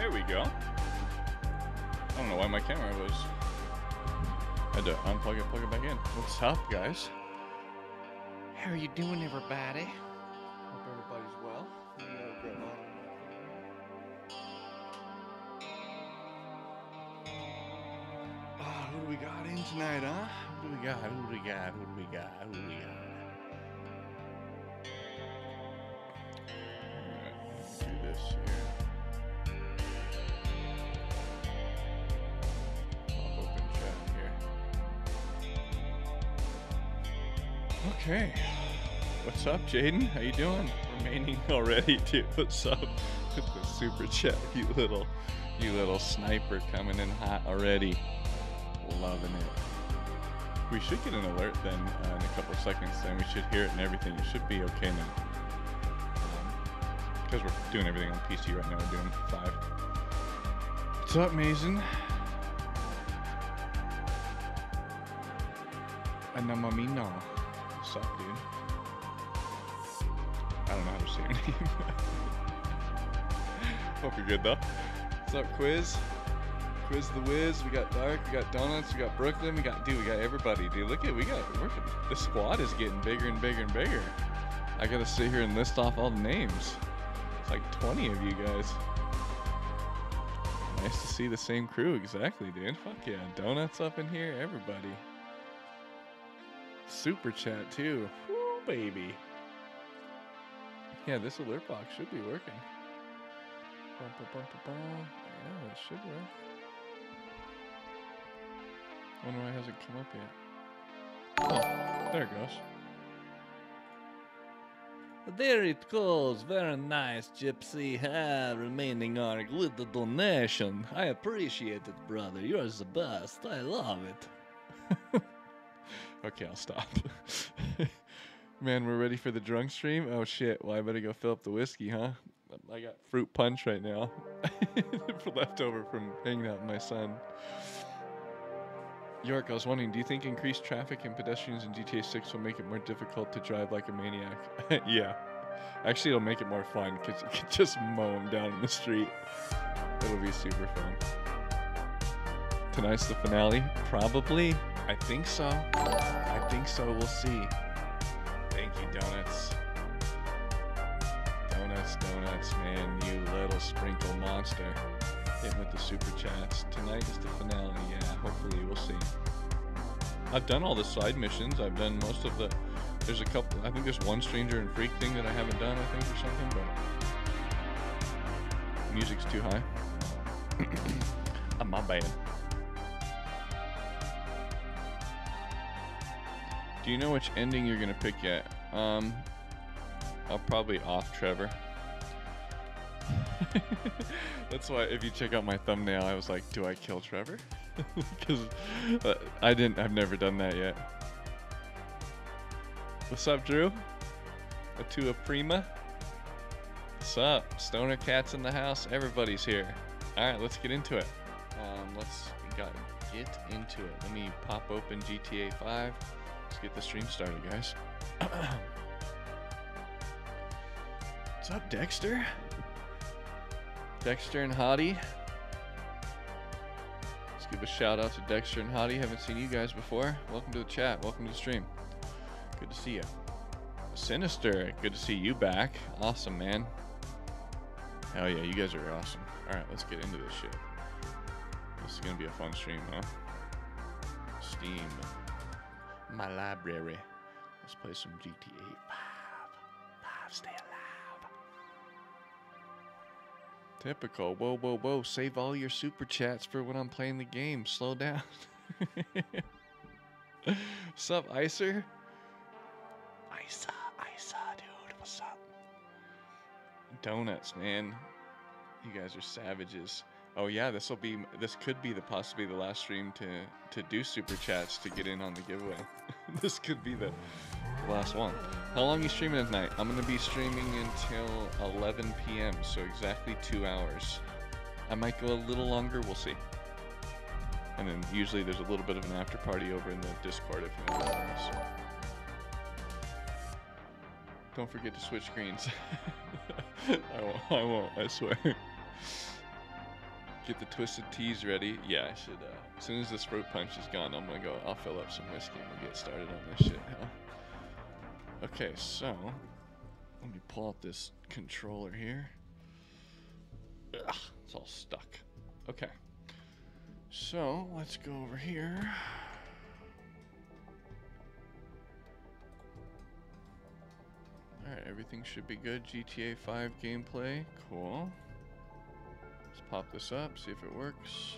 There we go. I don't know why my camera was. I had to unplug it, plug it back in. What's up, guys? How are you doing, everybody? Hope everybody's well. You. Ah, who do we got in tonight, huh? Who do we got? Who do we got? Who do we got? Who do we got? Alright, do this here. Okay. What's up, Jaden? How you doing? Remaining already, dude. What's up? With the super chat, you little, you little sniper coming in hot already. Loving it. We should get an alert then uh, in a couple seconds. Then we should hear it and everything. It should be okay now. Because we're doing everything on PC right now. We're doing five. What's up, Mason? Anamamino. What's up, dude? I don't know how to say your name. Hope you're good though. What's up, Quiz? Quiz the Wiz. We got Dark. We got Donuts. We got Brooklyn. We got dude. We got everybody, dude. Look at we got. We're, the squad is getting bigger and bigger and bigger. I gotta sit here and list off all the names. It's like 20 of you guys. Nice to see the same crew. Exactly, dude. Fuck yeah. Donuts up in here. Everybody. Super chat too. Woo, baby. Yeah, this alert box should be working. Bum, bum, bum. Yeah, it should work. Wonder why it hasn't come up yet. Oh, there it goes. There it goes. Very nice, Gypsy. Ah, remaining arc with the donation. I appreciate it, brother. You're the best. I love it. Okay, I'll stop. Man, we're ready for the drunk stream? Oh shit, well I better go fill up the whiskey, huh? I got fruit punch right now. Leftover from hanging out with my son. York, I was wondering, do you think increased traffic and pedestrians in GTA 6 will make it more difficult to drive like a maniac? yeah. Actually, it'll make it more fun because you can just mow them down in the street. It'll be super fun. Tonight's the finale? Probably. I think so. I think so. We'll see. Thank you, Donuts. Donuts, donuts, man. You little sprinkle monster. Hit with the super chats. Tonight is the finale. Yeah, hopefully we'll see. I've done all the side missions. I've done most of the. There's a couple. I think there's one Stranger and Freak thing that I haven't done. I think or something, but music's too high. My bad. Do you know which ending you're gonna pick yet? Um, I'll probably off Trevor. That's why if you check out my thumbnail, I was like, "Do I kill Trevor?" Because uh, I didn't. I've never done that yet. What's up, Drew? Atua Prima. What's up? Stoner Cats in the house. Everybody's here. All right, let's get into it. Um, let's got get into it. Let me pop open GTA 5. Let's get the stream started, guys. What's up, Dexter? Dexter and Hottie. Let's give a shout out to Dexter and Hottie. Haven't seen you guys before. Welcome to the chat. Welcome to the stream. Good to see you. Sinister, good to see you back. Awesome, man. Hell yeah, you guys are awesome. All right, let's get into this shit. This is gonna be a fun stream, huh? Steam, my library. Let's play some GTA 5. 5, stay alive. Typical. Whoa, whoa, whoa. Save all your super chats for when I'm playing the game. Slow down. What's up, Icer? Isa, Isa, dude. What's up? Donuts, man. You guys are savages. Oh yeah, this will be this could be the possibly the last stream to to do super chats to get in on the giveaway. this could be the last one. How long are you streaming tonight? I'm gonna be streaming until 11 p.m. So exactly two hours. I might go a little longer. We'll see. And then usually there's a little bit of an after party over in the Discord if you want to. So. Don't forget to switch screens. I won't. I won't. I swear. Get the twisted teas ready. Yeah, I should. Uh, as soon as this fruit punch is gone, I'm gonna go. I'll fill up some whiskey and we'll get started on this shit now. Okay, so let me pull out this controller here. Ugh, it's all stuck. Okay. So let's go over here. Alright, everything should be good. GTA 5 gameplay. Cool. Pop this up, see if it works.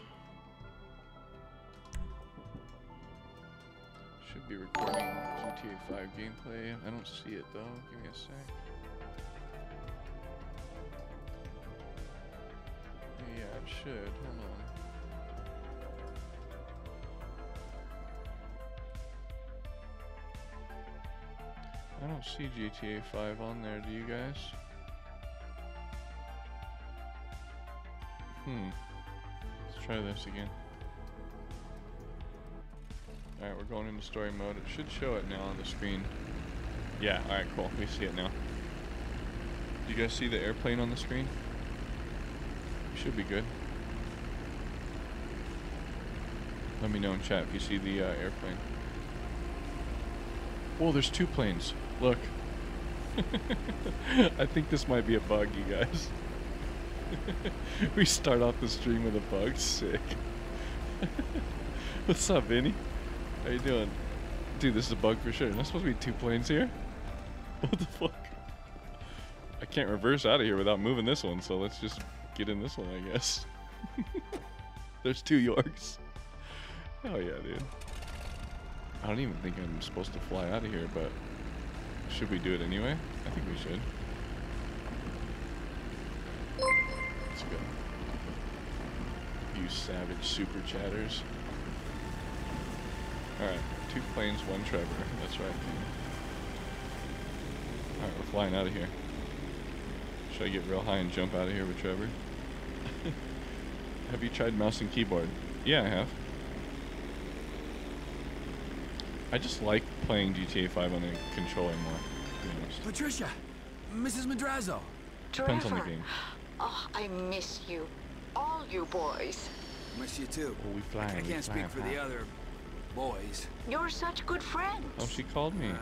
Should be recording GTA 5 gameplay. I don't see it though. Give me a sec. Yeah, it should. Hold on. I don't see GTA 5 on there, do you guys? Hmm. Let's try this again. Alright, we're going into story mode. It should show it now on the screen. Yeah, alright, cool. We see it now. Do you guys see the airplane on the screen? Should be good. Let me know in chat if you see the uh, airplane. Whoa, there's two planes. Look. I think this might be a bug, you guys. we start off the stream with a bug. Sick. What's up, Vinny? How you doing? Dude, this is a bug for sure. There's supposed to be two planes here? What the fuck? I can't reverse out of here without moving this one, so let's just get in this one, I guess. There's two Yorks. Hell yeah, dude. I don't even think I'm supposed to fly out of here, but should we do it anyway? I think we should. Let's go. You savage super chatters. Alright, two planes, one Trevor. That's right. Alright, we're flying out of here. Should I get real high and jump out of here with Trevor? have you tried mouse and keyboard? Yeah, I have. I just like playing GTA 5 on a controller more. to be honest. Patricia, Mrs. Madrazo. Depends on the Trevor. game. Oh, I miss you. All you boys. Miss you too. Oh, we flying. I can't flying speak for the other boys. You're such good friends. Oh, she called me. Uh,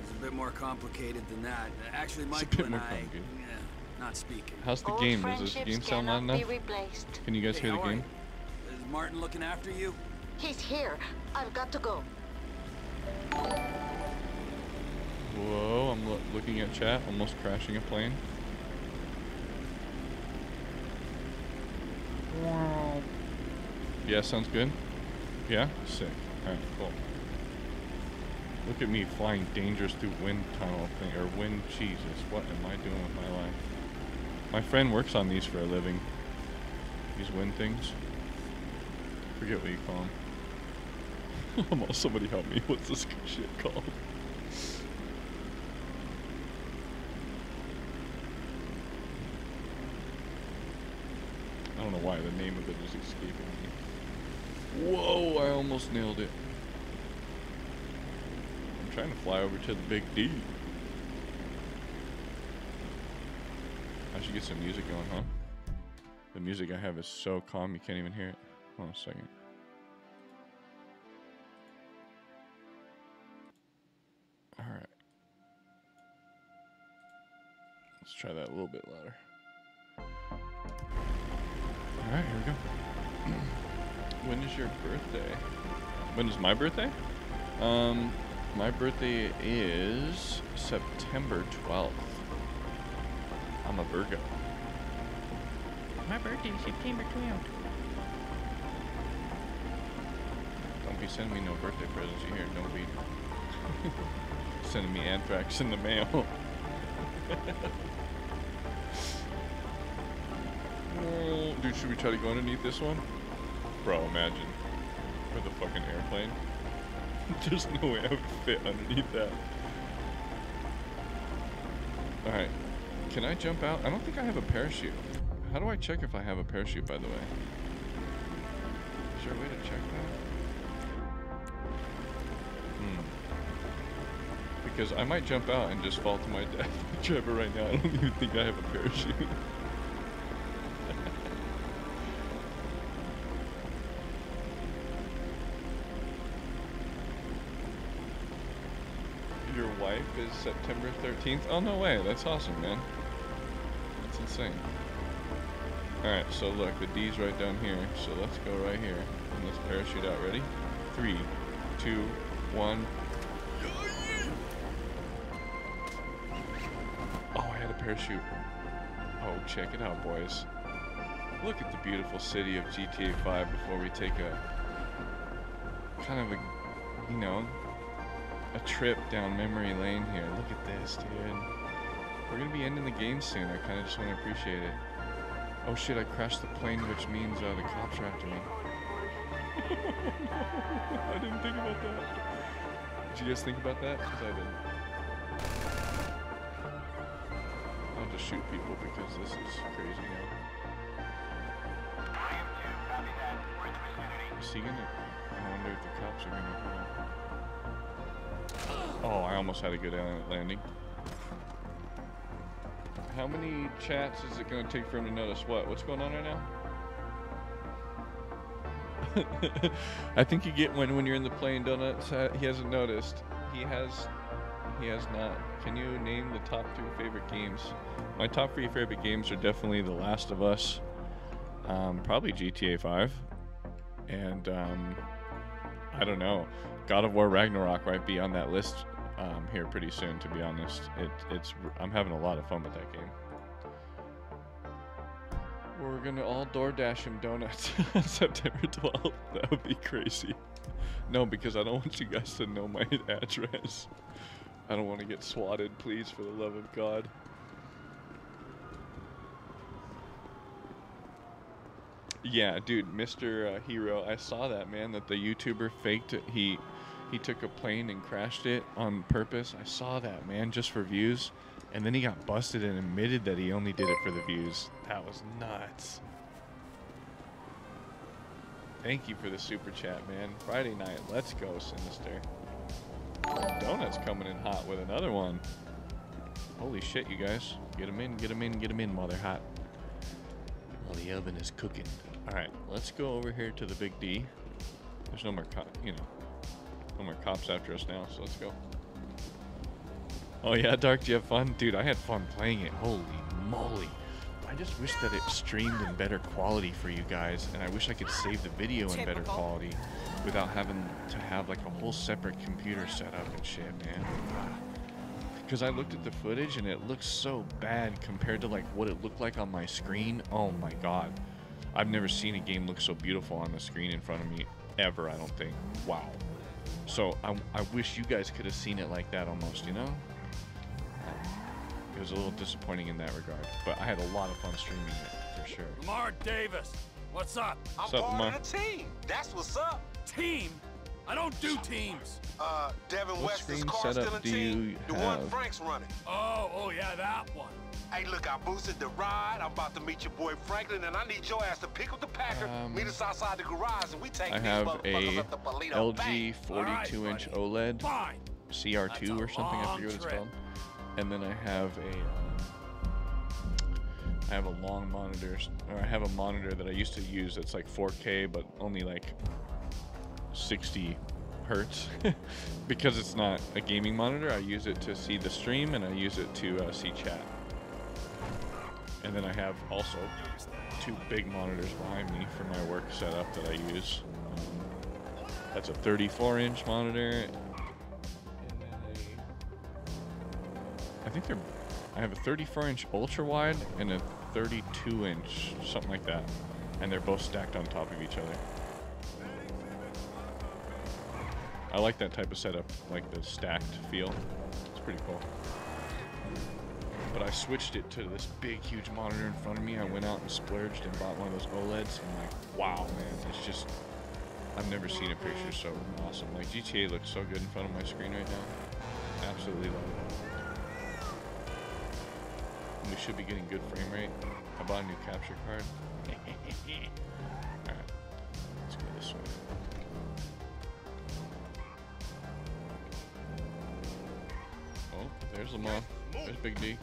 it's a bit more complicated than that. Actually, It's a Michael bit and more I, complicated. yeah, not speaking. How's the Old game? Does this game sound loud enough? replaced. Can you guys Hey, hear the game? you? Is Martin looking after you? He's here. I've got to go. Whoa, I'm lo- looking at chat, almost crashing a plane. Yeah, sounds good. Yeah? Sick. Alright, cool. Look at me flying dangerous through wind tunnel thing, or wind Jesus. What am I doing with my life? My friend works on these for a living. These wind things. Forget what you call them. Almost somebody help me. What's this shit called? I don't know why the name of it is escaping me. Whoa, I almost nailed it. I'm trying to fly over to the big D. I should get some music going, huh? The music I have is so calm you can't even hear it. Hold on a second. Alright. Let's try that a little bit louder. Alright, here we go. when is your birthday? When is my birthday? Um, my birthday is September 12th. I'm a Virgo. My birthday is September 12th. Don't be sending me no birthday presents, you hear? Don't be sending me anthrax in the mail. Dude, should we try to go underneath this one? Bro, imagine. With a fucking airplane. There's no way I would fit underneath that. Alright. Can I jump out? I don't think I have a parachute. How do I check if I have a parachute, by the way? Is there a way to check that? Hmm. Because I might jump out and just fall to my death. Trevor, right now, I don't even think I have a parachute. is September 13th? Oh, no way. That's awesome, man. That's insane. Alright, so look, the D's right down here. So let's go right here. And let's parachute out. Ready? Three, two, one. Oh, I had a parachute. Oh, check it out, boys. Look at the beautiful city of GTA 5 before we take a kind of a, you know, a trip down memory lane here. Look at this, dude. We're gonna be ending the game soon. I kind of just want to appreciate it. Oh shit! I crashed the plane, which means uh, the cops are after me. I didn't think about that. Did you guys think about that? Because I didn't. I'll just shoot people because this is crazy now. Is he gonna? I wonder if the cops are gonna. Oh, I almost had a good landing. How many chats is it gonna take for him to notice what? What's going on right now? I think you get when when you're in the plane, donuts. Uh, he hasn't noticed. He has. He has not. Can you name the top three favorite games? My top three favorite games are definitely The Last of Us, um, probably GTA 5, and um, I don't know. God of War Ragnarok might be on that list um, here pretty soon. To be honest, it, it's I'm having a lot of fun with that game. We're gonna all DoorDash him donuts on September 12th. That would be crazy. No, because I don't want you guys to know my address. I don't want to get swatted, please, for the love of God. Yeah, dude, Mr. Uh, Hero, I saw that man. That the YouTuber faked it. He he took a plane and crashed it on purpose. I saw that man just for views, and then he got busted and admitted that he only did it for the views. That was nuts. Thank you for the super chat, man. Friday night, let's go, Sinister. Donuts coming in hot with another one. Holy shit, you guys. Get them in, get them in, get them in while they're hot. While the oven is cooking. Alright, let's go over here to the big D. There's no more cop, you know, no more cops after us now, so let's go. Oh yeah, Dark, do you have fun? Dude, I had fun playing it. Holy moly. I just wish that it streamed in better quality for you guys, and I wish I could save the video in better quality without having to have like a whole separate computer set up and shit, man. Ah. Because I looked at the footage and it looks so bad compared to like what it looked like on my screen. Oh my god. I've never seen a game look so beautiful on the screen in front of me ever, I don't think. Wow. So I, I wish you guys could have seen it like that almost, you know? It was a little disappointing in that regard, but I had a lot of fun streaming it for sure. Lamar Davis, what's up? I'm What's up, part Lamar? of the team. That's what's up. Team? I don't do teams. Uh, Devin What West's screen car setup stealing do team. you the one? Frank's running. Oh, oh yeah, that one. Hey, look, I boosted the ride. I'm about to meet your boy Franklin, and I need your ass to pick up the Packer, Um, meet us outside the garage, and we take I have a LG 42 inch buddy. OLED Fine. CR2 That's or something. I forget what it's called. And then I have a um, I have a long monitor, or I have a monitor that I used to use that's like 4K, but only like 60 hertz. because it's not a gaming monitor, I use it to see the stream and I use it to uh, see chat. And then I have also two big monitors behind me for my work setup that I use. Um, that's a 34 inch monitor. A, I think they're, I have a 34 inch ultra wide and a 32 inch, something like that. And they're both stacked on top of each other. I like that type of setup, like the stacked feel. It's pretty cool. But I switched it to this big, huge monitor in front of me. I went out and splurged and bought one of those OLEDs. I'm like, wow, man, it's just, I've never seen a picture so awesome. Like GTA looks so good in front of my screen right now. Absolutely love it. And we should be getting good frame rate. I bought a new capture card. Alright, let's go this way. Oh, there's Lamar. There's Big D.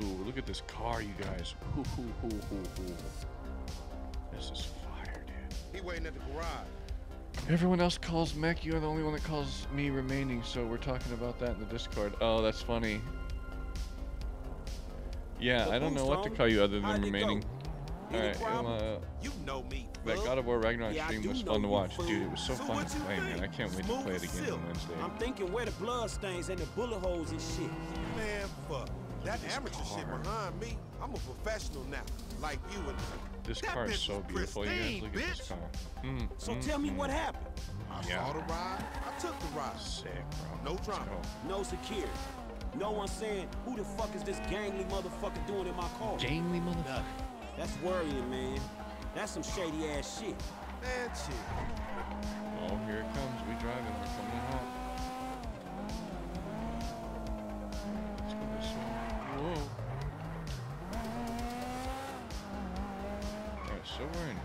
Ooh, look at this car, you guys. Ooh, ooh, ooh. This is fire, dude. He waiting at the garage. Everyone else calls mech. You are the only one that calls me remaining. So we're talking about that in the Discord. Oh, that's funny. Yeah, I don't know what to call you other than remaining. Alright, uh, You know me. that. God of War Ragnarok Yeah, stream was fun to watch, fool. dude. It was so, So fun to play, man. I can't wait to play it again silk. on Wednesday. I'm thinking where the blood stains and the bullet holes and shit. Man, fuck. That amateur shit behind me, I'm a professional now. Like you and This That car is so beautiful, you guys. Look at this car. Mm, So mm, tell me mm. what happened. I Yeah. saw the ride. I took the ride. Sick, bro. No drama. No security. No one saying who the fuck is this gangly motherfucker doing in my car. Gangly motherfucker. That's worrying, man. That's some shady ass shit. Man, shit.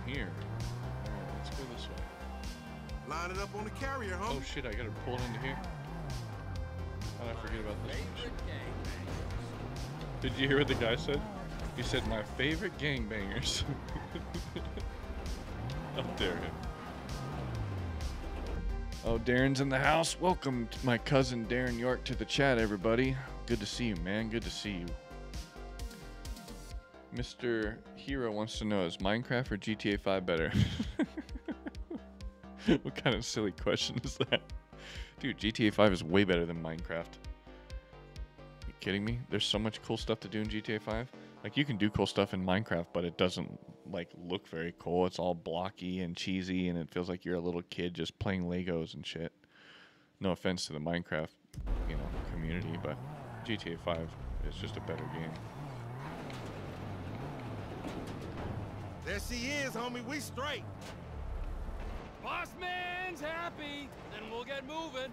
Here. Alright, let's go this way. Line it up on the carrier, Oh shit, I gotta pull into here. How did I forget about this? Did you hear what the guy said? He said, my favorite gangbangers. Dare him. Oh, Darren's in the house. Welcome, to my cousin Darren York, to the chat, everybody. Good to see you, man. Good to see you. Mr. Hero wants to know is Minecraft or GTA 5 better? what kind of silly question is that? Dude, GTA 5 is way better than Minecraft. Are you kidding me? There's so much cool stuff to do in GTA 5. Like you can do cool stuff in Minecraft, but it doesn't like look very cool. It's all blocky and cheesy and it feels like you're a little kid just playing Legos and shit. No offense to the Minecraft, you know, community, but GTA 5 is just a better game. There she is, homie. We straight. Boss man's happy, then we'll get moving.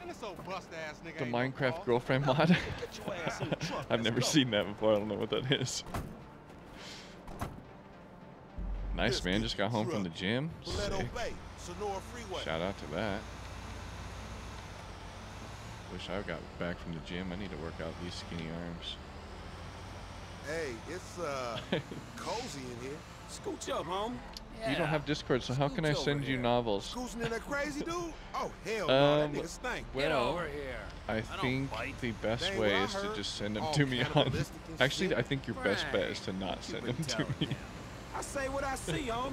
And this old bust ass nigga. The Minecraft boss. girlfriend mod? Get your ass in the truck. I've Let's never go. seen that before. I don't know what that is. Nice man, just got home from the gym. Paleto Sick. Bay, Senora Freeway. Shout out to that. Wish I got back from the gym. I need to work out these skinny arms. Hey, it's uh cozy in here. Scooch up, homie. You don't have Discord, so how can I Scooch over send you novels? Scoozing in that crazy dude? Oh hell no, Um, that nigga stank. Get Well, over here. I don't think bite. the best Dang, way is to just send them to me on. Actually. I think your best bet is to not send them to me. I say what I see, homie.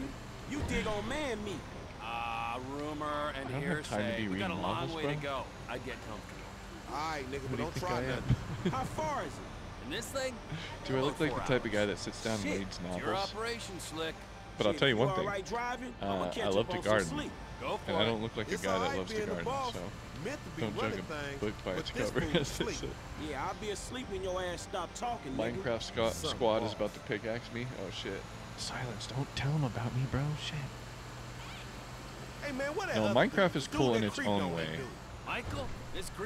You dig on man meat. Ah, rumor and I don't have hearsay. time to be we got a reading long novels, way bro. to go. I'd get comfortable. Alright, nigga, Who but do you don't think try I am? nothing. How far is it? And this thing? Do I look like the type of guy that sits down and reads novels? operation, Slick. But I'll tell you one thing. right driving, Uh, I'ma I catch love to garden. Go for And it. I don't look like a It's guy that loves to garden, boss. so Meant to be don't judge running a things, book by its cover, fool as they sleep. say. Yeah, I'll be asleep when your ass stop talking. Minecraft squa- Son squad a is about to pickaxe me. Oh shit. Silence. Don't tell them about me, bro. Shit. Hey man, what that No, Minecraft is cool in its own way. Michael, this creeping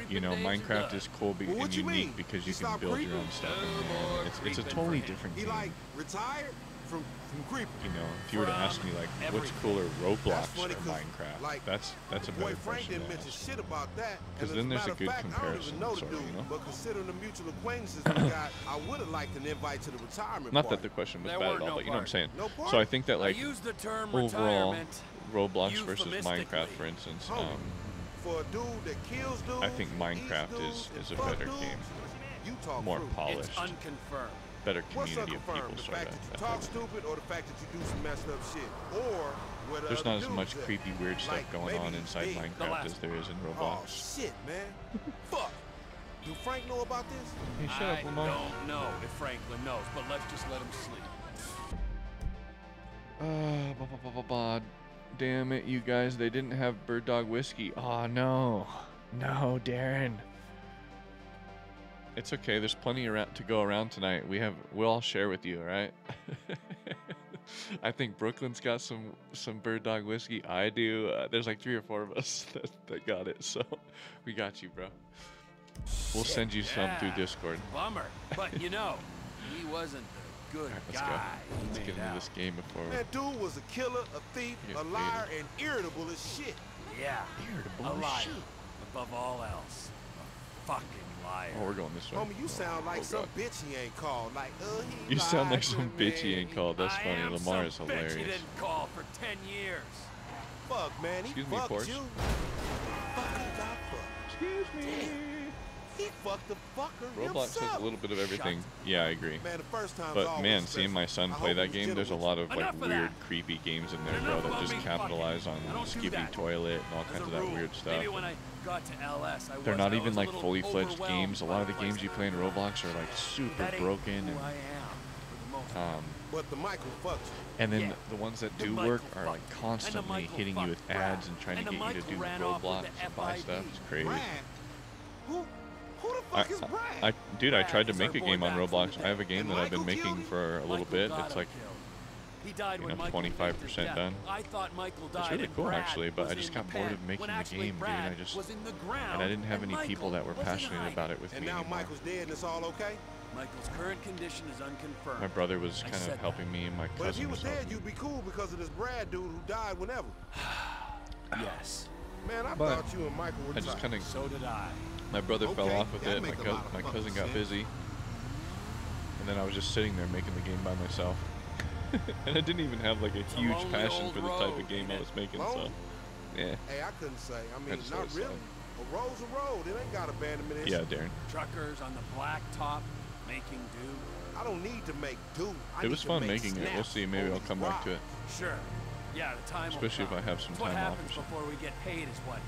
You know, Minecraft is cool be- Well, and unique mean? because He you can stopped build your own stuff. No in there. more It's, it's a totally for him. different He game. like retired from from creeping. you know, if you were to ask me like, what's cooler, Roblox That's funny or 'cause, Minecraft? like, that's that's a Boy better Frank question didn't to mention ask. shit about that. 'Cause and then there's a matter good fact, don't comparison, even know the sort of, dude, you know? but considering the mutual acquaintances we got, I would have liked an invite to the retirement Not that the question was There bad at all, no but you know what I'm saying. No So? I think that like I use the term overall, retirement. Roblox versus. Minecraft, for instance, um, for a dude that kills dudes, I think Minecraft dudes, is- is a better dudes, game. You talk more fruit. polished, It's unconfirmed. better What's community of unconfirmed? people, The sort fact of. that you talk stupid or the fact that you do some messed up shit? Or where There's not as much creepy, weird stuff Like, going on inside me. The Minecraft as there is in Oh Roblox. shit, man. Fuck. Do Frank know about this? Hey, shut I up, Lamar. don't know if Franklin knows, but let's just let him sleep. Uh, blah, blah, blah, blah, blah. Damn it, you guys! They didn't have Bird Dog whiskey. Oh no, no, Darren. It's okay. There's plenty around to go around tonight. We have. We'll all share with you. All right. I think Brooklyn's got some some Bird Dog whiskey. I do. Uh, there's like three or four of us that, that got it. So we got you, bro. We'll send you some through Discord. Bummer, but you know, he wasn't good All right, let's guy. go. Let's get into out. this game before. That dude was a killer, a thief, a get liar, and irritable as shit. Yeah, Irritable a as liar. shit. Above all else, a fucking liar. Oh, we're going this way. Homie, you sound like oh, some God. bitch he ain't called. Like, uh, he You sound like some me. bitch he ain't called. That's I funny. am Lamar some is bitch he hilarious. didn't call for ten years. fuck, man? He Excuse me, fucked Porsche. you. Fucking got fucked. Excuse me. He fucked the fucker Roblox himself. has a little bit of everything. Yeah, I agree. Man, the first time's But man, stressful. seeing my son play that game, there's a lot of like of weird, that. creepy games in there, And bro, that just capitalize fucking. On don't skipping that. toilet and all As kinds of that weird stuff. Maybe when I got to LS, I They're was, not I even like fully fledged games. A lot of the the games you play in Roblox are like super broken and I am, for the most um, But the Michael fucked you. and then Yeah. the ones that do work are like constantly hitting you with ads and trying to get you to do ran Roblox and buy stuff. It's crazy. Who? Who the I, is Brad? I, dude, I tried to make a game on Roblox. I have a game that I've been making for a little Michael bit. It's like. He died you know, 25% faked his death. done. I thought Michael died. It's really cool, actually, but I just got bored of making the actually game, dude, I just- was in the ground, and I didn't have and any people that were passionate about it with and me now anymore. Michael's dead and it's all okay? Michael's current condition is unconfirmed. My brother was kind of helping me, and my cousin But if he cousin was was dead, you'd be cool because of this Brad dude who died whenever. Yes, Man, I But thought you and Michael were I just kind of so did I. My brother fell off with it. My, make a cou- lot of my cousin got sense. busy, and then I was just sitting there making the game by myself. and I didn't even have like a a huge lonely passion for the type of game I was it? making. So, yeah, Hey, I couldn't say. I mean, just not really. slide. A road's a road. It ain't got abandonment. yeah, Darren. Truckers on the black top making do. I don't need to make do. I It was fun make making it. We'll see. Maybe on I'll these come back to it. Sure. Yeah, the time will Especially if. I have some It's what time off happens or something. before we get paid is what?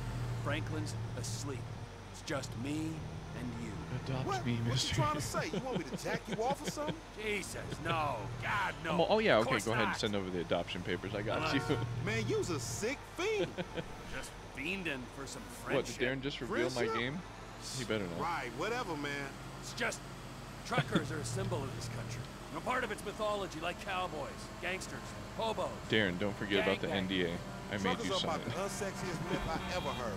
Franklin's asleep. It's just me and you. Adopt What? me, What you trying to say? You want me to jack you off or something? Jesus, no. God, no. Oh, oh, yeah, okay. course Go ahead and send over the adoption papers. I got Unless- you. Man, you's a sick fiend. Just fiending for some friendship. what? Did. Darren just reveal my game? He better not. right, whatever, man. It's just truckers are a symbol of this country. No part of its mythology, like cowboys, gangsters, hobos. Darren, don't forget about the Gang, NDA. I made you Truckers you are sign about the unsexiest myth I ever heard.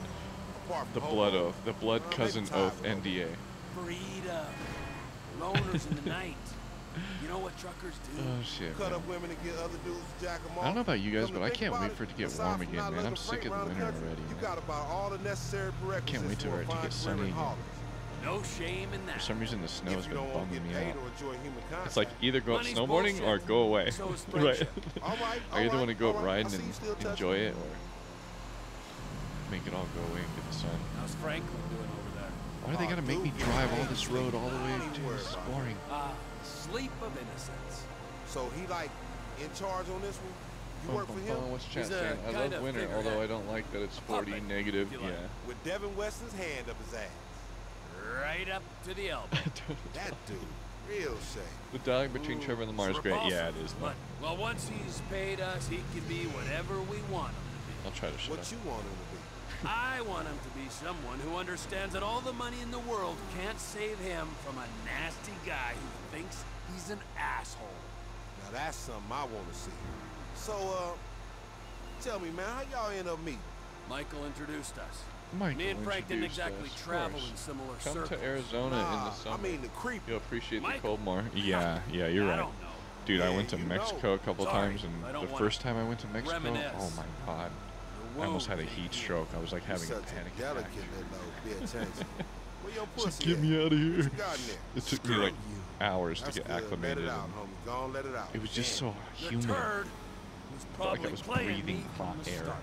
Apart The blood oath, the blood cousin oath. NDA. Freedom. Uh, loners in the night. You know what truckers do? Oh shit. Cut man. up women and get other dudes to jack them off. I don't know about you guys, but I can't wait for it to get warm again, man. I'm them sick freight of the winter already, You man. got about all the necessary prerequisites wait till for it to fine get sunny again. No shame in that. For some reason, the snow has been don't want to bumming me out. or enjoy human contact. It's like either go out Money's snowboarding or go away. So right. all right, I either all want to go all out right. Riding and enjoy it, or make it all go away and get the sun. How's Franklin doing over there? Why do they gotta make me drive all this road all the way? Don't even this is boring. Ah, sleep of innocence. So he like in charge on this one. You Bum, work bum, for him bum. What's chat He's a saying? I kinda love winter, figurehead. although I don't like that it's 40 puppet, negative. if like. Yeah. with Devin Weston's hand up his ass. Right up to the elbow. That dude, real shame. the dialogue between Ooh, Trevor and Lamar is great. repulsive, Yeah, it is. But, well, once he's paid us, he can be whatever we want him to be. I'll try to shut What up. you want him to be? be. I want him to be someone who understands that all the money in the world can't save him from a nasty guy who thinks he's an asshole. Now that's something I want to see. So, uh, tell me, man, how y'all end up meeting? Michael introduced us. Michael Me and Frank didn't exactly us, travel in similar Come circles. to Arizona in the summer. I mean the creep. You'll appreciate the cold more. Yeah, yeah, you're I right. don't know. Dude, I went to Mexico know. a couple Sorry, times, and the first time I went to Mexico, reminisce. oh my god, The I almost had a heat stroke. I was like having a panic a attack. little bitch, ain't you? Where your Just get at? me out of here. you got in there? It took me like hours to get good. acclimated. Let it out, homie. Go on, let it was just so humid. was like I probably was breathing hot air. start.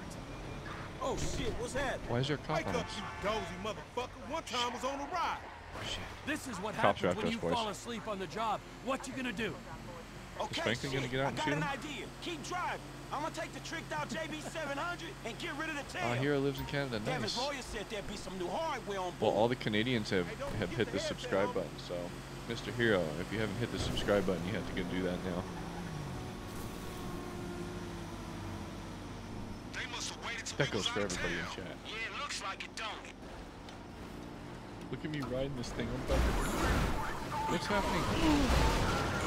Oh shit, what's happening? Why is there a cop Wake on up, us? you dozy motherfucker. One time was on the ride. Oh, shit. This is what Cops happens when you boys. fall asleep on the job. What you gonna do? Okay, Franklin gonna oh, get out I and got shoot an him? idea. Keep driving. I'm gonna take the tricked out JB700 and get rid of the tail. Uh, Hero lives in Canada. Nice. lawyer said there'd be some new hardware on Well, all the Canadians have, have hit the subscribe button, so Mr. Hero, if you haven't hit the subscribe button, you have to go do that now. They must have That goes for everybody in chat. Yeah, it looks like it, don't it? Look at me riding this thing. I'm. What's happening?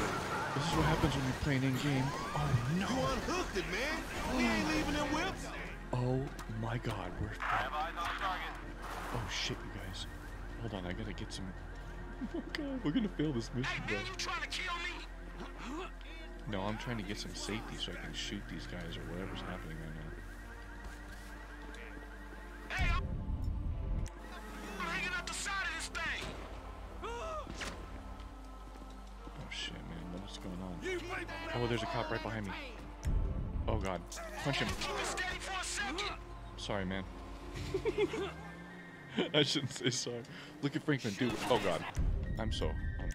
this is what happens when you're playing in game. Oh no. You unhooked it, man. We ain't oh. leaving them whips. Oh my god, we're. Oh shit, you guys. Hold on, I gotta get some. Oh god, we're gonna fail this mission, Hey, man, you trying to kill me? No, I'm trying to get some safety so I can shoot these guys or whatever's happening right now. Hey, going on? Oh, there's a cop right behind me. Oh god, punch him. Keep it steady for a second. Sorry, man. I shouldn't say sorry. Look at Franklin, dude. Oh god. I'm so I'm.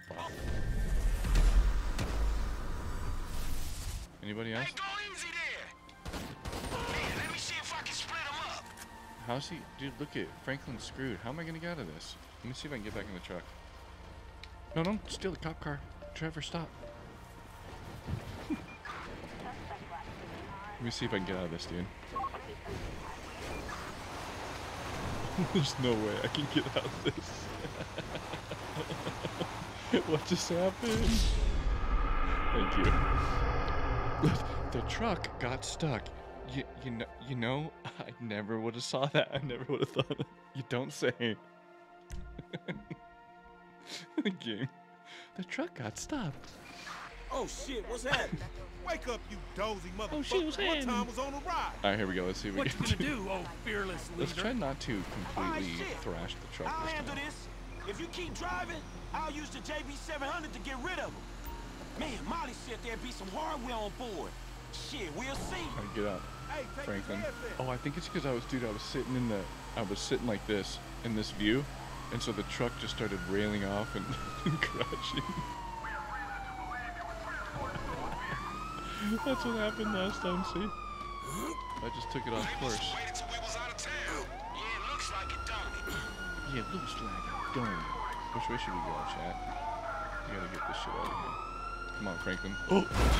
Anybody else? Go easy there. Man, let me see if I can split them up. How's he? Dude, look at Franklin's screwed. How am I gonna get out of this? Let me see if I can get back in the truck. No, don't steal the cop car. Trevor, stop. Let me see if I can get out of this, dude. There's no way I can get out of this. what just happened? Thank you. The truck got stuck. You, you know, you know, I never would have saw that. I never would have thought. That. You don't say. the Game. The truck got stopped. Oh shit, what's happening? Wake up, you dozy motherfucker. Oh, shit, what's One time was on a ride. All right, here we go. Let's see if we can you gonna do, oh fearless leader. Let's try not to completely shit. thrash the truck I'll this handle time. this. If you keep driving, I'll use the JB700 to get rid of them. Man, Molly said there'd be some hardware on board. Shit, we'll see. All right, get up, Hey, Franklin. Oh, I think it's because I was, dude. I was sitting in the, I was sitting like this in this view, and so the truck just started railing off and, and crashing. That's what happened last time. See, I just took it off course. Waited till we was out of town. Yeah, it looks like it, don't it? Yeah, it looks like a dome. Which way should we go, chat? We gotta get this shit out of here. Come on, Franklin. Oh! oh.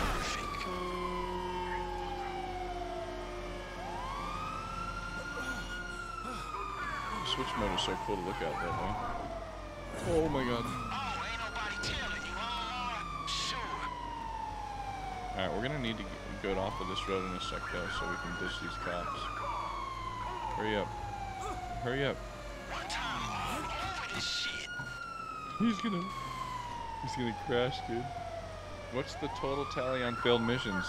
Switch mode is so cool to look at, though, man. Oh my god. Ah. Oh, ain't nobody telling you, huh? Sure. Alright, we're gonna need to get, off of this road in a sec, though, so we can ditch these cops. Hurry up. Hurry up. One time, all over this shit. He's gonna. He's gonna crash, dude. What's the total tally on failed missions?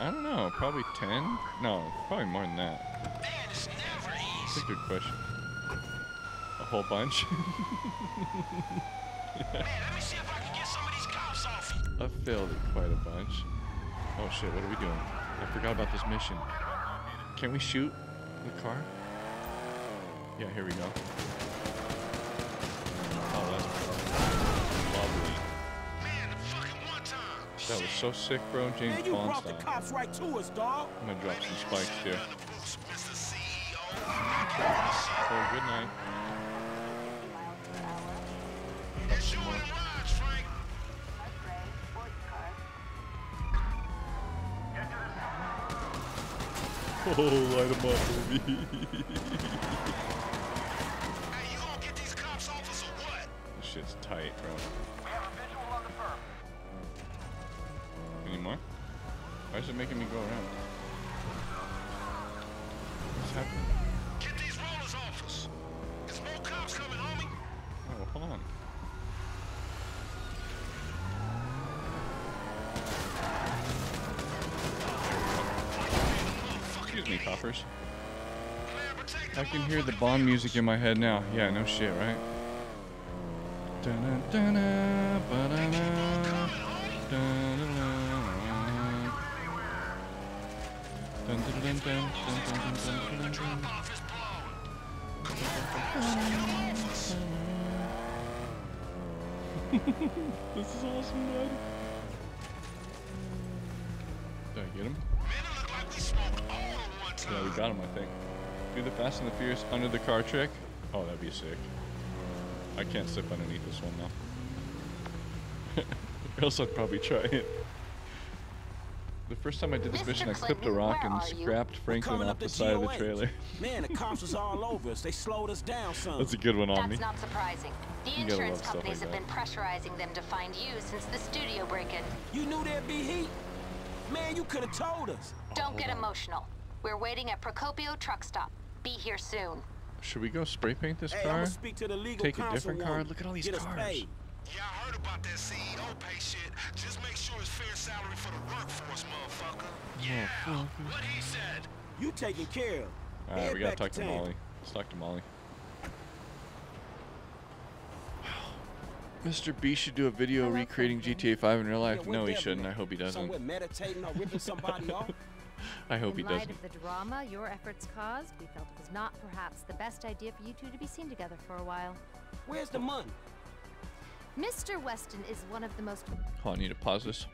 I don't know. Probably 10? No, probably more than that. It's That's a good question. A whole bunch? Man, let me see if I can get some of these cops off. I've failed it quite a bunch. Oh shit, what are we doing? I forgot about this mission. Can we shoot the car? Yeah, here we go. Oh, that's lovely. Man, the fucking one time. That was so sick, bro. James Man, you Bond brought the cops right to us, dog. I'm gonna drop some spikes here. The boost, Mr. CEO. Oh, good night. Oh, light him up, baby. Hey, you gonna get these cops off us or what? this shit's tight, bro. We have a visual on the firm. Any more? Why is it making me go around? What's happening? I can hear the Bond music in my head now. Yeah, no shit, right? This is awesome, bud. Did I get him? Man, it look like we smoked all at one time. Yeah, we got him, I think. Do the Fast and the Furious under the car trick. Oh, that'd be sick. I can't slip underneath this one, though. or else I'd probably try it. The first time I did this Mr. mission, I clipped a rock and are you? scrapped Franklin off the the side of the trailer. Man, the cops was all over us. They slowed us down some. That's a good one, Omni. That's not surprising. The You insurance companies like have been pressurizing them to find you since the studio break-in. You knew there'd be heat? Man, you could have told us. Don't oh, get emotional. We're waiting at Procopio truck stop. Be here soon. Should we go spray paint this Hey, I'm car? speak to the legal Take a different car? Look at all these cars. paid. Yeah, I heard about that CEO pay shit. Just make sure it's fair salary for the workforce, motherfucker. Yeah, what he said. You taken care of. Alright, Head we gotta talk to town. Molly. Let's talk to Molly. Mr. B should do a video recreating GTA 5 in real life. Yeah, No, he shouldn't. I hope he doesn't. Somewhere meditating or ripping somebody off. I hope In he light doesn't. of the drama your efforts caused, we felt it was not perhaps the best idea for you two to be seen together for a while. Where's the money? Mr. Weston is one of the most Hold on, I need to pause this.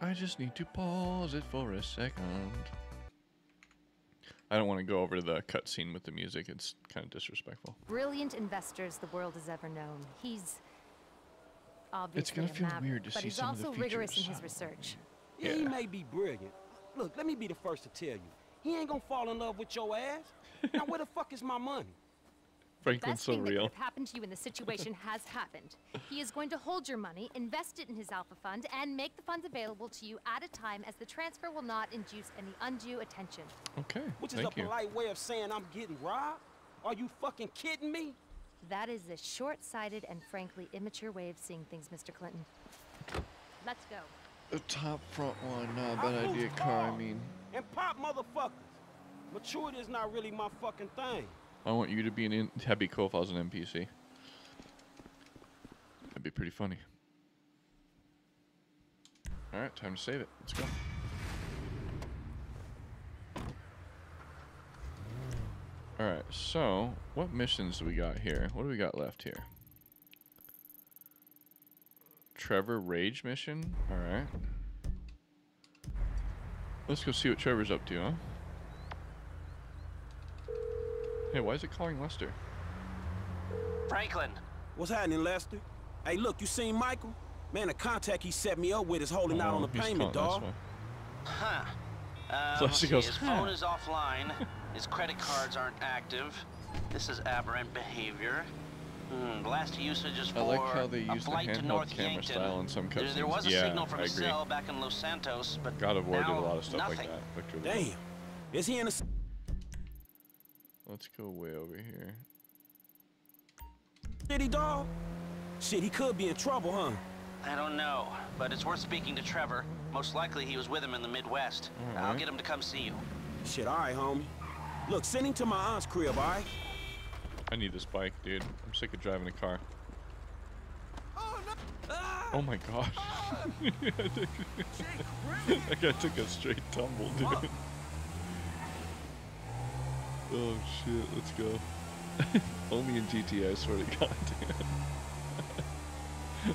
I just need to pause it for a second. I don't want to go over the cutscene with the music. It's kind of disrespectful. brilliant investors the world has ever known. He's obviously it's gonna a feel maverick, weird to but see he's some of the also rigorous in his research. Yeah, he may be brilliant. Look, let me be the first to tell you. He ain't gonna fall in love with your ass. now where the fuck is my money? Franklin's Best so thing that could real. have happened to you in the situation has happened. He is going to hold your money, invest it in his alpha fund, and make the funds available to you at a time as the transfer will not induce any undue attention. Okay, Which is thank a you. polite way of saying I'm getting robbed? Are you fucking kidding me? That is a short-sighted and frankly immature way of seeing things, Mr. Clinton. Let's go. The top front one, not a I bad lose idea, car. I mean, And pop motherfuckers. Maturity is not really my fucking thing. I want you to be an. In- that'd be cool if I was an NPC. That'd be pretty funny. All right, time to save it. Let's go. All right, so what missions do we got here? What do we got left here? Trevor Rage mission. All right. Let's go see what Trevor's up to, huh? Hey, why is it calling Lester? Franklin, What's happening, Lester? Hey, look, you seen Michael? Man, the contact he set me up with is holding out on Oh, the payment, dog. huh? Um, So let's she see, goes, his phone is offline. His credit cards aren't active. This is aberrant behavior. Hmm, last usage is for I like how they a use the flight to handheld North camera Yankton. style in some There, there was a Yeah, signal from I a agree. cell back in Los Santos, but God of War did a now, lot of stuff nothing. like that. Looked really. Damn. Is he in the Let's go way over here. city, dog? Shit, he could be in trouble, huh? I don't know, but it's worth speaking to Trevor. Most likely he was with him in the Midwest. I'll get him to come see you. Shit, all right, homie. Look, send him to my aunt's crib, all right? I need this bike, dude. I'm sick of driving a car. Oh no! Ah. Oh my gosh. Ah. that guy took a straight tumble, dude. Oh shit, let's go. Only in GTA, I swear to god, dude.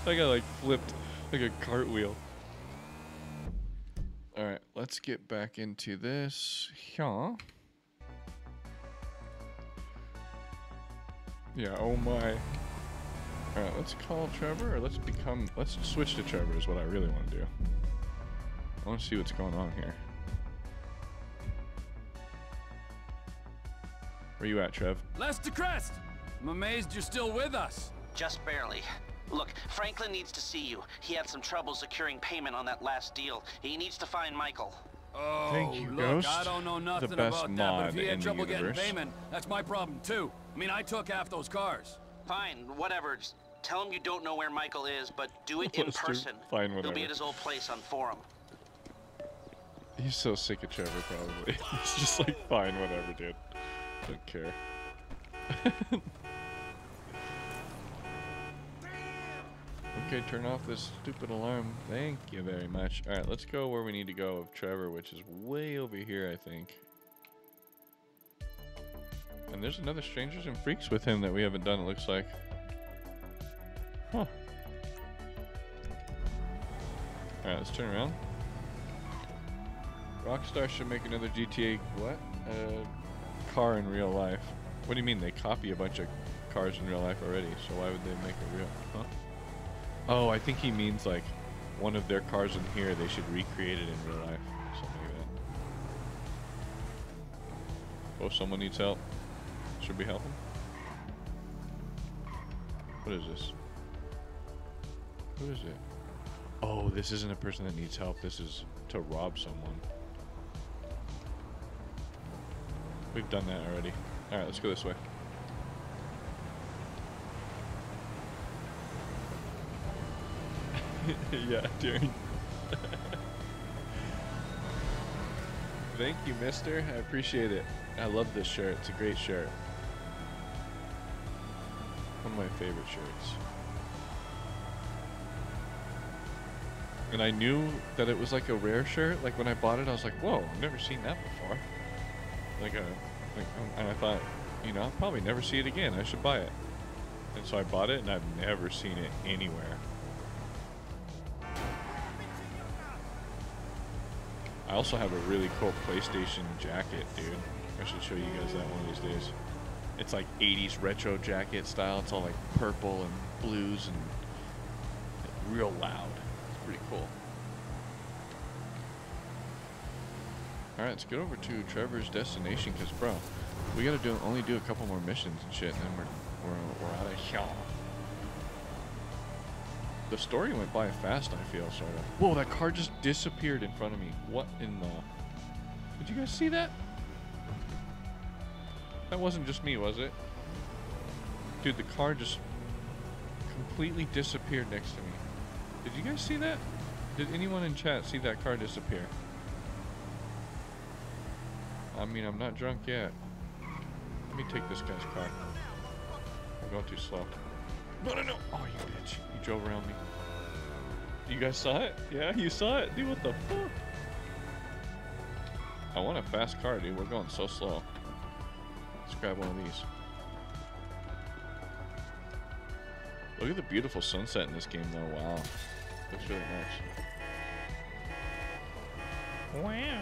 that guy like flipped like a cartwheel. Alright, let's get back into this. Yeah. Yeah, oh my. Alright, let's call Trevor or let's become let's switch to Trevor is what I really want to do. I want to see what's going on here. Where you at, Trev? Lester Crest! I'm amazed you're still with us. Just barely. Look, Franklin needs to see you. He had some trouble securing payment on that last deal. He needs to find Michael. Oh, Thank you, look, Ghost. I don't know The nothing best about that, but if he in had trouble getting payment, that's my problem too. I mean, I took half those cars. Fine, whatever. Just tell him you don't know where Michael is, but do it in person. fine, whatever. He'll be at his old place on Forum. He's so sick of Trevor, probably. He's just like, fine, whatever, dude. Don't care. okay, turn off this stupid alarm. Thank you very much. Alright, let's go where we need to go of Trevor, which is way over here, I think. And there's another Strangers and Freaks with him that we haven't done, it looks like. Huh. Alright, let's turn around. Rockstar should make another GTA what? Uh, car in real life. What do you mean they copy a bunch of cars in real life already? So why would they make it real? Huh? Oh, I think he means like one of their cars in here. They should recreate it in real life, something like that. Oh, someone needs help. Should we help him? What is this? Who is it? Oh, this isn't a person that needs help. This is to rob someone. We've done that already. Alright, let's go this way. yeah, during. Thank you, mister. I appreciate it. I love this shirt. It's a great shirt. One of my favorite shirts. and I knew that it was like a rare shirt. Like when I bought it, I was like, "Whoa, I've never seen that before." Like a, like, um, and I thought, you know, I'll probably never see it again. I should buy it. And so I bought it, and I've never seen it anywhere. I also have a really cool PlayStation jacket, dude. I should show you guys that one of these days. It's like 80s retro jacket style. It's all like purple and blues and real loud. It's pretty cool. All right, let's get over to Trevor's destination, cause bro, we gotta do only do a couple more missions and shit, and then we're we're, we're out of here. The story went by fast. I feel sort of. Whoa, that car just disappeared in front of me. What in the? Did you guys see that? That wasn't just me, was it? Dude, the car just completely disappeared next to me. Did you guys see that? Did anyone in chat see that car disappear? I mean, I'm not drunk yet. Let me take this guy's car. I'm going too slow. No, no, no. Oh, you bitch. You drove around me. You guys saw it? Yeah, you saw it. Dude, what the fuck? I want a fast car, dude. We're going so slow. Let's grab one of these. Look at the beautiful sunset in this game, though. Wow. Looks really nice. Wow.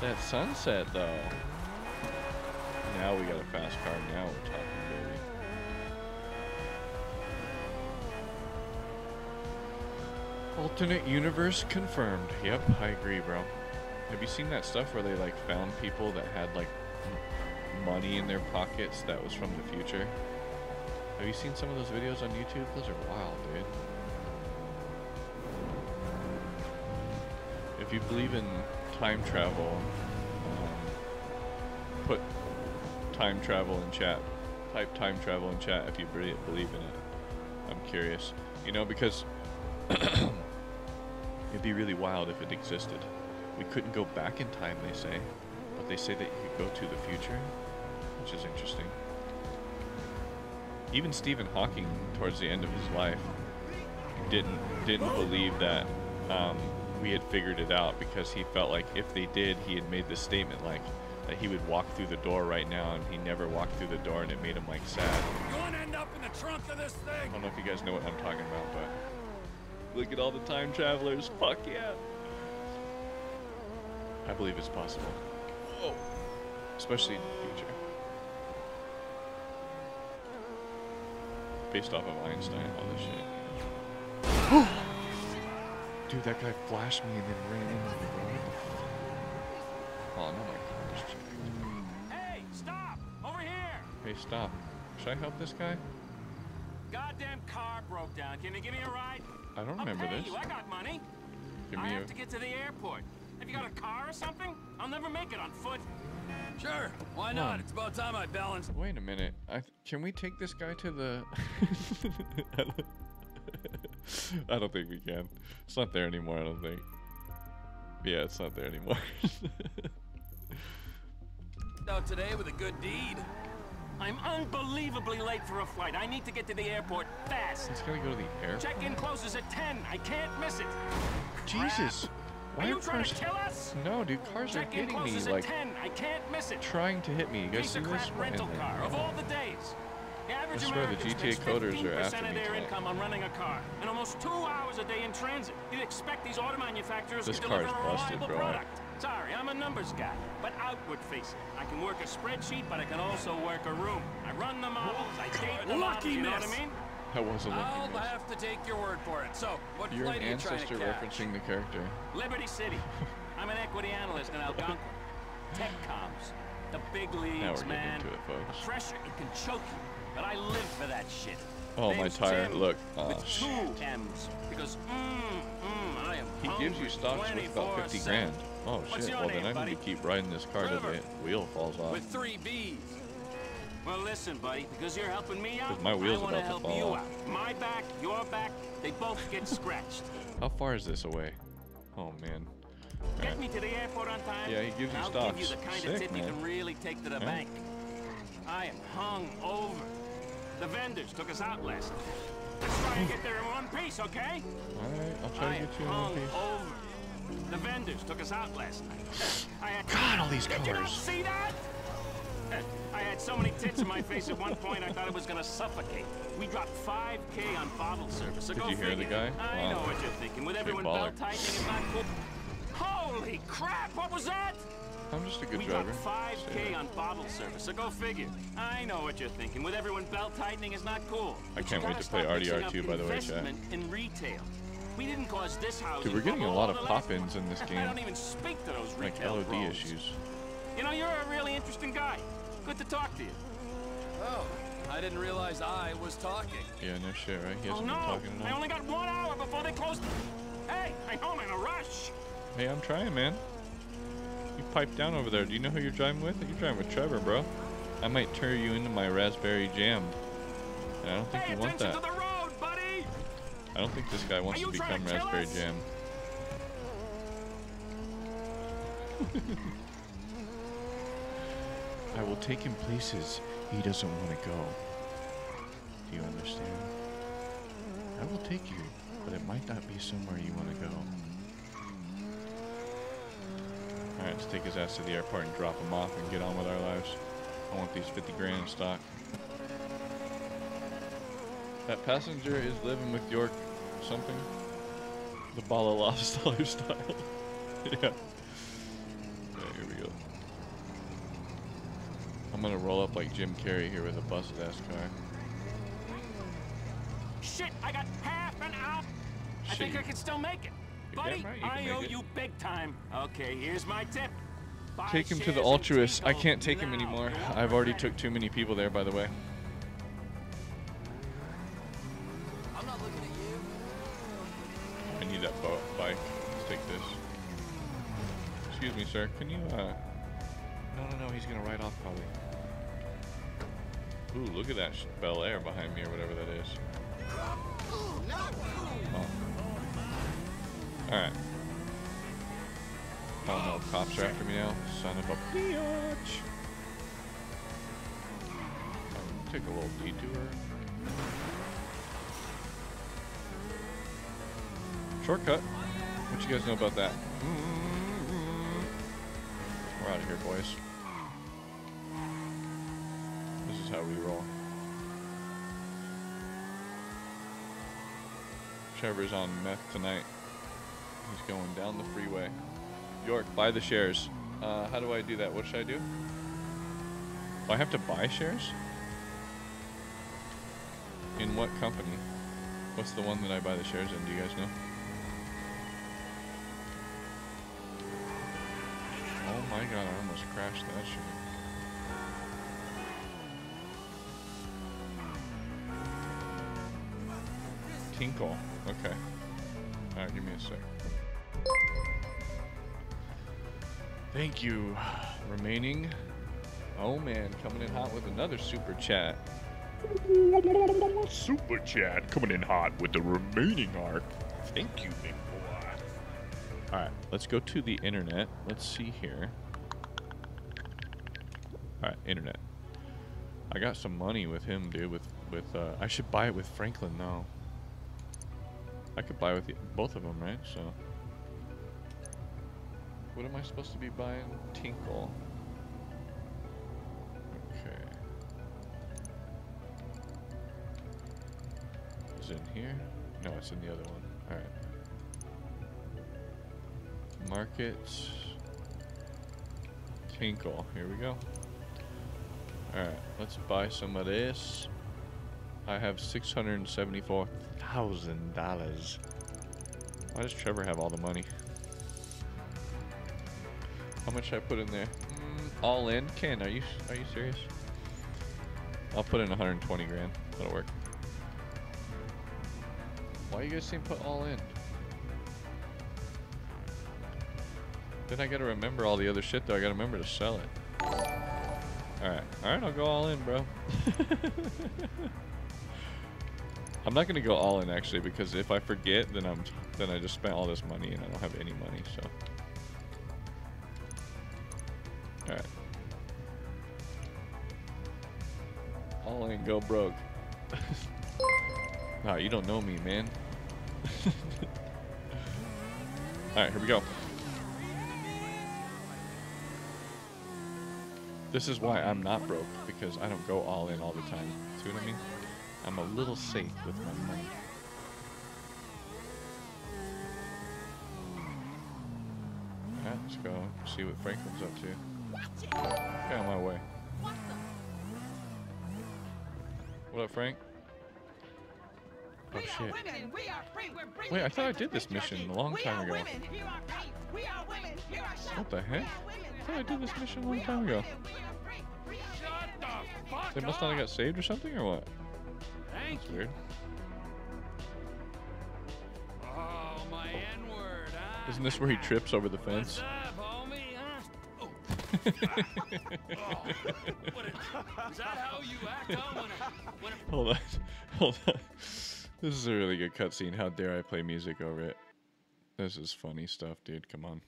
That sunset, though. Now we got a fast car. Now we're talking, baby. Alternate universe confirmed. Yep, I agree, bro. Have you seen that stuff where they like found people that had like money in their pockets that was from the future? Have you seen some of those videos on YouTube? Those are wild, dude. If you believe in time travel, um, put time travel in chat. Type time travel in chat if you believe in it. I'm curious. You know, because it'd be really wild if it existed. We couldn't go back in time, they say, but they say that you could go to the future, which is interesting. Even Stephen Hawking, towards the end of his life, didn't didn't believe that um, we had figured it out because he felt like if they did, he had made this statement like that he would walk through the door right now, and he never walked through the door, and it made him like sad. You want to end up in the trunk of this thing. I don't know if you guys know what I'm talking about, but look at all the time travelers. Fuck yeah. I believe it's possible. Whoa. Especially in the future. Based off of Einstein and all this shit. Dude, that guy flashed me and then ran into me, bro. The fuck? Oh, no, my car just jammed. Hey, stop! Over here! Hey, stop. Should I help this guy? Goddamn car broke down. Can you give me a ride? I don't I'll remember pay this. you. I got money. Give I me have a... to get to the airport. Have you got a car or something? I'll never make it on foot. Sure. Why not? on. It's about time I balanced. Wait a minute. I th- can we take this guy to the? I don't- I don't think we can. It's not there anymore. I don't think. Yeah, it's not there anymore. Out today with a good deed. I'm unbelievably late for a flight. I need to get to the airport fast. He's gonna go to the airport. Check-in closes at 10. I can't miss it. Jesus. Why Are you are trying to cars? kill us? No, dude. Cars are hitting me like 10. I can't miss it. trying to hit me. You guys see this? rental the- car of all the days. The average I swear the GTA coders are after of me their tonight. income on renting a car, and almost two hours a day in transit. You'd expect these auto manufacturers This to car deliver is a reliable bro. product. Sorry, I'm a numbers guy, but outward facing. I can work a spreadsheet, but I can also work a room. I run the models, I date the models, you know what I mean? That was a I'll lucky have to take your word for it. So, what You're an flight are you trying ancestor to catch? referencing the character. Liberty City. I'm an equity analyst in Algonquin. Tech comms. The big leagues, Now we're man. it, folks. The pressure, it can choke you. But I live for that shit. Oh, my tire. Tim, Look. Oh, with shit. two M's. Because, mm, mm, I am He gives you stocks worth about 50 grand. Oh What's shit. Well, name, then I buddy? need to keep riding this car till the wheel falls off. With three B's. Well, listen, buddy, because you're helping me out, my wheel's I want to help you out. My back, your back, they both get scratched. How far is this away? Oh man. Get Alright. me to the airport on time. Yeah, he gives you and I'll give you the kind Sick, of tip you can really take to the Yeah. bank. I am hung over. The vendors took us out last night. Let's try and get there in one piece, okay? Alright, I'll try I to get you in one hung piece. over. The vendors took us out last night. God, all these Did you not see that? I had so many tits in my face at one point I thought it was gonna suffocate. We dropped 5K on bottle service. So Did go you hear the figure. guy? I Wow. know what you're thinking. With everyone belt tightening and not cool. Holy crap! What was that? I'm just a good we driver. dropped 5K that. on bottle service. So go figure. I know what you're thinking. With everyone belt tightening is not cool. I But can't wait gotta play stop mixing RDR2 by the way, chat. in retail. We didn't cause this house. Dude, we're getting a lot of pop-ins in this I game. don't even speak to those Like LOD pros. issues. You know, you're a really interesting guy. Good to talk to you. Oh, I didn't realize I was talking. Yeah, no shit, right? He oh hasn't no! been talking at I only got one hour before they close. Hey, I'm home in a rush. Hey, I'm trying, man. You pipe down over there. Do you know who you're driving with? You're driving with Trevor, bro. I might turn you into my raspberry jam. And I don't think Pay you want that. to the road, buddy. I don't think this guy wants to become to raspberry us? jam. I will take him places he doesn't want to go. Do you understand? I will take you, but it might not be somewhere you want to go. Alright, let's take his ass to the airport and drop him off and get on with our lives. I want these 50 grand in stock. That passenger is living with York something. The Bala lifestyle. lifestyle. yeah. Yeah, here we go. I'm gonna roll up like Jim Carrey here with a busted ass car. Shit, I got half an hour. I think I can still make it. You're Buddy, damn right I owe it. you big time. Okay, here's my tip. Buy Take him to the in altruist. I can't take him anymore. I've already took too many people there, by the way. I'm not looking at you. I need that boat bike. Let's take this. Excuse me, sir. Can you, uh... No, no, no. He's gonna ride off, probably. Ooh, look at that Bel Air behind me, or whatever that is. Oh. Alright. Oh no, cops are after me now. Son of a bitch. Take a little detour. Shortcut. What you guys know about that? Mm-hmm. We're out of here, boys. How we roll. Trevor's on meth tonight. He's going down the freeway. York, buy the shares. Uh, how do I do that? What should I do? Do I have to buy shares? In what company? What's the one that I buy the shares in? Do you guys know? Oh my god, I almost crashed that shit. Tinkle. Okay. Alright, give me a sec. Thank you. Remaining. Oh man, coming in hot with another super chat. Super chat coming in hot with the remaining arc. Thank you, big boy. Alright, let's go to the internet. Let's see here. Alright, internet. I got some money with him, dude. With with uh, I should buy it with Franklin though. I could buy with the, both of them, right? So, what am I supposed to be buying? Tinkle. Okay. Is it in here? No, it's in the other one. All right. Markets. Tinkle. Here we go. All right, let's buy some of this. I have six hundred and seventy-four thousand dollars. Why does Trevor have all the money? How much I put in there? Mm, all in? Ken, are you are you serious? I'll put in 120 grand. That'll work. Why you guys saying put all in? Then I gotta remember all the other shit though. I gotta remember to sell it. Alright. Alright, I'll go all in, bro. I'm not gonna go all in actually because if I forget, then I'm then I just spent all this money and I don't have any money. So, all right, all in, go broke. Nah, you don't know me, man. Alright, here we go. This is why I'm not broke, because I don't go all in all the time. See what I mean? I'm a little safe with my money. Let's go see what Franklin's up to. Get out of my way. What up, Frank? Oh shit. Wait, I thought I did this mission a long time ago. What the heck? I thought I did this mission a long time ago. They must not have got saved or something, or what? Thank That's you. weird. Oh, my N-word, huh? Isn't this where he trips over the fence? up, huh? Oh. What is that how you act, huh? When a, when a Hold on. Hold on. This is a really good cutscene. How dare I play music over it? This is funny stuff, dude. Come on.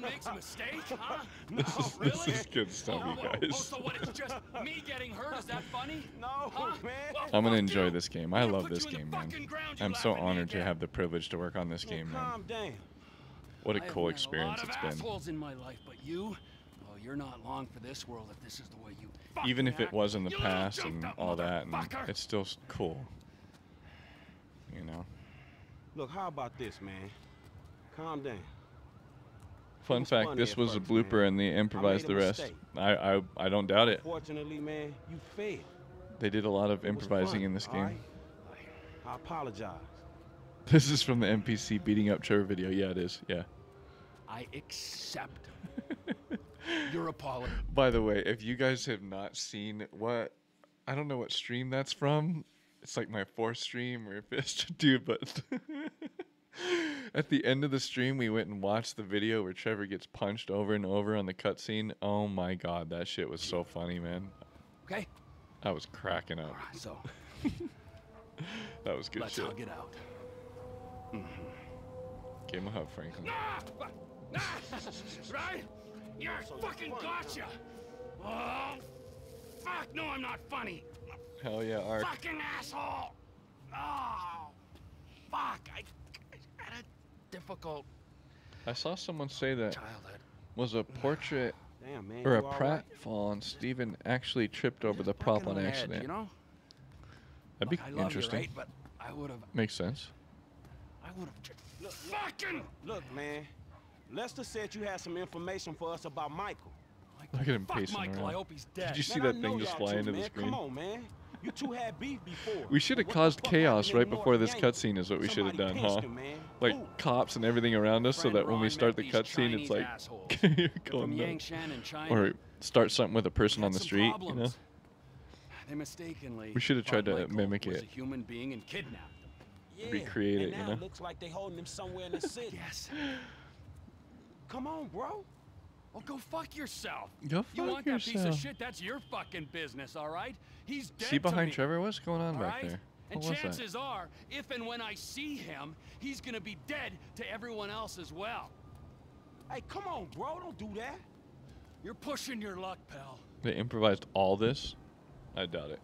Makes a mistake, huh? This is, really? this is good stuff, oh, you oh, Oh, guys. so what? It's just me getting hurt? Is that funny? No, Huh? man. Well, I'm gonna enjoy you. this game. I love this you in the game, man. ground, I'm so honored to have the privilege to work on this game, man. down. What a cool experience a it's been. in my life, but you, oh, you're not long for this world if this is the way you. Even if it was in the past and all that, and it's still cool. You know. Look, how about this, man? Calm down. Fun fact: this was a first, man. blooper, and they improvised the rest. mistake. I, I I don't doubt it. Fortunately, man, you failed. They did a lot of improvising fun, in this game. right? I apologize. This is from the NPC beating up Trevor video. Yeah, it is. Yeah. I accept your apology. By the way, if you guys have not seen what, I don't know what stream that's from. It's like my fourth stream or fifth, dude. But at the end of the stream, we went and watched the video where Trevor gets punched over and over on the cutscene. Oh my god, that shit was so funny, man. Okay. I was cracking up. All right. So That was good let's shit. hug it out. Give him a hug, Franklin. Ah, ah, right? You're fucking gotcha. Oh, fuck! No, I'm not funny. Hell yeah, Ark. Fucking asshole. Oh, fuck! I, I had a difficult I saw someone say that childhood. was a portrait Damn, man. or a you all right? pratfall, and Steven actually tripped over the prop on on edge, accident. You know? That'd be Look, I interesting. Right? But I would have. Makes sense. I would have just fucking. Look, man. Lester said you had some information for us about Michael. Look at him Fuck pacing Michael. I hope he's dead. Did you see Man, that know thing just fly two, into the screen? Come on, man. You two had beef before. We should have caused chaos right before this cutscene is what we should have done, huh? him. Like Who? cops and everything around us, so that when we start the cutscene, it's like assholes. you're going from nuts. Yangshan in China. Or start something with a person on the some street, you know? They mistakenly. We should have tried to Michael mimic was it. a human being and kidnapped him. Yeah, recreate and it, you know? looks like they holding him somewhere in the city. Yes. Come on, bro. Well, go fuck yourself. Go fuck You fuck want that piece of shit? That's your fucking business, all right? He's dead See behind Trevor? What's going on all back right? there? And What that? chances are, if and when I see him, he's gonna be dead to everyone else as well. Hey, come on, bro. Don't do that. You're pushing your luck, pal. They improvised all this? I doubt it.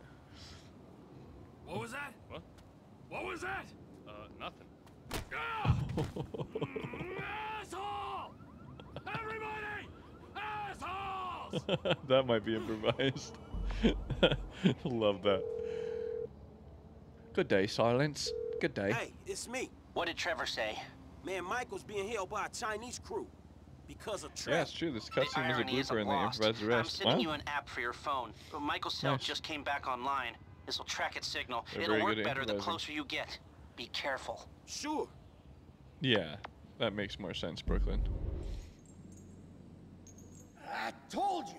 What was that? What? What was that? Uh, nothing. Ah! Asshole! Everybody! Assholes! that might be improvised. Love that. Good day, Silence. Good day. Hey, it's me. What did Trevor say? Man, Michael's being held by a Chinese crew because of Trevor. Yeah, Trevor. it's true. This The cutscene was a irony is blooper I'm and they lost. improvised the I'm sending Wow. you an app for your phone. But Michael's cell Nice. just came back online. This will track its signal. They're It'll work better the closer you get. Be careful. Sure. Yeah, that makes more sense, Brooklyn. I told you,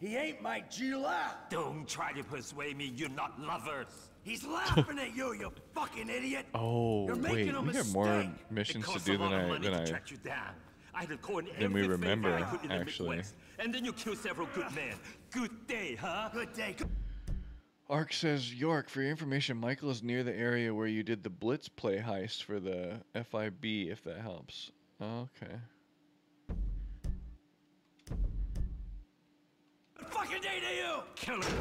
he ain't my Gila. Don't try to persuade me you're not lovers. He's laughing at you, you fucking idiot. Oh, You're wait, making a we have more missions to do than I money than to I. track you down. I had to call in Than we remember, I could in the actually. Midwest. And then you kill several good men. Good day, huh? Good day. Ark says York. For your information, Michael is near the area where you did the Blitz play heist for the FIB. If that helps. Okay. Fucking day to you. Kill him.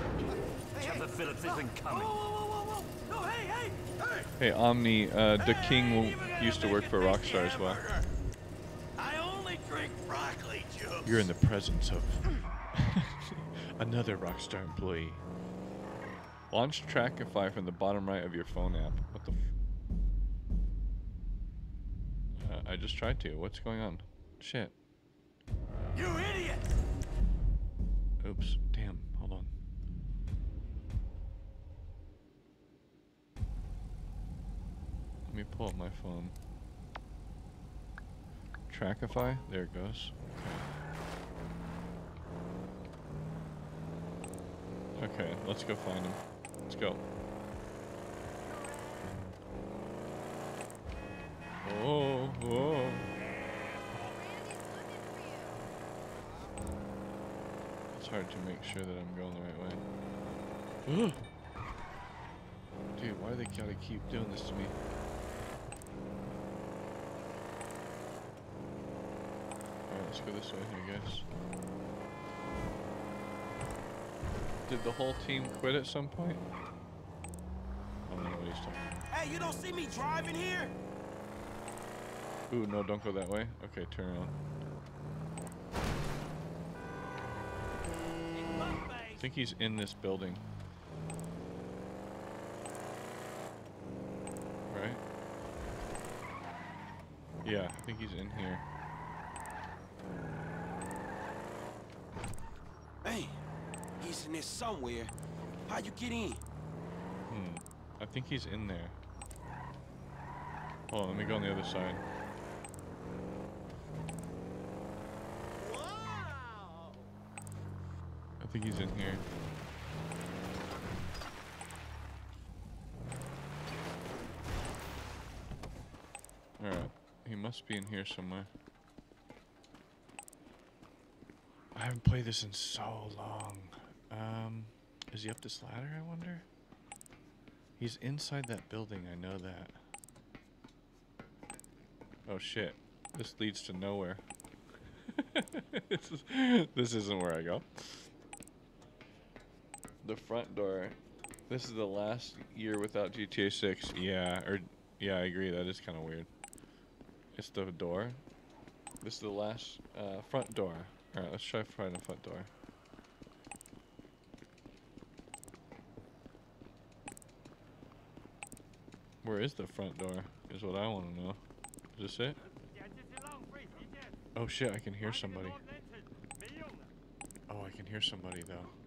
Trevor Phillips isn't coming. Whoa, whoa, whoa, No, hey, hey, hey! Hey, Omni, uh, the King used to work for Rockstar as well. I only drink broccoli juice. You're in the presence of another Rockstar employee. Launch Trackify from the bottom right of your phone app. What the f- uh, I just tried to. What's going on? Shit. You idiot! Oops. Damn. Hold on. Let me pull up my phone. Trackify? There it goes. Okay. Okay, let's go find him. Let's go. Oh, oh. It's hard to make sure that I'm going the right way. Mm. Dude, why do they gotta keep doing this to me? Alright, let's go this way here, guys. Did the whole team quit at some point? I don't know what he's talking about. Hey, you don't see me driving here? Ooh, no, don't go that way. Okay, turn around. I think he's in this building. Right? Yeah, I think he's in here. Hey, he's in there somewhere. How you get in? Hmm. I think he's in there. Hold on, let me go on the other side. I think he's in here. Alright, he must be in here somewhere. I haven't played this in so long. Um, is he up this ladder, I wonder? He's inside that building, I know that. Oh shit. This leads to nowhere. this, is, this isn't where I go. The front door. This is the last year without GTA 6. Yeah, or yeah, I agree. That is kind of weird. It's the door. This is the last uh, front door. All right, let's try finding the front door. Where is the front door? Is what I want to know. Is this it? Oh shit, I can hear somebody. Oh, I can hear somebody though.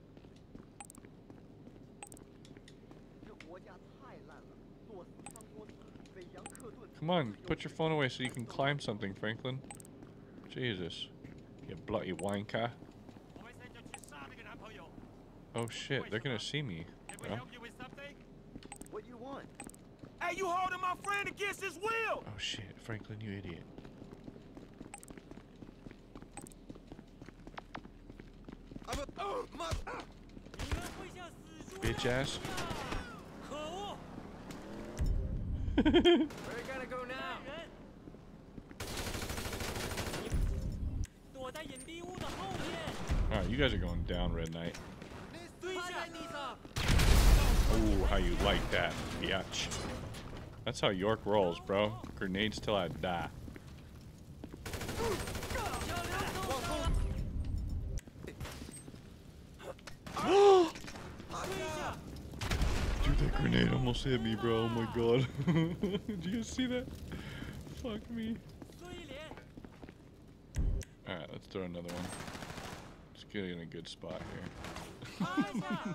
Come on, put your phone away so you can climb something, Franklin. Jesus. You bloody wanker. Oh shit, they're gonna see me. bro. What do you want? Hey, you holding my friend against his will! Oh shit, Franklin, you idiot. I'm a, oh, my, ah! Bitch ass. Where you gotta go now? Alright, you guys are going down, Red Knight. Ooh, how you like that, biatch. That's how York rolls, bro. Grenades till I die. Dude, that grenade almost hit me, bro. Oh my god. Did you see that? Fuck me. Alright, let's throw another one. Let's get in a good spot here.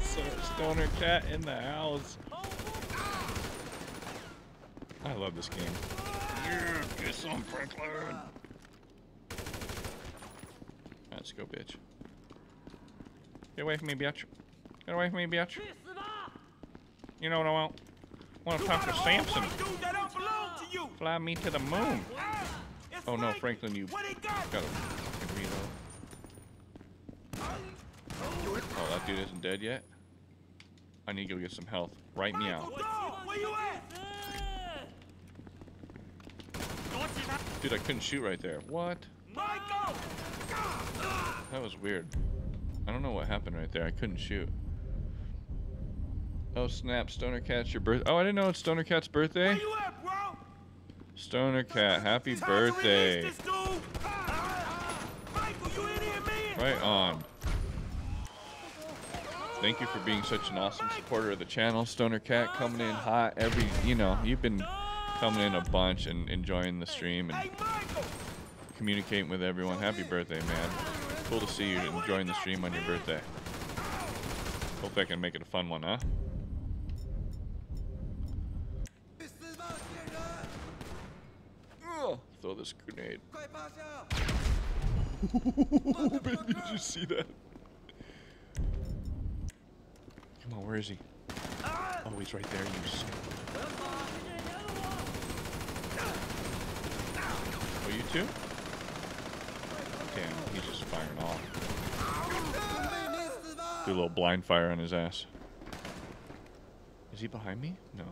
so, stoner cat in the house. I love this game. Yeah, get some, Franklin. Let's go, bitch. Get away from me, bitch. Get away from me, bitch. You know what I want? I want to talk to Samson. Fly me to the moon. Oh no, Franklin, you got to reload. Oh, that dude isn't dead yet? I need to go get some health. Right meow. Where you at? Dude, I couldn't shoot right there. What? That was weird. I don't know what happened right there. I couldn't shoot. Oh snap! Stoner Cat's your birth. Oh, I didn't know it's Stoner Cat's birthday. At. Stoner Cat, happy Time to release birthday! this dude. Michael, you in here, man? Right on. Thank you for being such an awesome supporter of the channel. Stoner Cat coming in hot every, you know, you've been coming in a bunch and enjoying the stream and communicating with everyone. Happy birthday, man. Cool to see you enjoying the stream on your birthday. Hope I can make it a fun one, huh? Throw this grenade. Did you see that? Come on, where is he? Oh, he's right there, you sick. Oh, you too? Damn, he's just firing off. Do a little blind fire on his ass. Is he behind me? No.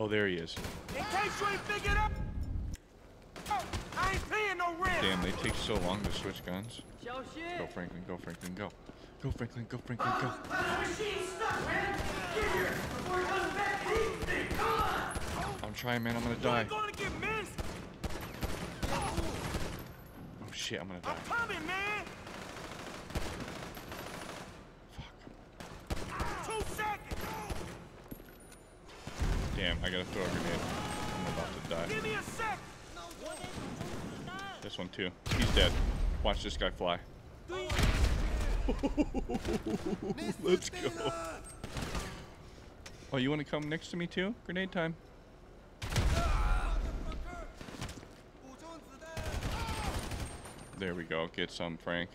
Oh, there he is. In case you ain't figured out. Oh, I ain't paying no rent. Damn, they take so long to switch guns. Go, Franklin, go, Franklin, go. Go, Franklin, go, Franklin, go. I'm trying, man. I'm gonna die. gonna get missed. Oh shit, I'm gonna die. Coming, man. Two seconds. Damn, I gotta throw a grenade. I'm about to die. Give me a sec. This one too. He's dead. Watch this guy fly. Let's go. Oh, you want to come next to me too? Grenade time. There we go. Get some, Frank.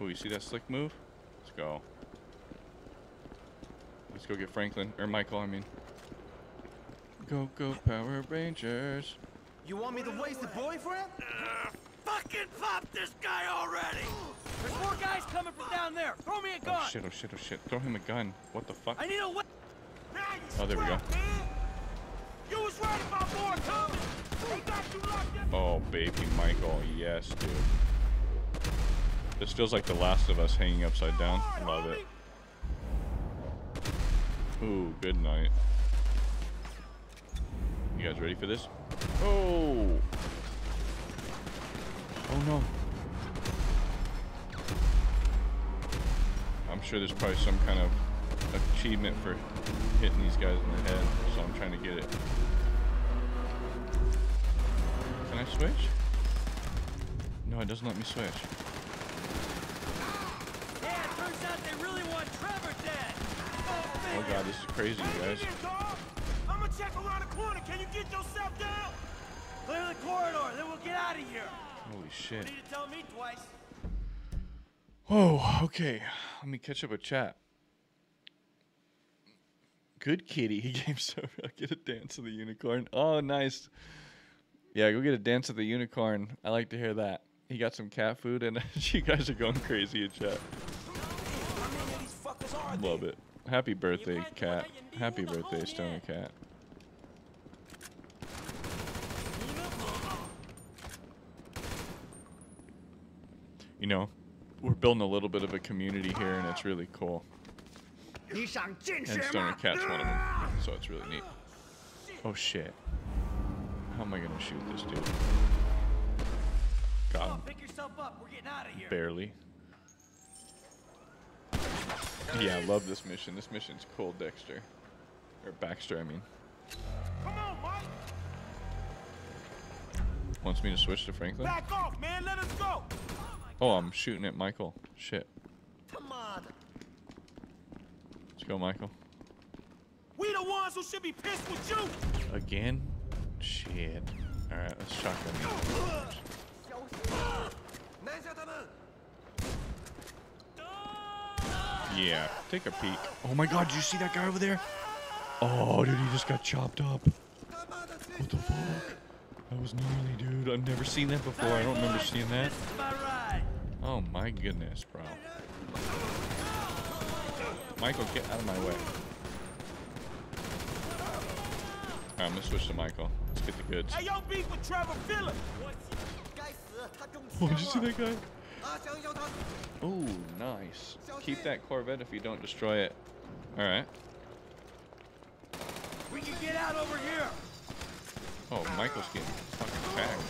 Oh, you see that slick move? Let's go. Let's go get Franklin. Or Michael, I mean. Go, go, Power Rangers. You want me to waste a boyfriend? Fucking pop this guy already. There's more guys coming from down there. Throw me a oh, gun! Oh shit, oh shit, oh shit. Throw him a gun. What the fuck? I need a weapon. Oh, there we go. You was right about more coming. They got you locked up. Oh, baby Michael. Yes, dude. This feels like The Last of Us hanging upside down. Love it. Ooh, good night. You guys ready for this? Oh! Oh no. I'm sure there's probably some kind of achievement for hitting these guys in the head, so I'm trying to get it. Can I switch? No, it doesn't let me switch. Yeah, it turns out they really want Trevor dead. Oh god, this is crazy, you guys. I'm gonna check around the corner. Can you get yourself down? Clear the corridor, then we'll get out of here. Holy shit. Need to tell me twice. Oh, okay. Let me catch up with chat. Good kitty. He gave so I'll get a dance of the unicorn. Oh, nice. Yeah, go get a dance of the unicorn. I like to hear that. He got some cat food, and you guys are going crazy in chat. Love it. Happy birthday, cat. Happy birthday, Stoner Cat. you know, we're building a little bit of a community here, and it's really cool. And Stoner Cat's one of them, so it's really neat. Oh shit. How am I gonna shoot this dude? Got him. Barely. Yeah, I love this mission. This mission's cool, Dexter. Or Baxter, I mean. On, Wants me to switch to Franklin? Back off, man! Let us go! Oh, I'm shooting at Michael. Shit. Come on. Let's go, Michael. We the ones who should be pissed with you. Again? Shit. Alright, let's shotgun. Yeah, take a peek. Oh my god, did you see that guy over there? Oh, dude, he just got chopped up. What the fuck? That was gnarly, dude. I've never seen that before. I don't remember seeing that. Oh my goodness, bro. Michael, get out of my way. Alright, I'm gonna switch to Michael. Let's get the goods. Hey, yo, beef with Trevor Phillips. Oh, did you see that guy? Oh, nice. Keep that Corvette if you don't destroy it. Alright. We can get out over here. Oh, Michael's getting fucking tagged.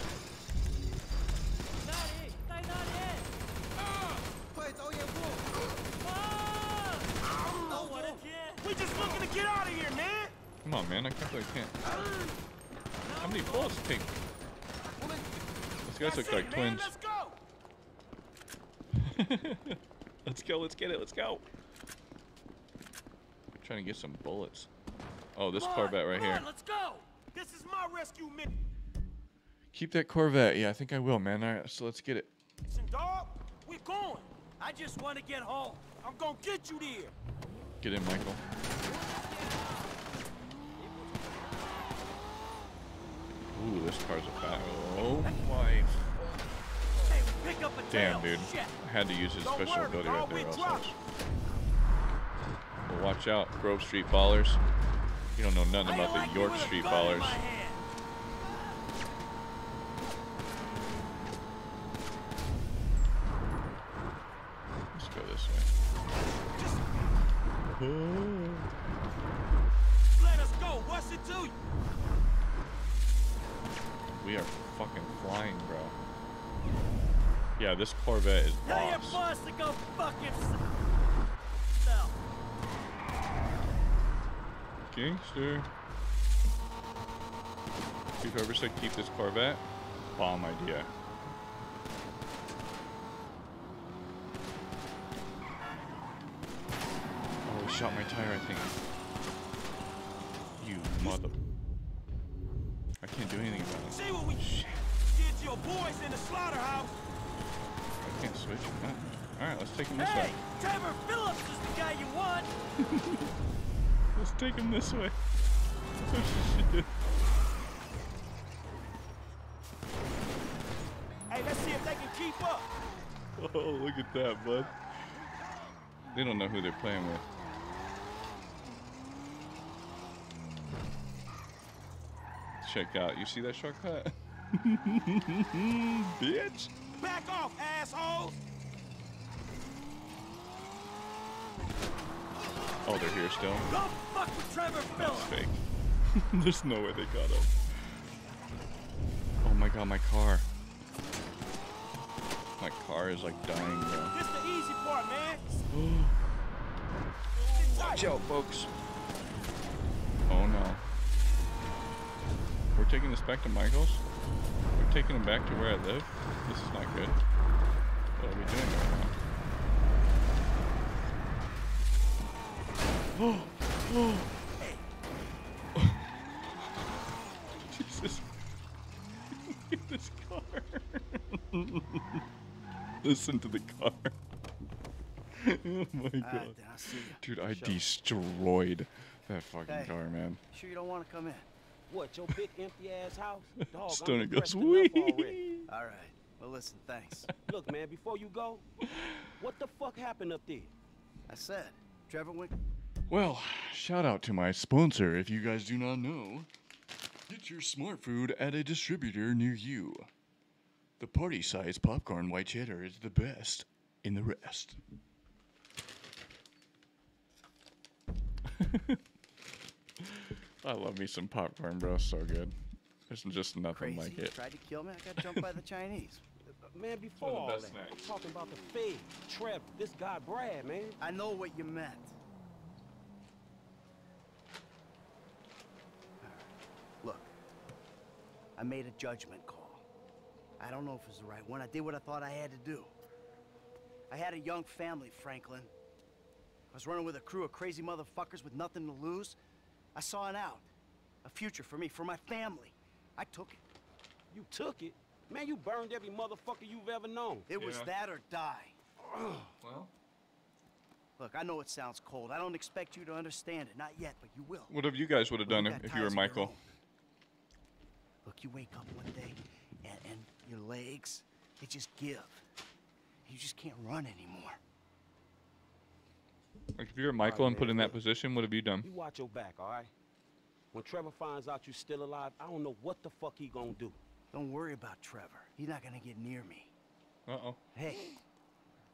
We just looking to get out of here, man. Come on, man. I can't believe I can't. How many bullets take? These guys look like Man, twins. let's go. let's go. Let's get it. Let's go. I'm trying to get some bullets. Oh, this on, Corvette right here. on, let's go. This is my rescue mission, Keep that Corvette. Yeah, I think I will, man. All right, so let's get it. dog. We're going. I just want to get home. I'm gonna get you there. Get in, Michael. Ooh, this car's a fat. Oh my. Hey, pick up a Damn, dude. I had to use his special ability right there. watch out, Grove Street Ballers. You don't know nothing about the York Street Ballers. my hand? Let's go this way. Mm-hmm. Let us go. What's it to you? We are fucking flying, bro. Yeah, this Corvette is Tell your boss. to go fuck himself. Gangster. Whoever said keep this Corvette? Bomb idea. Shot my tire, I think. You mother. I can't do anything about it. See what we did to your boys in the slaughterhouse. I can't switch. Huh? Alright, let's take him this Hey, way. Trevor Phillips is the guy you want. Let's take him this way. Oh, shit. Hey, let's see if they can keep up. Oh, look at that, bud. They don't know who they're playing with. Check out. You see that shortcut? Bitch. Back off, assholes. Oh, they're here still? Don't fuck with Trevor Phillips. fake. There's no way they got up. Oh my god, my car. My car is like dying, bro. This the easy part, man. Watch out, folks. Oh no. We're taking this back to Michael's? We're taking him back to where I live? This is not good. What are we doing right now? Oh! Oh! Jesus. Look at this car. Listen to the car. oh my god. then I'll see ya. Dude, I destroyed that fucking car, man. Sure you don't want to come in? What, your big empty ass house? Dog, Stoner goes, depressed wee. All right. Well, listen, thanks. Look, man, before you go, what the fuck happened up there? I said, Trevor went. Well, shout out to my sponsor. If you guys do not know, get your smart food at a distributor near you. The party size popcorn white cheddar is the best in the rest. I love me some popcorn, bro. So good. There's just nothing Crazy. like it. Tried to kill me. I got jumped by the Chinese. Man, before One all the that, best I'm snacks. talking about the Fed, Trev, this guy Brad, man. I know what you meant. Look, I made a judgment call. I don't know if it was the right one. I did what I thought I had to do. I had a young family, Franklin. I was running with a crew of crazy motherfuckers with nothing to lose. I saw an out, a future for me, for my family. I took it. You took it? Man, you burned every motherfucker you've ever known. It was that or die. Well, Look, I know it sounds cold. I don't expect you to understand it. Not yet, but you will. what if you guys would have done you if, if you were ties of your Michael? Look, you wake up one day and, and your legs, they just give. You just can't run anymore. Like if you were Michael and man, put in that position, what have you done? You watch your back, all right? When Trevor finds out you're still alive, I don't know what the fuck he gonna do. Don't worry about Trevor. He's not gonna get near me. Uh oh. Hey,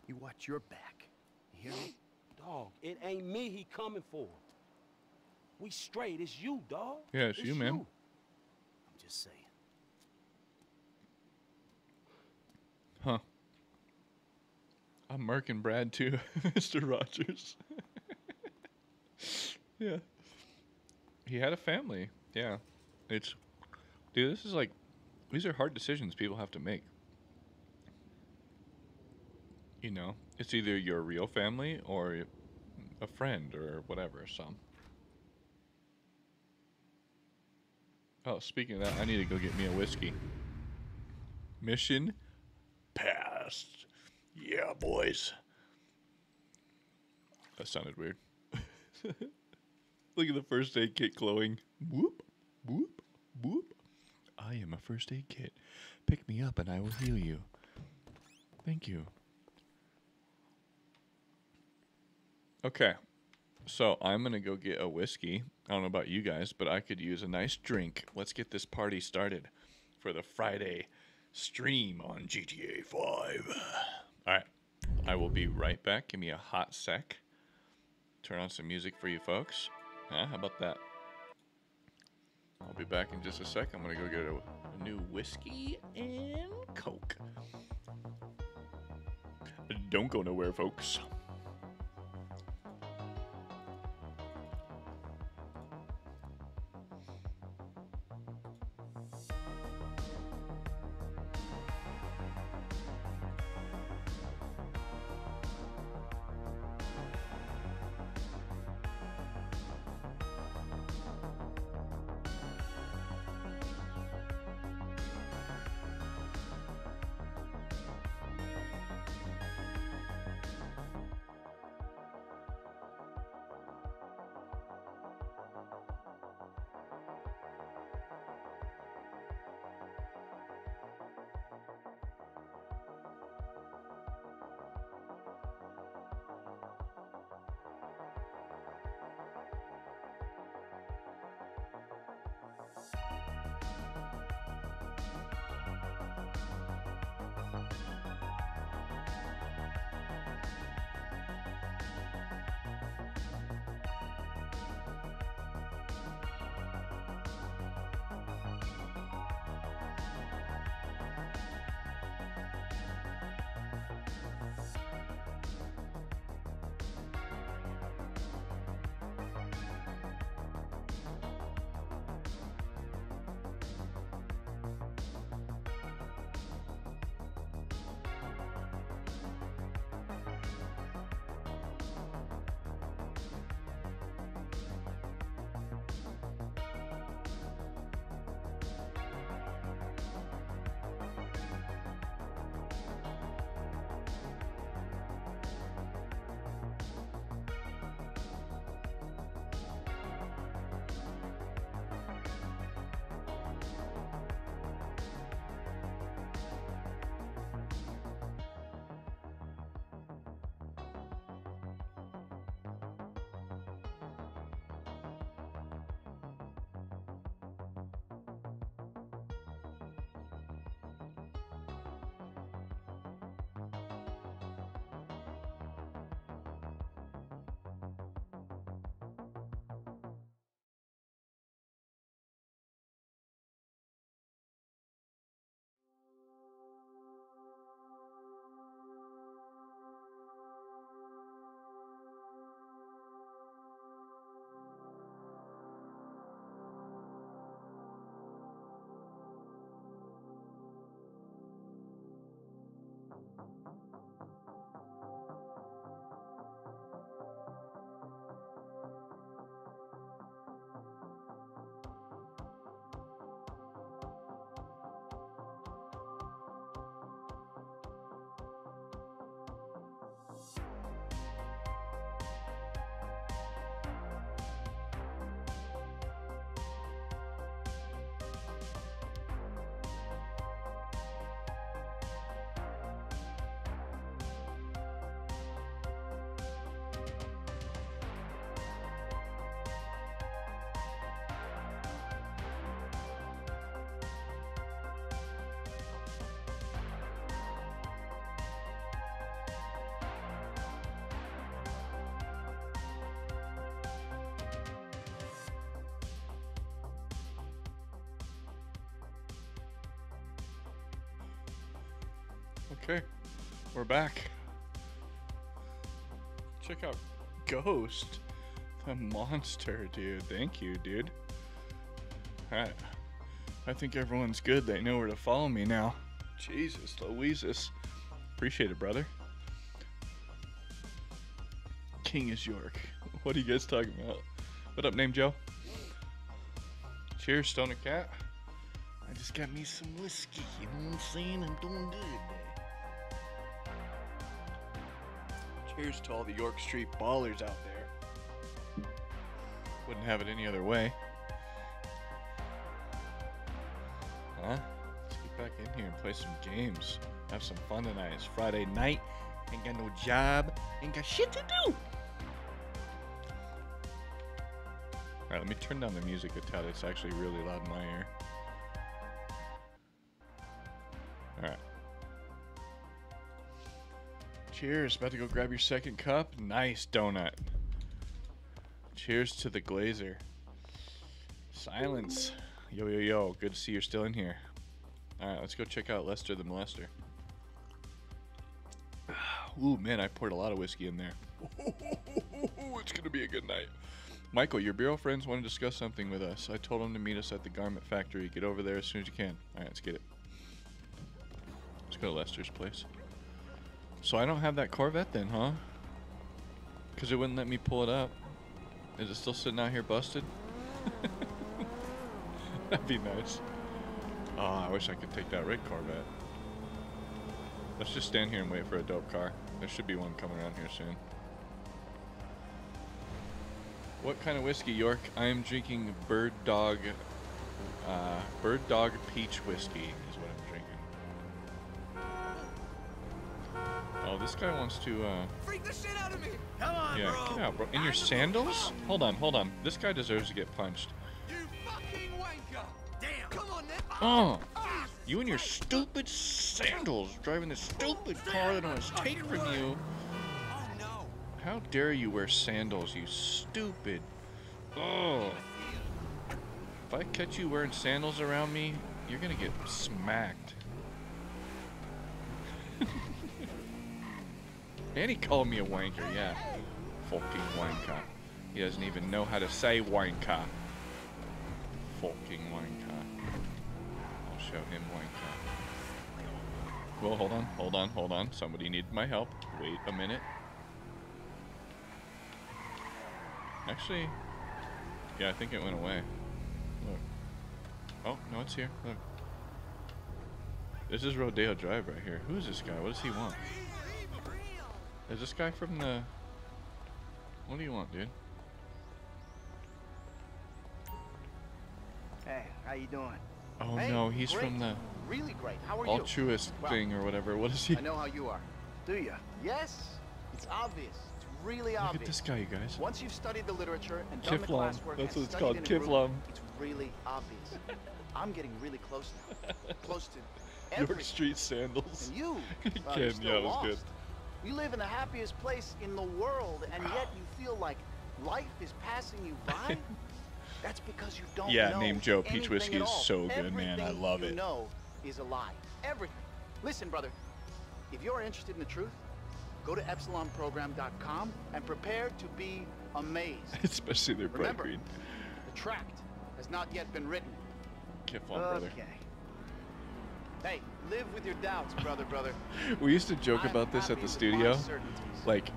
You watch your back. You hear me? Dog, it ain't me he coming for. We straight. It's you, dog. Yeah, it's you, man. I'm just saying. Huh. I'm marking Brad too, Mr. Rogers. yeah. He had a family. Yeah. It's dude, this is like these are hard decisions people have to make. You know, it's either your real family or a friend or whatever, so. Oh, speaking of that, I need to go get me a whiskey. Mission passed. Yeah, boys. That sounded weird. Look at the first aid kit glowing. Whoop, whoop, whoop. I am a first aid kit. Pick me up and I will heal you. Thank you. Okay. So I'm going to go get a whiskey. I don't know about you guys, but I could use a nice drink. Let's get this party started for the Friday stream on GTA 5. All right. I will be right back. Give me a hot sec. Turn on some music for you folks. Huh? How about that? I'll be back in just a sec. I'm going to go get a, a new whiskey and Coke. Don't go nowhere, folks. Okay, we're back. Check out Ghost, the monster, dude. Thank you, dude. Alright. I think everyone's good. They know where to follow me now. Jesus, Louises. Appreciate it, brother. King is York. What are you guys talking about? What up, name Joe? Cheers, Stoner Cat. I just got me some whiskey, you know what I'm saying? I'm doing good Cheers to all the York Street ballers out there. Wouldn't have it any other way. Huh? Let's get back in here and play some games. Have some fun tonight. It's Friday night. Ain't got no job. Ain't got shit to do. Alright, let me turn down the music a tad. It's actually really loud in my ear. Cheers. About to go grab your second cup. Nice donut. Cheers to the glazer. Silence. Yo, yo, yo. Good to see you're still in here. Alright, let's go check out Lester the Molester. Ooh, man, I poured a lot of whiskey in there. it's going to be a good night. Michael, your bureau friends want to discuss something with us. I told them to meet us at the garment factory. Get over there as soon as you can. Alright, let's get it. Let's go to Lester's place. So I don't have that Corvette then, huh? Because it wouldn't let me pull it up. Is it still sitting out here busted? That'd be nice. Oh, I wish I could take that red Corvette. Let's just stand here and wait for a dope car. There should be one coming around here soon. What kind of whiskey, York? I am drinking Bird Dog, uh, Bird Dog Peach Whiskey is what this guy wants to, uh... Freak the shit out of me! Come on, Yeah, bro! get out, bro. In your sandals? Hold on, hold on. This guy deserves to get punched. You fucking wanker! Damn! Come on, then! Oh! You and your stupid sandals driving this stupid car that I was taken from you. Oh no. How dare you wear sandals, you stupid. Oh. If I catch you wearing sandals around me, you're gonna get smacked. and he called me a wanker, yeah. Fucking wanker. He doesn't even know how to say wanker. Fucking wanker. I'll show him wanker. Well, hold on, hold on, hold on. Somebody needed my help. Wait a minute. Actually, yeah, I think it went away. Look. Oh, no, it's here. Look. This is Rodeo Drive right here. Who is this guy? What does he want? Is this guy from the... What do you want, dude? Hey, how you doing? Oh Hey, no, he's great. from the Really great. How are you? altruist Well, thing or whatever. What is he? I know how you are. Do you? Yes. It's obvious. It's really Look obvious. at this guy, you guys. Once you've studied the literature and done the classwork That's what it's called, in a group, Kifflom. it's really obvious. I'm getting really close now. close to York. Street sandals. And you, well, Ken, yeah, it was lost. good. You live in the happiest place in the world, and yet you feel like life is passing you by. That's because you don't know. Yeah, named Joe Peach Whiskey is so good, man. I Everything love you it. know is a lie. Everything. Listen, brother. If you're interested in the truth, go to epsilonprogram.com and prepare to be amazed. Especially their bright green. the tract has not yet been written. Brother. Okay. Hey, live with your doubts, brother, brother. We used to joke about this at the studio. Like,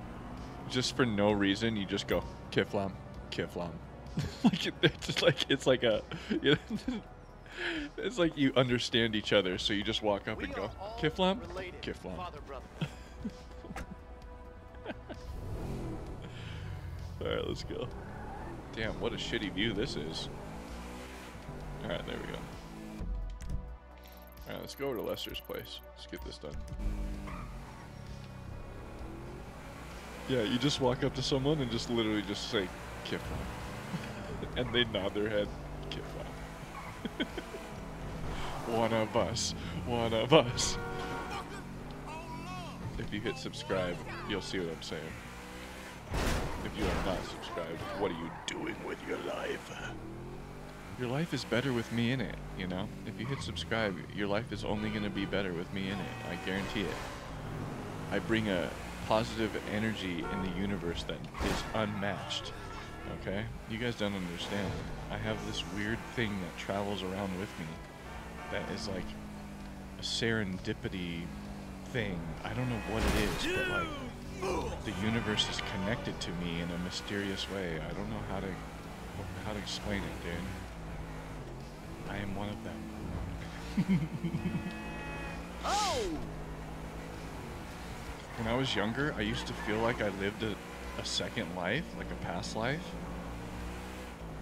just for no reason, you just go, Kifflom, Kifflom. like, it's just like, it's like a, you know, it's like you understand each other, so you just walk up and go, Kifflom, Related, Kifflom. father, brother. Alright, let's go. Damn, what a shitty view this is. Alright, there we go. Alright, let's go over to Lester's place. Let's get this done. Yeah, you just walk up to someone and just literally just say, Kifflom. and they nod their head, Kifflom. one of us. One of us. If you hit subscribe, you'll see what I'm saying. If you are not subscribed, what are you doing with your life? Your life is better with me in it, you know? If you hit subscribe, your life is only going to be better with me in it. I guarantee it. I bring a positive energy in the universe that is unmatched. Okay? You guys don't understand. I have this weird thing that travels around with me that is like a serendipity thing. I don't know what it is, but like the universe is connected to me in a mysterious way. I don't know how to how to explain it, dude. I am one of them. oh! When I was younger, I used to feel like I lived a, a second life, like a past life.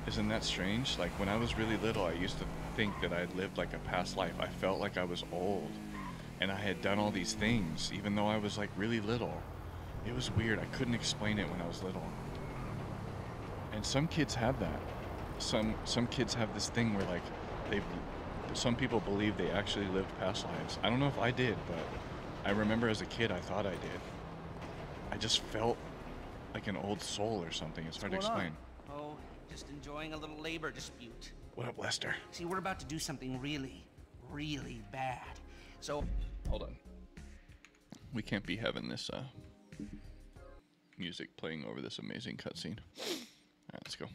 Isn't that strange? Like when I was really little, I used to think that I'd lived like a past life. I felt like I was old and I had done all these things, even though I was like really little. It was weird. I couldn't explain it when I was little. And some kids have that. Some some kids have this thing where like they some people believe they actually lived past lives. I don't know if I did, but I remember as a kid I thought I did. I just felt like an old soul or something. It's hard to explain. on? Oh, just enjoying a little labor dispute. What up, Lester? See, we're about to do something really, really bad. So, hold on. We can't be having this uh, music playing over this amazing cutscene. All right, let's go.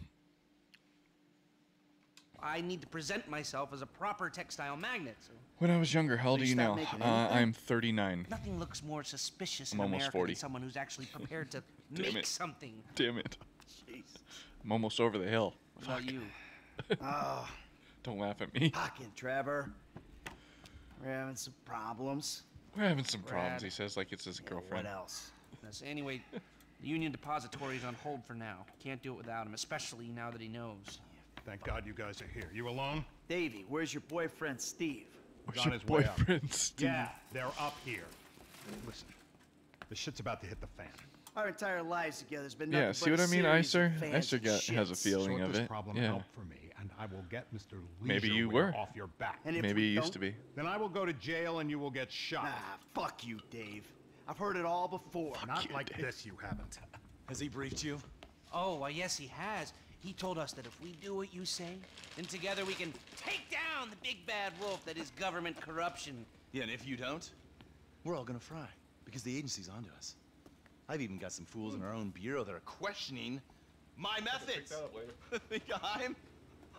I need to present myself as a proper textile magnet. So When I was younger, how old do you know? Uh. I'm 39. nothing looks more suspicious I'm in almost America 40. than someone who's actually prepared to make it. something. Damn it. I'm almost over the hill. What about you? Oh, Don't laugh at me. fucking Trevor. We're having some problems. We're having some problems, he says, like it's his girlfriend. What else? Yes, Anyway, the Union Depository is on hold for now. Can't do it without him, especially now that he knows. Thank God you guys are here. You alone? Davey, where's your boyfriend Steve? Where's On your his way up. boyfriend, Steve? Yeah, they're up here. Listen, the shit's about to hit the fan. Our entire lives together has been nothing Yeah, but see what I mean, series of Icer? Icer got, has a feeling sort of this it. problem Yeah. out for me, and I will get Mr. Maybe you were. off your back. And if Maybe you used to be. Then I will go to jail and you will get shot. Ah, fuck you, Dave. I've heard it all before. Fuck Not like this, you haven't. Has he briefed you? Oh, well, yes, he has. He told us that if we do what you say, then together we can take down the big bad wolf that is government corruption. Yeah, and if you don't, we're all gonna fry because the agency's onto us. I've even got some fools in our own bureau that are questioning my methods. Think I'm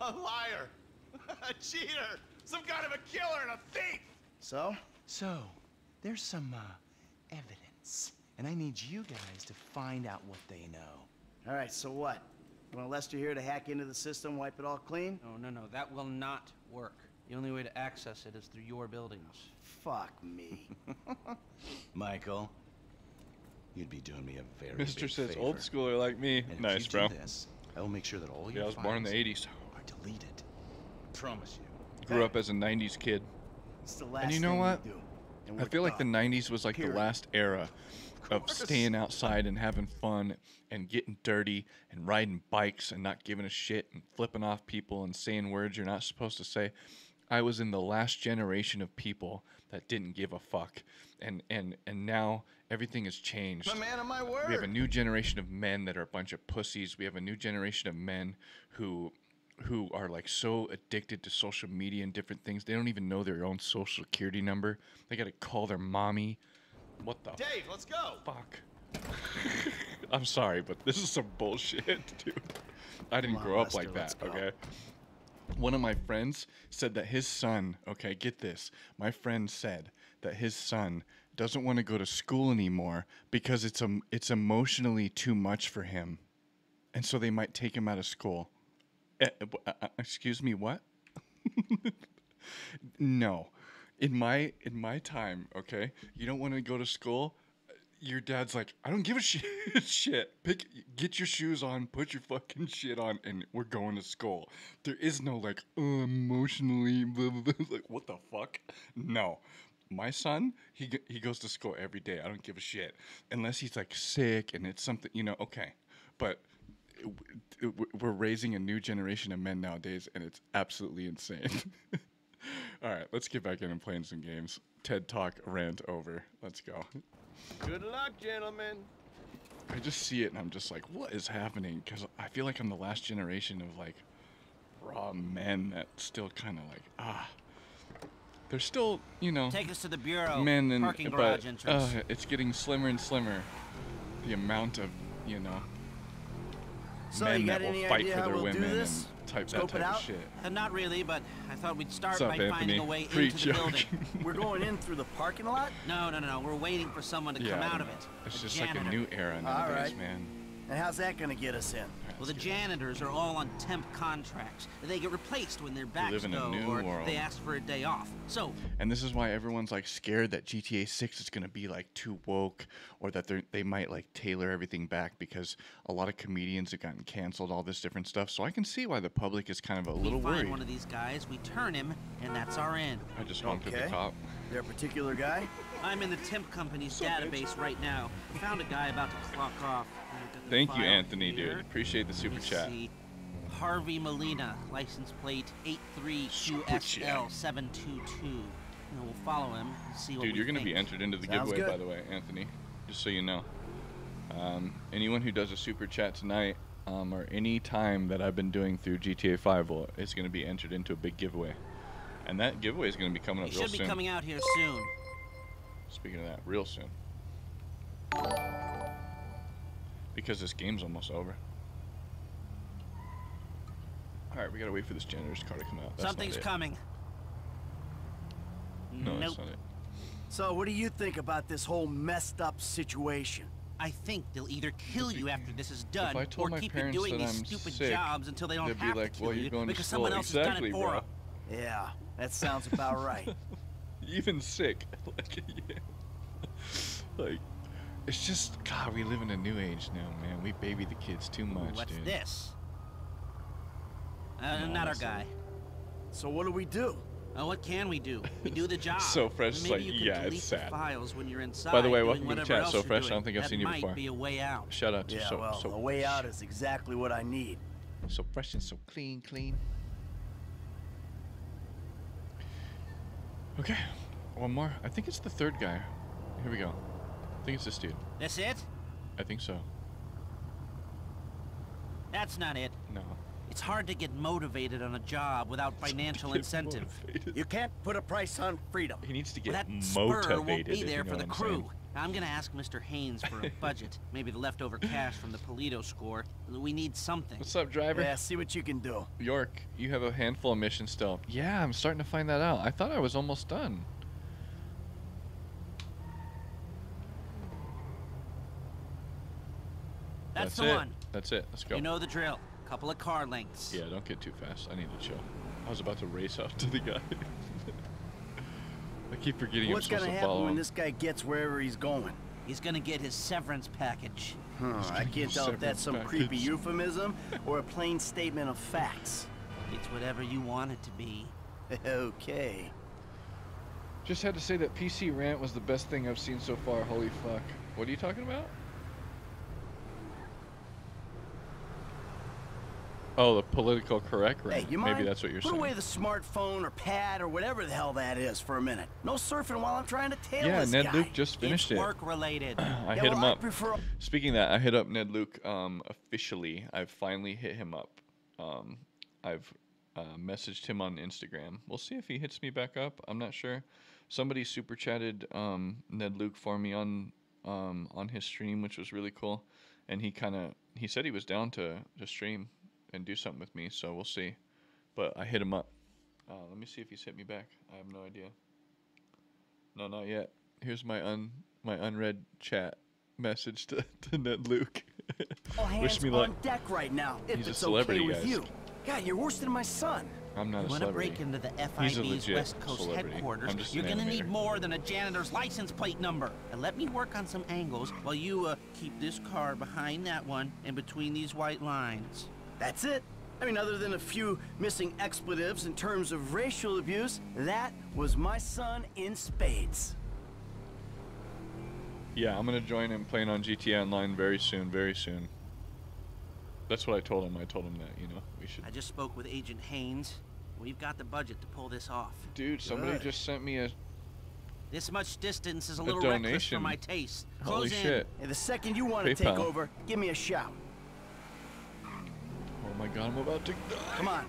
a liar, a cheater, some kind of a killer and a thief. So? So, there's some uh, evidence, and I need you guys to find out what they know. All right, so what? You want Lester here to hack into the system, wipe it all clean? No, no, no, that will not work. The only way to access it is through your buildings. Fuck me. Michael, you'd be doing me a very Mister big says favor. old schooler like me. And if Nice, you bro. Do this, I will make sure that all Yeah, your I was born in the files 80s. are deleted. Promise you. Grew up as a 90s kid. It's the last And you know thing what? do. And I feel like the 90s was like Period. the last era of staying outside and having fun and getting dirty and riding bikes and not giving a shit and flipping off people and saying words you're not supposed to say. I was in the last generation of people that didn't give a fuck. And and and now everything has changed. Man of my word. We have a new generation of men that are a bunch of pussies. We have a new generation of men who who are like so addicted to social media and different things. They don't even know their own social security number. They got to call their mommy. What the Dave, let's go. fuck? I'm sorry, but this is some bullshit, dude. I didn't on, grow up Lester, like that, okay? One of my friends said that his son, okay, get this. My friend said that his son doesn't want to go to school anymore because it's um, it's emotionally too much for him. And so they might take him out of school. Eh, uh, uh, uh, excuse me, what? no. In my in my time, okay, you don't want to go to school. Your dad's like, I don't give a shit. shit. Pick, get your shoes on, put your fucking shit on, and we're going to school. There is no like emotionally. Blah, blah, blah. Like what the fuck? No. My son, he he goes to school every day. I don't give a shit unless he's like sick and it's something you know. Okay, but we're raising a new generation of men nowadays, and it's absolutely insane. All right, let's get back in and playing some games. TED Talk rant over. Let's go. Good luck, gentlemen. I just see it and I'm just like, what is happening? Because I feel like I'm the last generation of like raw men that still kind of like ah. They're still, you know, Take us to the bureau. men and parking but garage entrance. uh, it's getting slimmer and slimmer. The amount of, you know, So men you got that will fight for their we'll do women this? and type Scope that type out? of shit. Uh, not really, but I thought we'd start up, by finding a way Free into the building. We're going in through the parking lot? No, no, no, no. We're waiting for someone to Yeah, come out of it. It's A just like a new era All nowadays, right. man. And how's that gonna get us in? Well, the janitors are all on temp contracts. They get replaced when their backs live in a go new or world. they ask for a day off. So And this is why everyone's like scared that GTA 6 is going to be like too woke or that they they might like tailor everything back because a lot of comedians have gotten canceled, all this different stuff. So I can see why the public is kind of a we little find worried. one of these guys, we turn him, and that's our end. I just honked at the Okay. cop. There a particular guy? I'm in the temp company's database right now. Found a guy about to clock off. I've got the Thank you, Anthony, here. dude. Appreciate the super chat. see. Harvey Molina, license plate 832SL722. And we'll follow him and see what Dude, you're going to be entered into the Sounds giveaway, by the way, Anthony. Just so you know. Um, anyone who does a super chat tonight um, or any time that I've been doing through GTA 5 will, is going to be entered into a big giveaway. And that giveaway is going to be coming up He real should be soon. coming out here soon. Speaking of that, real soon. Because this game's almost over. Alright, we gotta wait for this janitor's car to come out. That's Something's coming. No, nope. that's not it. So what do you think about this whole messed up situation? I think they'll either kill you after this is done, I told or my keep you doing these I'm stupid sick, jobs until they don't have like, to kill "Well, you're going to because school." someone else Exactly, has done it for bro. them. Yeah, that sounds about right. Even sick. like, yeah. like, it's just, God, we live in a new age now, man. We baby the kids too much, What's dude. this? Uh, No, not our guy. So what do we do? Uh, what can we do? We do the job. So Fresh is Maybe like, you can "Yeah, it's sad." Files when you're inside. By the way, welcome to the chat, So you're Fresh. I don't think I've that seen you might before. be a way out. Shout out to Yeah, so, well, so a way out is exactly what I need. So fresh and so clean, clean. Okay, one more. I think it's the third guy. Here we go. I think it's this dude. That's it? I think so. That's not it. No. It's hard to get motivated on a job without financial get incentive. You can't put a price on freedom. He needs to Well, get that spur motivated. won't be there you know for the what I'm saying. crew. I'm gonna ask Mr. Haines for a budget. Maybe the leftover cash from the Paleto score. We need something. What's up, driver? Yeah, see what you can do. York, you have a handful of missions still. Yeah, I'm starting to find that out. I thought I was almost done. That's, That's the it. one. That's it. Let's go. You know the drill. Couple of car lengths. Yeah, don't get too fast. I need to chill. I was about to race up to the guy. I keep forgetting What's gonna to happen follow when him. this guy gets wherever he's going? He's gonna get his severance package. Huh, I can't tell if that's some severance creepy euphemism or a plain statement of facts. It's whatever you want it to be. okay. Just had to say that PC Rant was the best thing I've seen so far. Holy fuck. What are you talking about? Oh, the political correct rant. Hey, you Maybe that's what you're Put saying. away the smartphone or pad or whatever the hell that is for a minute. No surfing while I'm trying to tail yeah, this Ned guy. Luke just finished it's it. work related. I Yeah, hit well, him I up. prefer- Speaking of that, I hit up Ned Luke um, officially. I've finally hit him up. Um, I've uh, messaged him on Instagram. We'll see if he hits me back up. I'm not sure. Somebody super chatted um, Ned Luke for me on um, on his stream, which was really cool. And he kind of he said he was down to to stream and do something with me. So we'll see. But I hit him up. Uh, let me see if he's hit me back. I have no idea. No, not yet. Here's my un my unread chat message to, to Ned Luke. All hands Wish me on luck. deck right now. If He's a celebrity, okay with guys. you. God, you're worse than my son. I'm not you a want to celebrity. break into the He's a FIB's legit West Coast celebrity. headquarters, I'm just you're an gonna need more than a janitor's license plate number. And let me work on some angles while you uh, keep this car behind that one and between these white lines. That's it. I mean, other than a few missing expletives in terms of racial abuse, that was my son in spades. Yeah, I'm gonna join him playing on GTA Online very soon, very soon. That's what I told him. I told him that you know we should. I just spoke with Agent Haines. We've got the budget to pull this off. Dude, somebody Good. just sent me a. This much distance is a A little reckless for my taste. Holy Close in. shit! Hey, the second you want to take over, give me a shout. Oh my god, I'm about to die. Come on.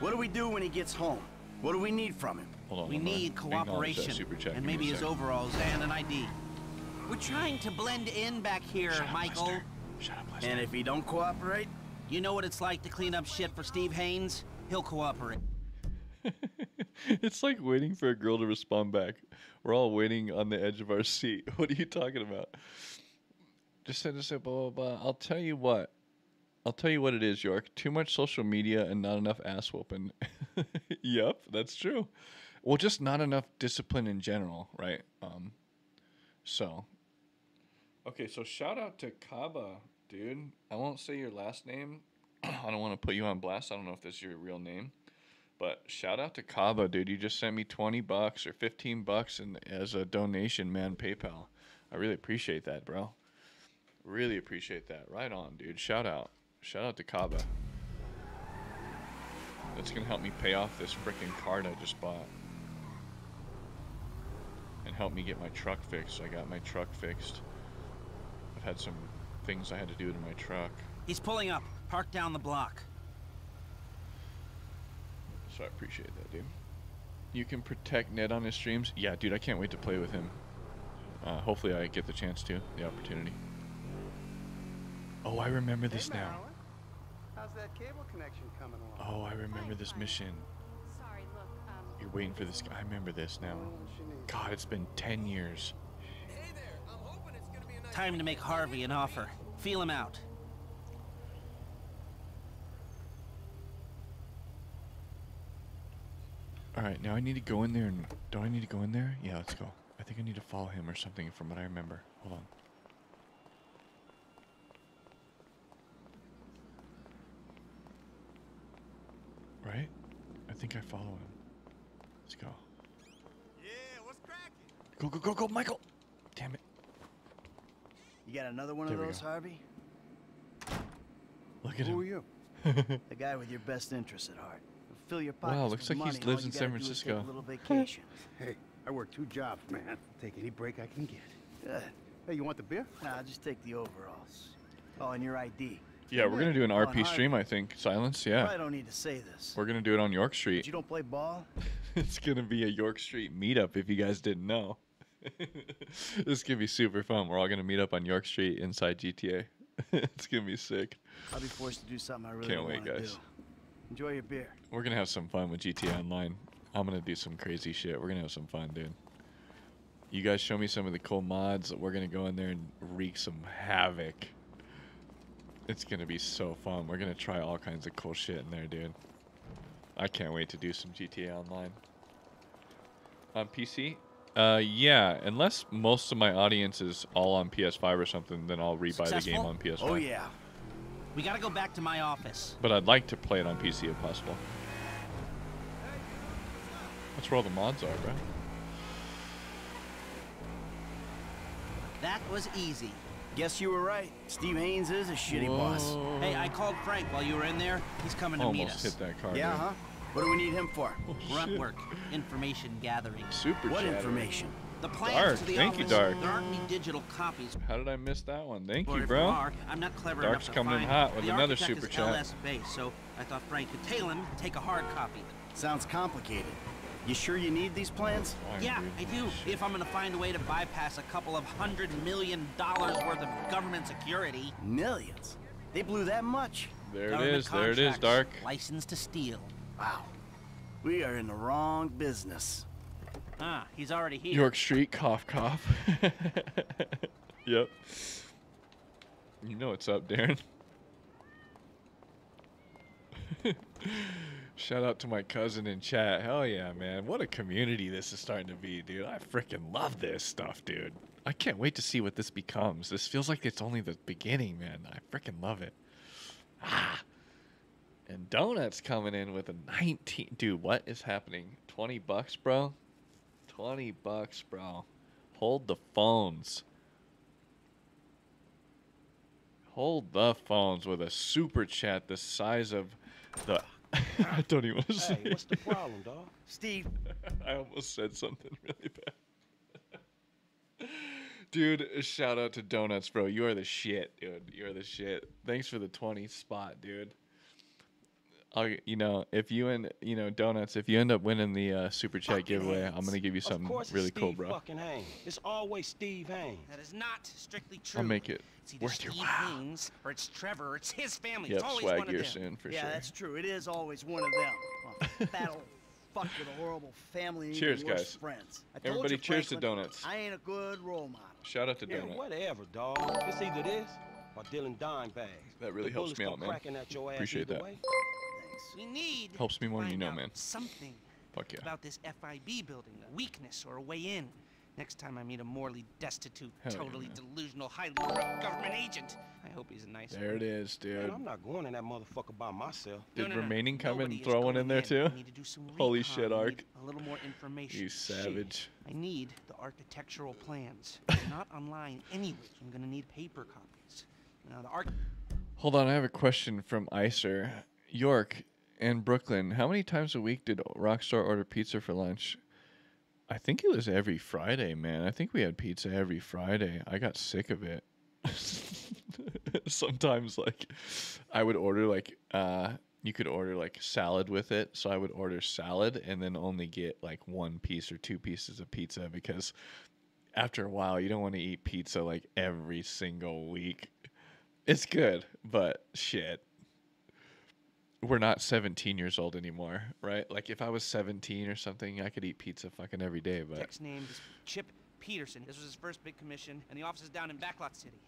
What do we do when he gets home? What do we need from him? Hold on. We need cooperation. super chat. And maybe his sec. overalls and an ID. We're trying to blend in back here, Michael. Shut up, Buster. And if he don't cooperate? You know what it's like to clean up shit for Steve Haines? He'll cooperate. it's like waiting for a girl to respond back. We're all waiting on the edge of our seat. What are you talking about? Just said a blah, blah, blah. I'll tell you what. I'll tell you what it is, York. Too much social media and not enough ass whooping. yep, that's true. Well, just not enough discipline in general, right? Um, so. Okay, so shout out to Kaba, dude. I won't say your last name. I don't want to put you on blast. I don't know if this is your real name. But shout out to Kaba, dude. You just sent me 20 bucks or 15 bucks in, as a donation, man, PayPal. I really appreciate that, bro. Really appreciate that. Right on, dude. Shout out. Shout out to Kaba. That's going to help me pay off this freaking card I just bought. And help me get my truck fixed. I got my truck fixed. I've had some things I had to do to my truck. He's pulling up. Park down the block. So I appreciate that, dude. You can protect Ned on his streams. Yeah, dude, I can't wait to play with him. Uh, hopefully, I get the chance to, the opportunity. Oh, I remember this now. How's that cable connection coming along? Oh, I remember this mission. Sorry, look, um, You're waiting for this guy. I remember this now. God, it's been 10 years. Time to make Harvey an offer. Feel him out. All right, now I need to go in there and don't I need to go in there? Yeah, let's go. I think I need to follow him or something from what I remember. Hold on. Right? I think I follow him. Let's go. Yeah, what's cracking? Go, go, go, go, Michael! Damn it. You got another one There of those, go. Harvey? Look at Who him. are you? the guy with your best interests at heart. Fill your pockets. Wow, pockets looks like he money, and lives all in San gotta do is take Francisco. A little vacation. Hey, I work two jobs, man. Take any break I can get. Good. Hey, you want the beer? Nah, just take the overalls. Oh, and your ID. Yeah, we're gonna do an RP stream, I think. Silence, yeah. I don't need to say this. We're gonna do it on York But Street. you don't play ball? it's gonna be a York Street meetup if you guys didn't know. this is gonna be super fun. We're all gonna meet up on York Street inside GTA. it's gonna be sick. I'll be forced to do something I really Can't wait, guys. do. Enjoy your beer. We're gonna have some fun with GTA Online. I'm gonna do some crazy shit. We're gonna have some fun, dude. You guys show me some of the cool mods. We're gonna go in there and wreak some havoc. It's gonna be so fun. We're gonna try all kinds of cool shit in there, dude. I can't wait to do some GTA Online. On PC? Uh, yeah. Unless most of my audience is all on PS5 or something, then I'll rebuy the game on PS5. Oh, yeah. We gotta go back to my office. But I'd like to play it on PC if possible. That's where all the mods are, bro. That was easy. Guess you were right. Steve Haines is a shitty boss. Hey, I called Frank while you were in there. He's coming to meet us. Almost us. hit that car. Yeah, dude. huh? What do we need him for? Oh, Grunt work, information gathering. Super What chatter. information? The plans Dark, to the thank you, office. Dark. There aren't any digital copies. How did I miss that one? Thank Or you, bro. there are, I'm not clever Dark's enough to coming in find hot with the another architect super is chat. LS Base, so I thought Frank could tail him take a hard copy. Sounds complicated. You sure you need these plans? Yeah, I do. If I'm gonna find a way to bypass a couple of hundred million dollars worth of government security. Millions? They blew that much? There it Government is. There it is, Dark. License to steal. Wow. We are in the wrong business. Ah, he's already here. York Street, cough, cough. yep. You know what's up, Darren. Shout out to my cousin in chat. Hell yeah, man. What a community this is starting to be, dude. I freaking love this stuff, dude. I can't wait to see what this becomes. This feels like it's only the beginning, man. I freaking love it. Ah. And Donuts coming in with a 19. Dude, what is happening? 20 bucks, bro? 20 bucks, bro. Hold the phones. Hold the phones with a super chat the size of the. I don't even want to say. Hey, what's the problem, dog? Steve. I almost said something really bad. Dude, shout out to Donuts, bro. You are the shit, dude. You are the shit. Thanks for the 20 spot, dude. I'll, you know, if you and you know donuts, if you end up winning the uh, super chat giveaway, I'm gonna give you Of something course really it's cool, Steve bro. fucking Haines. It's always Steve Haines. That is not strictly true. I'll make it It's either worth Steve your Haines or it's Trevor or it's his family. Yep, it's always swag one of gear them. soon for yeah, sure. that's true. It is always one of them. Battle fuck with a horrible family and Cheers, guys. friends. I Everybody, you, cheers to donuts. I ain't a good role model. Shout out to Yeah, donut. whatever, dog. It's either this or Dylan Dime bags. That really The helps me out, man. at your ass Appreciate that. way. We need Helps me more than you know, man. Something Fuck yeah. about this FIB building, a weakness or a way in. Next time I meet a morally destitute, Hell totally man. delusional, highly corrupt government agent, I hope he's a nice There it is, Man, dude. I'm not going in that motherfucker by myself. Did no, no, remaining come nobody and throw one in there in. too? Need to do some Holy recon. shit, Ark. need A little more information. You Shit. savage. I need the architectural plans. Not online anyway. I'm gonna need paper copies. Now the arch. Hold on, I have a question from Icer. York and Brooklyn, how many times a week did Rockstar order pizza for lunch? I think it was every Friday, man. I think we had pizza every Friday. I got sick of it. Sometimes like I would order like uh you could order like salad with it, so I would order salad and then only get like one piece or two pieces of pizza because after a while you don't want to eat pizza like every single week. It's good, but shit. We're not 17 years old anymore, right? Like if I was 17 or something, I could eat pizza fucking every day, but Tech's name is Chip Peterson. This was his first big commission, and the office is down in Backlot City.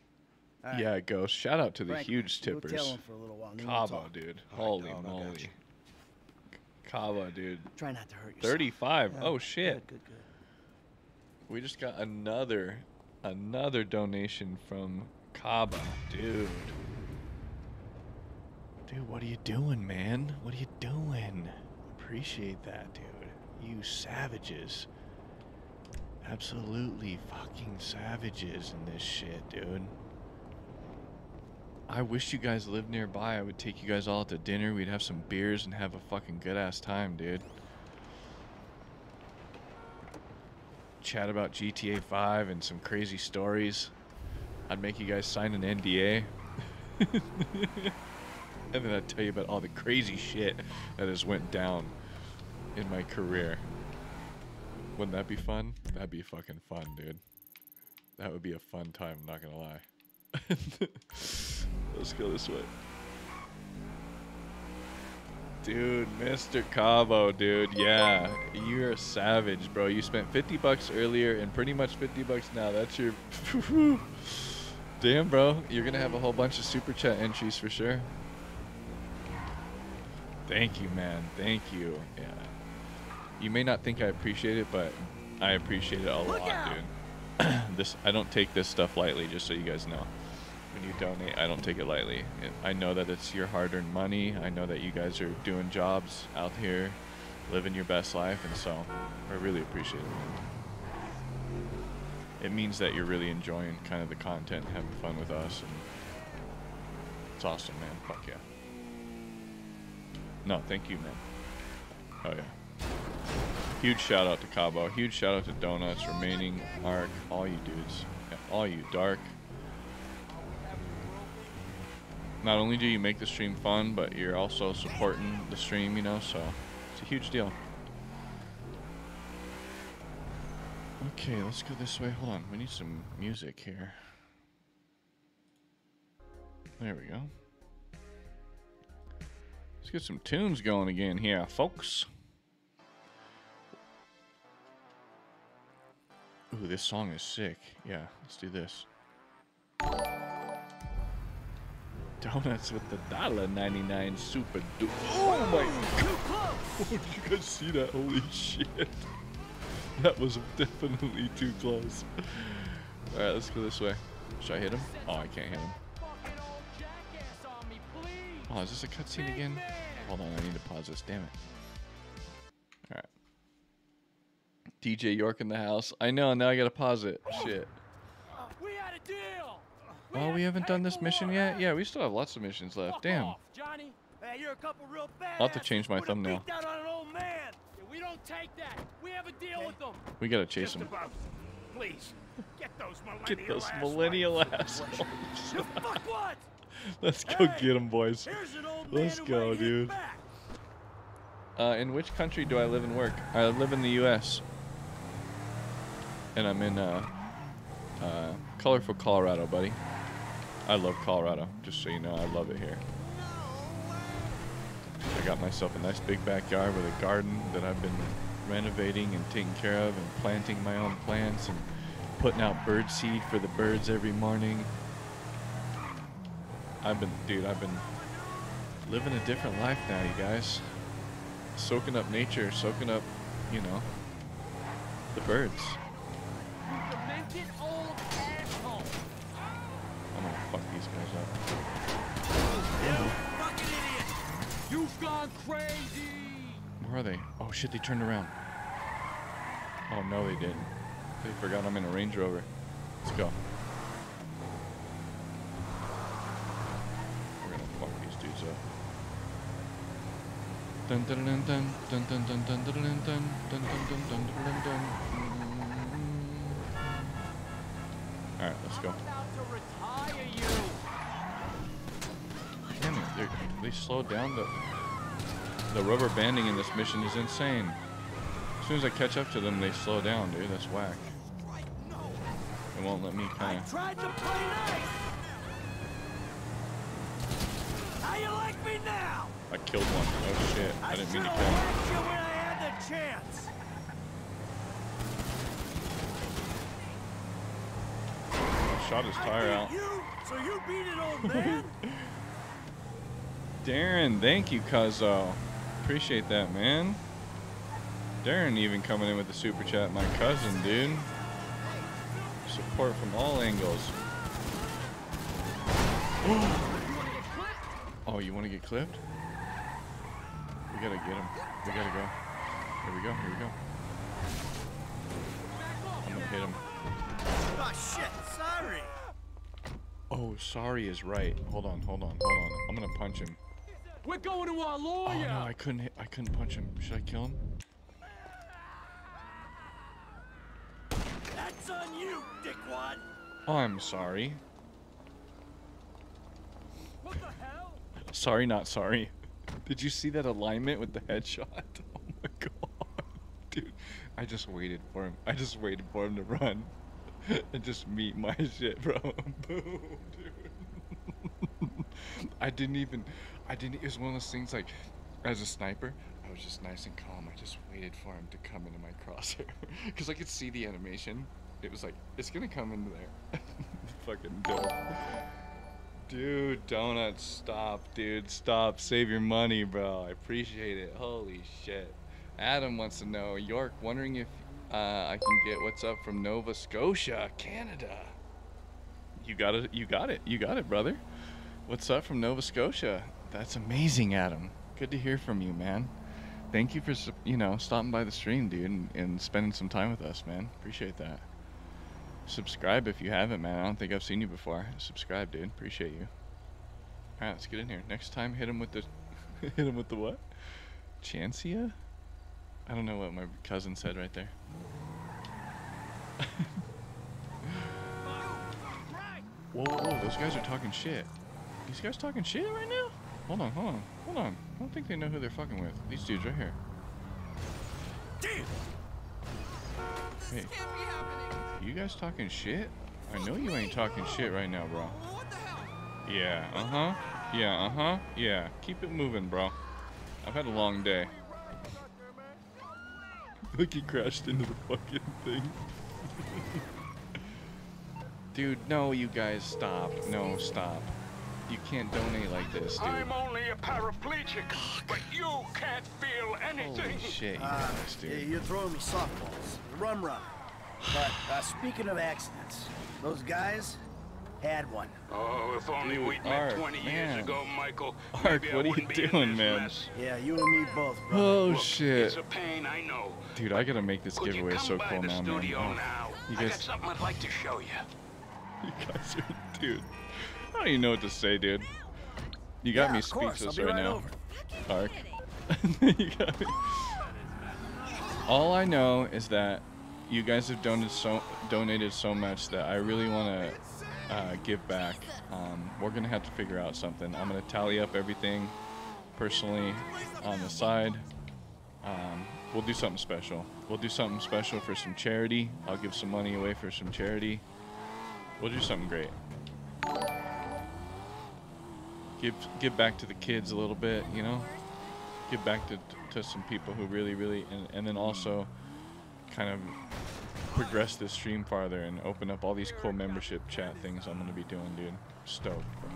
All right. yeah, Ghost. Shout out to the Franklin, huge we'll tippers. him for a little while, then we'll Cabo, talk. dude. All right, Holy dog, I got moly. you. Cabo, dude. Try not to hurt yourself. 35. Yeah, Oh shit. Good, good, good. We just got another another donation from Kaba, dude. Dude, what are you doing, man? What are you doing? Appreciate that, dude. You savages. Absolutely fucking savages in this shit, dude. I wish you guys lived nearby. I would take you guys all out to dinner. We'd have some beers and have a fucking good ass time, dude. chat about GTA 5 and some crazy stories. I'd make you guys sign an NDA. and then I'd tell you about all the crazy shit that has went down in my career. Wouldn't that be fun? That'd be fucking fun, dude. That would be a fun time, I'm not gonna lie. Let's go this way. Dude, Mr. Cabo, dude, yeah, you're a savage, bro. You spent 50 bucks earlier and pretty much 50 bucks now. That's your. Damn, bro. You're gonna have a whole bunch of super chat entries for sure. Thank you, man. Thank you. Yeah. You may not think I appreciate it, but I appreciate it a lot, dude. this I don't take this stuff lightly, just so you guys know when you donate, I don't take it lightly. I know that it's your hard earned money. I know that you guys are doing jobs out here, living your best life, and so I really appreciate it. man. It means that you're really enjoying kind of the content, having fun with us, and it's awesome, man. Fuck yeah. No, thank you, man. Oh yeah. Huge shout out to Cabo. Huge shout out to Donuts, Remaining, Arc, all you dudes. Yeah, all you. Dark. Not only do you make the stream fun, but you're also supporting the stream, you know, so it's a huge deal. Okay, let's go this way. Hold on, we need some music here. There we go. Let's get some tunes going again here, folks. Ooh, this song is sick. Yeah, let's do this. Donuts with the dollar ninety nine super du- Oh my god! Did you guys see that? Holy shit! That was definitely too close. All right, let's go this way. Should I hit him? Oh, I can't hit him. Oh, is this a cutscene again? Hold on, I need to pause this. Damn it. All right. DJ York in the house. I know. Now I gotta pause it. Shit. We had a deal. Oh, we haven't done this mission yet? Yeah, we still have lots of missions left. Damn. Johnny. Hey, you're a couple real bad. I'll have to change my thumbnail. Down on an old man. Yeah, we don't take that. We have a deal with them. We gotta chase him. Please, get those millennial Get those millennial assholes. Fuck what? Let's go Hey, get him, boys. here's an old man Let's go, dude. Uh, in which country do I live and work? I live in the U.S. And I'm in uh, uh, colorful Colorado, buddy. I love Colorado. Just so you know, I love it here. I got myself a nice big backyard with a garden that I've been renovating and taking care of and planting my own plants and putting out bird seed for the birds every morning. I've been, dude, I've been living a different life now, you guys. Soaking up nature, soaking up, you know, the birds. I'm gonna fuck these guys up. Fucking idiot. You've gone crazy. Where are they? Oh shit, they turned around. Oh no, they didn't. They forgot I'm in a Range Rover. Let's go. Alright, let's go. Damn it, they're- they slowed down the the rubber banding in this mission is insane. As soon as I catch up to them, they slow down, dude. That's whack. It won't let me kind of. Like me now? I killed one. Oh shit! I didn't mean to kill him. You when I had the chance. Shot his tire out. You? So you beat it, old man? Darren, thank you, Cuzzo. Appreciate that, man. Darren even coming in with the super chat. My cousin, dude. Support from all angles. oh, you want to get clipped? We gotta get him. We gotta go. Here we go. Here we go. I'm gonna hit him. oh shit, sorry. Oh, sorry is right. Hold on, hold on, hold on. I'm gonna punch him. We're going to our lawyer! Oh no, I couldn't hit, I couldn't punch him. Should I kill him? That's on you, dickwad. Oh, I'm sorry. What the hell? Sorry, not sorry. Did you see that alignment with the headshot? Oh my god. Dude, I just waited for him. I just waited for him to run. And just meet my shit, bro. Boom, dude. I didn't even I didn't it was one of those things like as a sniper, I was just nice and calm. I just waited for him to come into my crosshair. Cause I could see the animation. It was like, it's gonna come into there. Fucking dope. Dude, donut, stop, dude, stop. Save your money, bro. I appreciate it. Holy shit. Adam wants to know, York, wondering if uh, I can get what's up from Nova Scotia, Canada. You got it. You got it. You got it, brother. What's up from Nova Scotia? That's amazing, Adam. Good to hear from you, man. Thank you for you know stopping by the stream, dude, and, and spending some time with us, man. Appreciate that. Subscribe if you haven't, man. I don't think I've seen you before. Subscribe, dude. Appreciate you. All right, let's get in here. Next time, hit him with the hit him with the what? Chancia? I don't know what my cousin said right there. whoa, whoa, whoa, those guys are talking shit. These guys talking shit right now? Hold on, hold on, hold on. I don't think they know who they're fucking with. These dudes right here. Damn. Hey, you guys talking shit? I know you ain't talking shit right now, bro. Yeah, uh-huh. Yeah, uh-huh. Yeah, keep it moving, bro. I've had a long day. Look, he crashed into the fucking thing. Dude, no, you guys, stop. No, stop. You can't donate like this, dude. I'm only a paraplegic, but you can't feel anything. Holy shit, you Uh, guys, yeah, dude. you're throwing me softballs. Rum rum. But uh, speaking of accidents, those guys had one. Oh, if only Dude, we'd met Ark, 20 years ago, Michael. Ark, maybe I what are you wouldn't be in doing, man? mess. Yeah, you and me both, brother. Oh, Look, shit. It's a pain, I know. Dude, I gotta make this Could giveaway so cool now, man. Oh, now? You I got guys, something I'd like to show you. you guys are, dude. I don't even know what to say, dude. You got Yeah, me speechless right, right now. over. Ark. you got me. All I know is that you guys have donated so donated so much that I really want to uh, give back. Um, we're gonna have to figure out something. I'm gonna tally up everything personally on the side, Um, we'll do something special. We'll do something special for some charity. I'll give some money away for some charity. We'll do something great. Give give back to the kids a little bit, you know. Give back to to some people who really really and, and then also kind of progress this stream farther and open up all these cool membership chat things I'm gonna be doing, dude. Stoked, bro.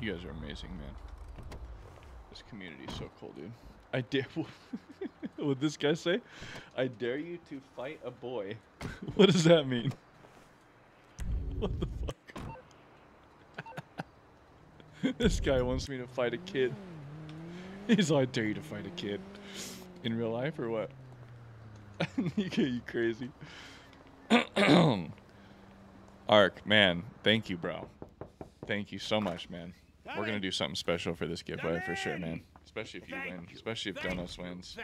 You guys are amazing, man. This community is so cool, dude. I dare. what this guy say? I dare you to fight a boy. what does that mean? What the fuck? this guy wants me to fight a kid. He's like, I dare you to fight a kid. In real life or what? you, you crazy. Ark, man, thank you, bro. Thank you so much, man. We're gonna do something special for this giveaway for sure, man. Especially if you win. Especially if Donos wins.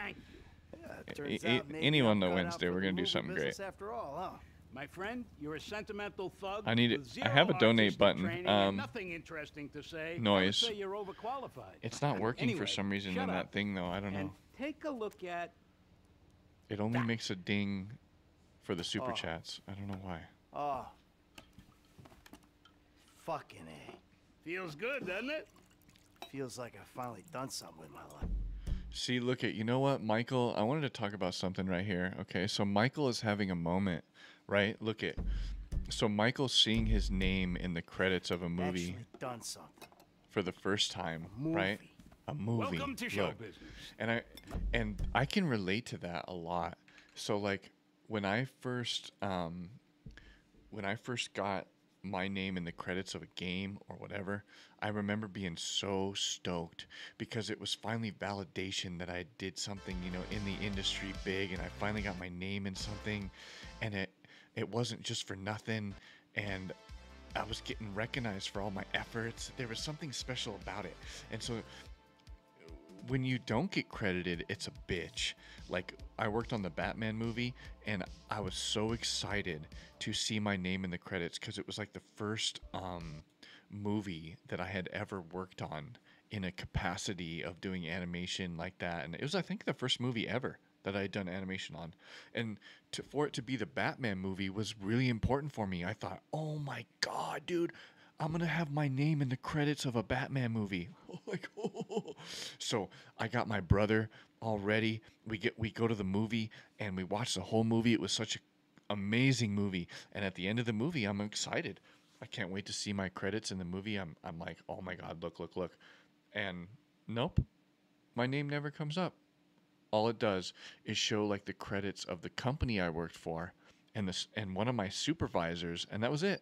turns A- a- out anyone that wins dude, we're gonna do something great. business After all, huh? My friend, you're a sentimental thug. I need it- I have a donate button, um, nothing interesting to say. Noise. say you're overqualified. It's not working Anyway, for some reason shut in that thing though. I don't know. Take a look at. It only makes a ding for the super Oh. chats. I don't know why. Oh. Fucking A. Feels good, doesn't it? Feels like I've finally done something with my life. See, look at you know what, Michael. I wanted to talk about something right here. Okay, so Michael is having a moment, right? Look at, so Michael's seeing his name in the credits of a movie Actually done something. for the first time, right? A movie. Welcome to show Look. business. And I and I can relate to that a lot. So like when I first um when I first got my name in the credits of a game or whatever, I remember being so stoked because it was finally validation that I did something, you know, in the industry big and I finally got my name in something and it it wasn't just for nothing and I was getting recognized for all my efforts. There was something special about it. And so when you don't get credited, it's a bitch. Like I worked on the Batman movie and I was so excited to see my name in the credits cuz it was like the first um movie that I had ever worked on in a capacity of doing animation like that and it was I think the first movie ever that I had done animation on. And to, for it to be the Batman movie was really important for me. I thought, "Oh my god, dude, I'm gonna have my name in the credits of a Batman movie. Oh like, so I got my brother all ready. We get we go to the movie and we watch the whole movie. It was such an amazing movie. And at the end of the movie, I'm excited. I can't wait to see my credits in the movie. I'm I'm like, oh my god, look, look, look. And nope, my name never comes up. All it does is show like the credits of the company I worked for and this and one of my supervisors, and that was it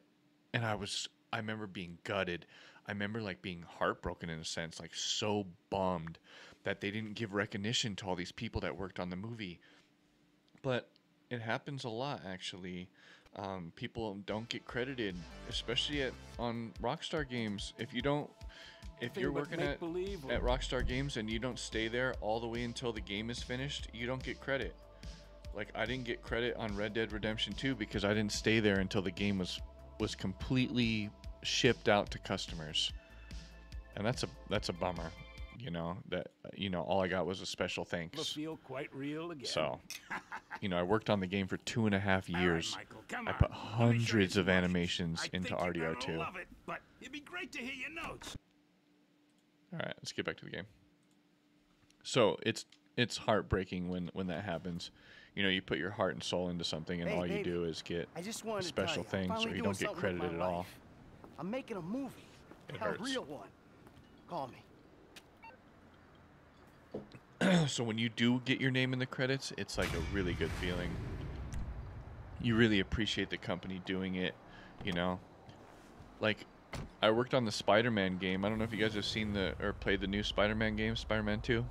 and I was I remember being gutted. I remember like being heartbroken in a sense, like so bummed that they didn't give recognition to all these people that worked on the movie. But it happens a lot actually. Um, people don't get credited, especially at on Rockstar games. If you don't, if you're working at at Rockstar Games and you don't stay there all the way until the game is finished, you don't get credit. Like I didn't get credit on Red Dead Redemption 2 because I didn't stay there until the game was was completely shipped out to customers. And that's a that's a bummer, you know, that you know all I got was a special thanks. feel quite real again. So, you know, I worked on the game for two and a half years. Michael, I put Let me show you hundreds some of animations into think you're gonna RDR2. Love it, but it'd be great to hear your notes. All right, let's get back to the game. So it's it's heartbreaking when when that happens. You know, you put your heart and soul into something, and Hey, all you baby, do is get I just wanted to special things, or you don't get credited at all. I'm making a movie. It a hurts. real one. Call me. so when you do get your name in the credits, it's like a really good feeling. You really appreciate the company doing it, you know. Like I worked on the Spider-Man game. I don't know if you guys have seen the or played the new Spider-Man game, Spider-Man 2.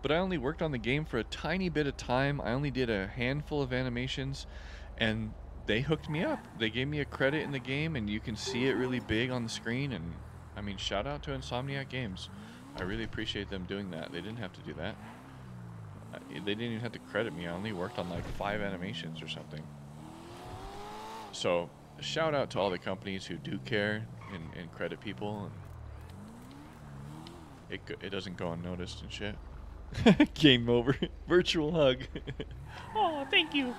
But I only worked on the game for a tiny bit of time. I only did a handful of animations and they hooked me up. They gave me a credit in the game and you can see it really big on the screen and I mean, shout out to Insomniac Games. I really appreciate them doing that. They didn't have to do that. Uh, They didn't even have to credit me. I only worked on like five animations or something. So, shout out to all the companies who do care and, and credit people. And it, it doesn't go unnoticed and shit. Game over. Virtual hug. Oh, thank you.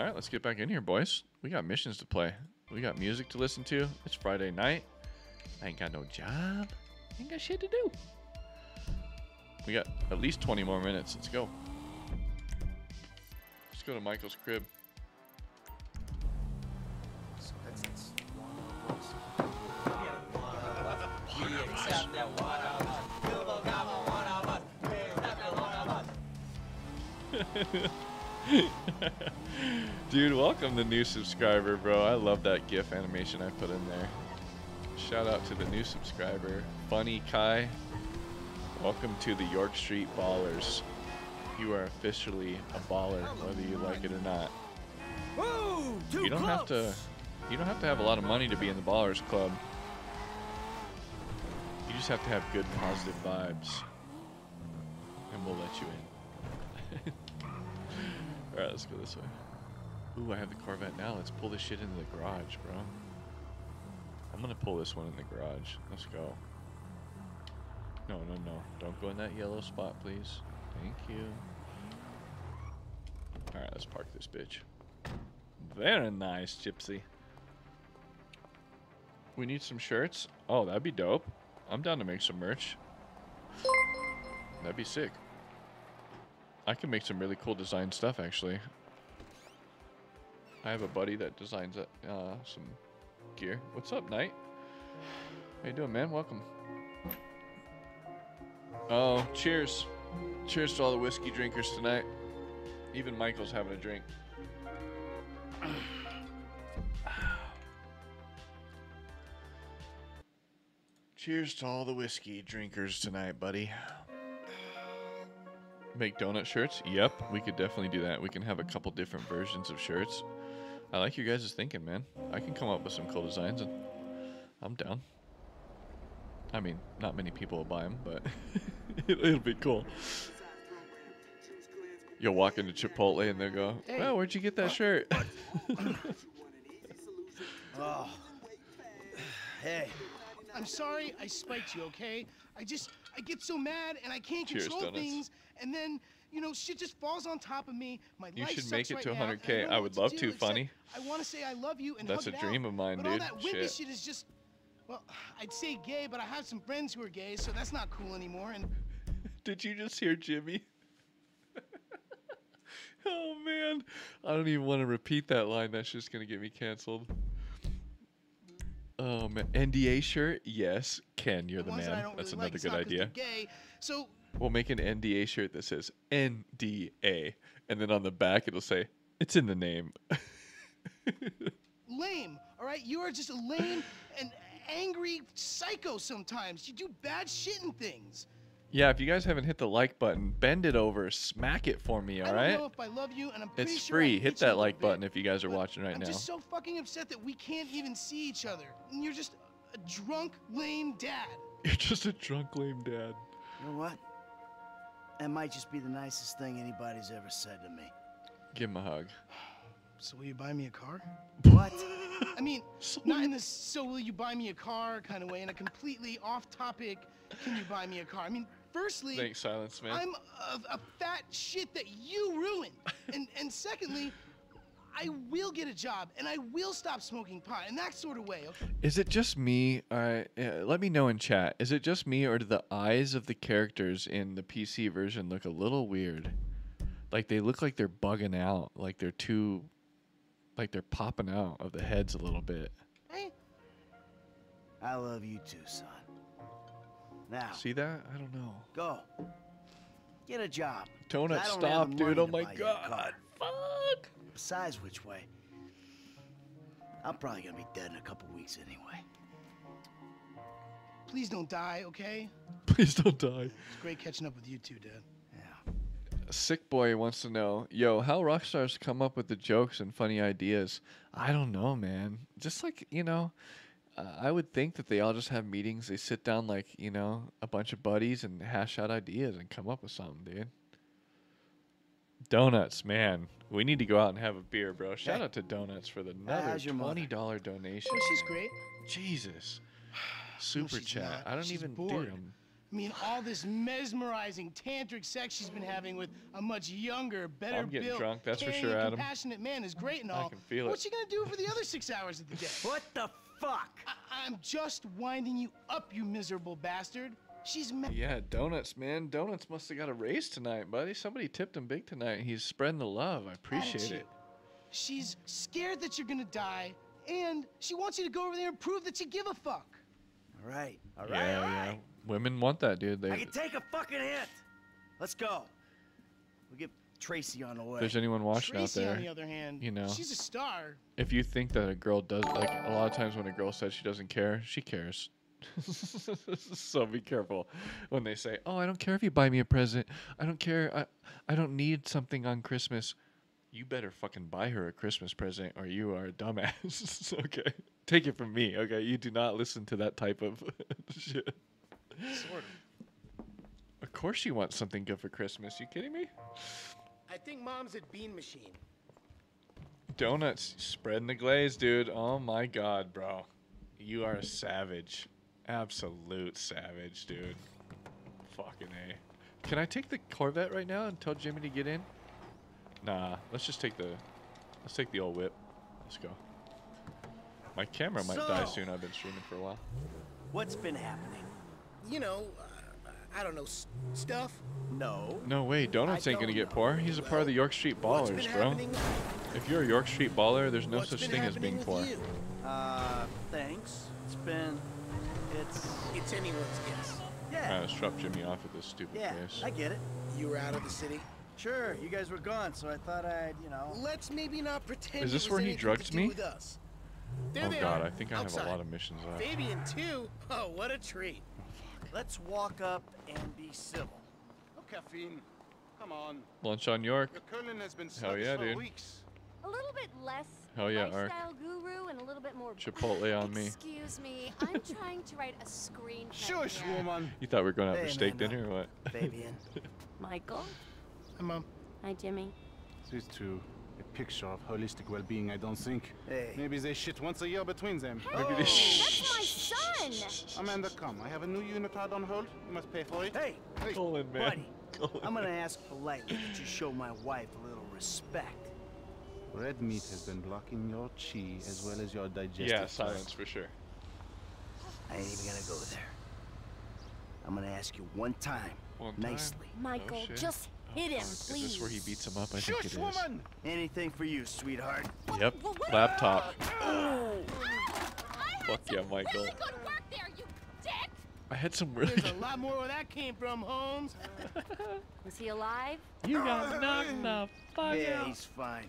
All right, let's get back in here, boys. We got missions to play. We got music to listen to. It's Friday night. I ain't got no job. Ain't got shit to do. We got at least 20 more minutes. Let's go. Let's go to Michael's crib. Dude, welcome the new subscriber, bro. I love that GIF animation I put in there. Shout out to the new subscriber, Funny Kai. Welcome to the York Street Ballers. You are officially a baller, whether you like it or not. You don't have to. You don't have to have a lot of money to be in the Ballers Club. You just have to have good, positive vibes, and we'll let you in. All right, let's go this way. Ooh, I have the Corvette now. Let's pull this shit into the garage, bro. I'm gonna pull this one in the garage. Let's go. No, no, no. Don't go in that yellow spot, please. Thank you. All right, let's park this bitch. Very nice, Gypsy. We need some shirts. Oh, that'd be dope. I'm down to make some merch. That'd be sick. I can make some really cool design stuff, actually. I have a buddy that designs uh, some gear. What's up, Knight? How you doing, man? Welcome. Oh, cheers. Cheers to all the whiskey drinkers tonight. Even Michael's having a drink. Cheers to all the whiskey drinkers tonight, buddy. Make donut shirts? Yep, we could definitely do that. We can have a couple different versions of shirts. I like your guys' thinking, man. I can come up with some cool designs, and I'm down. I mean, not many people will buy them, but it'll, it'll be cool. You'll walk into Chipotle and they'll go, Hey. "Well, where'd you get that shirt?" Oh. Hey. I'm sorry I spiked you, okay? I just, I get so mad and I can't Cheers, control donuts. things, and then, you know, shit just falls on top of me. My You life should sucks make it right to now, and 100K. don't know I what would to love to, funny. I want to say I love you and That's hug a dream out, of mine, but all that wimpy Shit. shit is just, well, I'd say gay, but I have some friends who are gay, so that's not cool anymore. And Did you just hear Jimmy? oh man, I don't even want to repeat that line. That's just gonna get me canceled. Um, man, NDA shirt? Yes, Ken, you're the that I man. don't That's really like, another it's good not 'cause they're idea. Gay, so We'll make an NDA shirt that says NDA, and then on the back it'll say it's in the name. lame, all right? You are just a lame and angry psycho sometimes. You do bad shit and things. Yeah, if you guys haven't hit the like button, bend it over, smack it for me, I all don't know if I love you, and I'm pretty It's sure free. hate Hit that like bit, button if you guys are watching right I'm now. just so fucking upset that we can't even see each other. And you're just a drunk, lame dad. You're just a drunk, lame dad. You know what? That might just be the nicest thing anybody's ever said to me. Give him a hug. So will you buy me a car? What? I mean, not in this "so will you buy me a car" kind of way. In a completely off-topic, "can you buy me a car"? I mean, firstly, Thanks, Silence Man. I'm a, a fat shit that you ruined, and and secondly, I will get a job and I will stop smoking pot in that sort of way. Okay? Is it just me? All right, uh, let me know in chat. Is it just me, or do the eyes of the characters in the PC version look a little weird? Like they look like they're bugging out. Like they're too, like they're popping out of the heads a little bit. Hey, I love you too, son. Now, See that? I don't know. go. Get a job. Donut, don't stop, dude. Oh my buy you a car. God. Fuck. Besides which way, I'm probably gonna be dead in a couple weeks anyway. Please don't die, okay? Please don't die. It's great catching up with you two, Dad. Yeah. Sick boy wants to know, yo, how rock stars come up with the jokes and funny ideas? I don't know, man. Just like you know, uh, I would think that they all just have meetings. They sit down like you know a bunch of buddies and hash out ideas and come up with something, dude. Donuts, man. We need to go out and have a beer, bro. Shout Hey. out to Donuts for the another how's your mother? twenty dollar donation. Oh, she's great. Jesus. Super she's chat. not. I don't She's even, bored. dude. I'm, I mean, all this mesmerizing tantric sex she's been having with a much younger, better I'm getting built, drunk, that's for sure, and Adam. compassionate man is great and all. I can feel it. What's she gonna do for the other six hours of the day? What the fuck? I- I'm just winding you up, you miserable bastard. She's ma- Yeah, donuts, man. Donuts must have got a raise tonight, buddy. Somebody tipped him big tonight. He's spreading the love. I appreciate it. She's scared that you're gonna die, and she wants you to go over there and prove that you give a fuck. All right, all right, yeah, all yeah. Women want that, dude. I They. can take a fucking hit. Let's go. We'll get Tracy on the way. If there's anyone watching out there, on the other hand, you know, she's a star. if you think that a girl does, like a lot of times when a girl says she doesn't care, she cares. so be careful when they say, "Oh, I don't care if you buy me a present. I don't care. I I don't need something on Christmas." You better fucking buy her a Christmas present, or you are a dumbass. okay, take it from me. Okay, you do not listen to that type of shit. Sort of. Of course, you want something good for Christmas. You kidding me? I think mom's at Bean Machine. Donuts spreading the glaze, dude. Oh my god, bro. You are a savage. Absolute savage, dude. Fucking A. Can I take the Corvette right now and tell Jimmy to get in? Nah, let's just take the let's take the old whip. Let's go. My camera might die soon. I've been streaming for a while. What's been happening? You know, I don't know, s- stuff. No. No way, Donuts ain't gonna get poor. He's a part of the York Street Ballers, bro. happening? If you're a York Street baller, there's no What's such thing as being poor. you? Uh, thanks. It's been. It's. It's anyone's guess. Yeah. Uh, let's drop Jimmy off at this stupid Yeah, place. I get it. You were out of the city. Sure, you guys were gone, so I thought I'd, you know. Let's maybe not pretend. Is this where he anything drugs to do me? With us. There oh god, are, I think I have outside. a lot of missions left. Fabian too. Oh, what a treat. Let's walk up and be civil. Oh, caffeine. Come on. Lunch on York. Your Cullen has been Hell yeah, for dude. weeks. A little bit less Hell yeah, Ark. lifestyle guru and a little bit more Chipotle on me. Excuse me, I'm trying to write a screenplay. Shush, here. woman. You thought we were going out for Hey, steak Amanda. dinner or what? Fabian. Michael. Hi, Mom. Hi, Jimmy. This is true. A picture of holistic well-being, I don't think. Hey. Maybe they shit once a year between them. Maybe they That's my son. Amanda, come. I have a new unitard on hold. You must pay for it. Hey, Colin, man. buddy. I'm gonna ask politely that you show my wife a little respect. Red meat has been blocking your chi as well as your digestive. Yeah, tract. silence for sure. I ain't even gonna go there. I'm gonna ask you one time, One time? nicely. Michael, shit. just hit him, Is please. this where he beats him up? I think it Shush, is. woman! Anything for you, sweetheart. Yep. Laptop. Fuck yeah, Michael. Really good work there, you dick. I had some really. There's a lot more where that came from, Holmes. Is he alive? You got knocked the fuck yeah, out. he's fine.